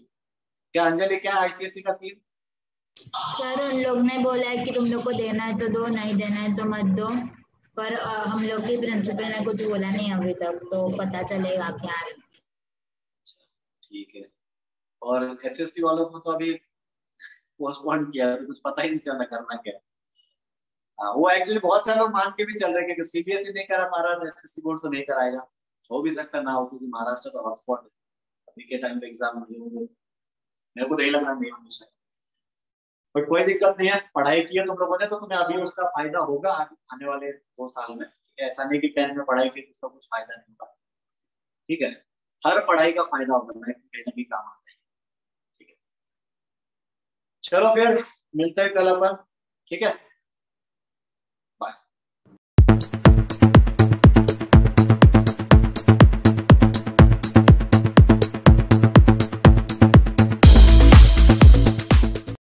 क्या अंजलि, क्या आईसीएसई का सीन सर, उन लोग ने बोला है कि तुम लोग को देना है तो दो, नहीं देना है तो मत दो। पर आ, हम लोग की प्रिंसिपल ने कुछ बोला नहीं अभी तक तो पता चलेगा क्या है। ठीक है। और एसएससी वालों को तो अभी पोस्टपोन किया तो कुछ पता ही नहीं चला करना क्या। आ, वो एक्चुअली बहुत सारे मान के भी चल रहे हैं कि सीबीएसई नहीं करा पा रहा तो एसएससी बोर्ड तो नहीं कराएगा। हो भी सकता ना हो क्योंकि महाराष्ट्र का हॉटस्पॉट है। अभी के टाइम पे एग्ज़ाम मेरे को नहीं लग रहा नहीं होंगे बट कोई दिक्कत नहीं है। पढ़ाई की है तुम लोगों ने तो तुम्हें अभी उसका फ़ायदा होगा आने वाले दो साल में। ऐसा नहीं कि टेंथ में पढ़ाई की तो उसका कुछ फ़ायदा नहीं होगा। ठीक है? हर पढ़ाई का फ़ायदा होगा कहीं ना कहीं काम आता है। ठीक है? चलो फिर, मिलते हैं कल अपन। ठीक है?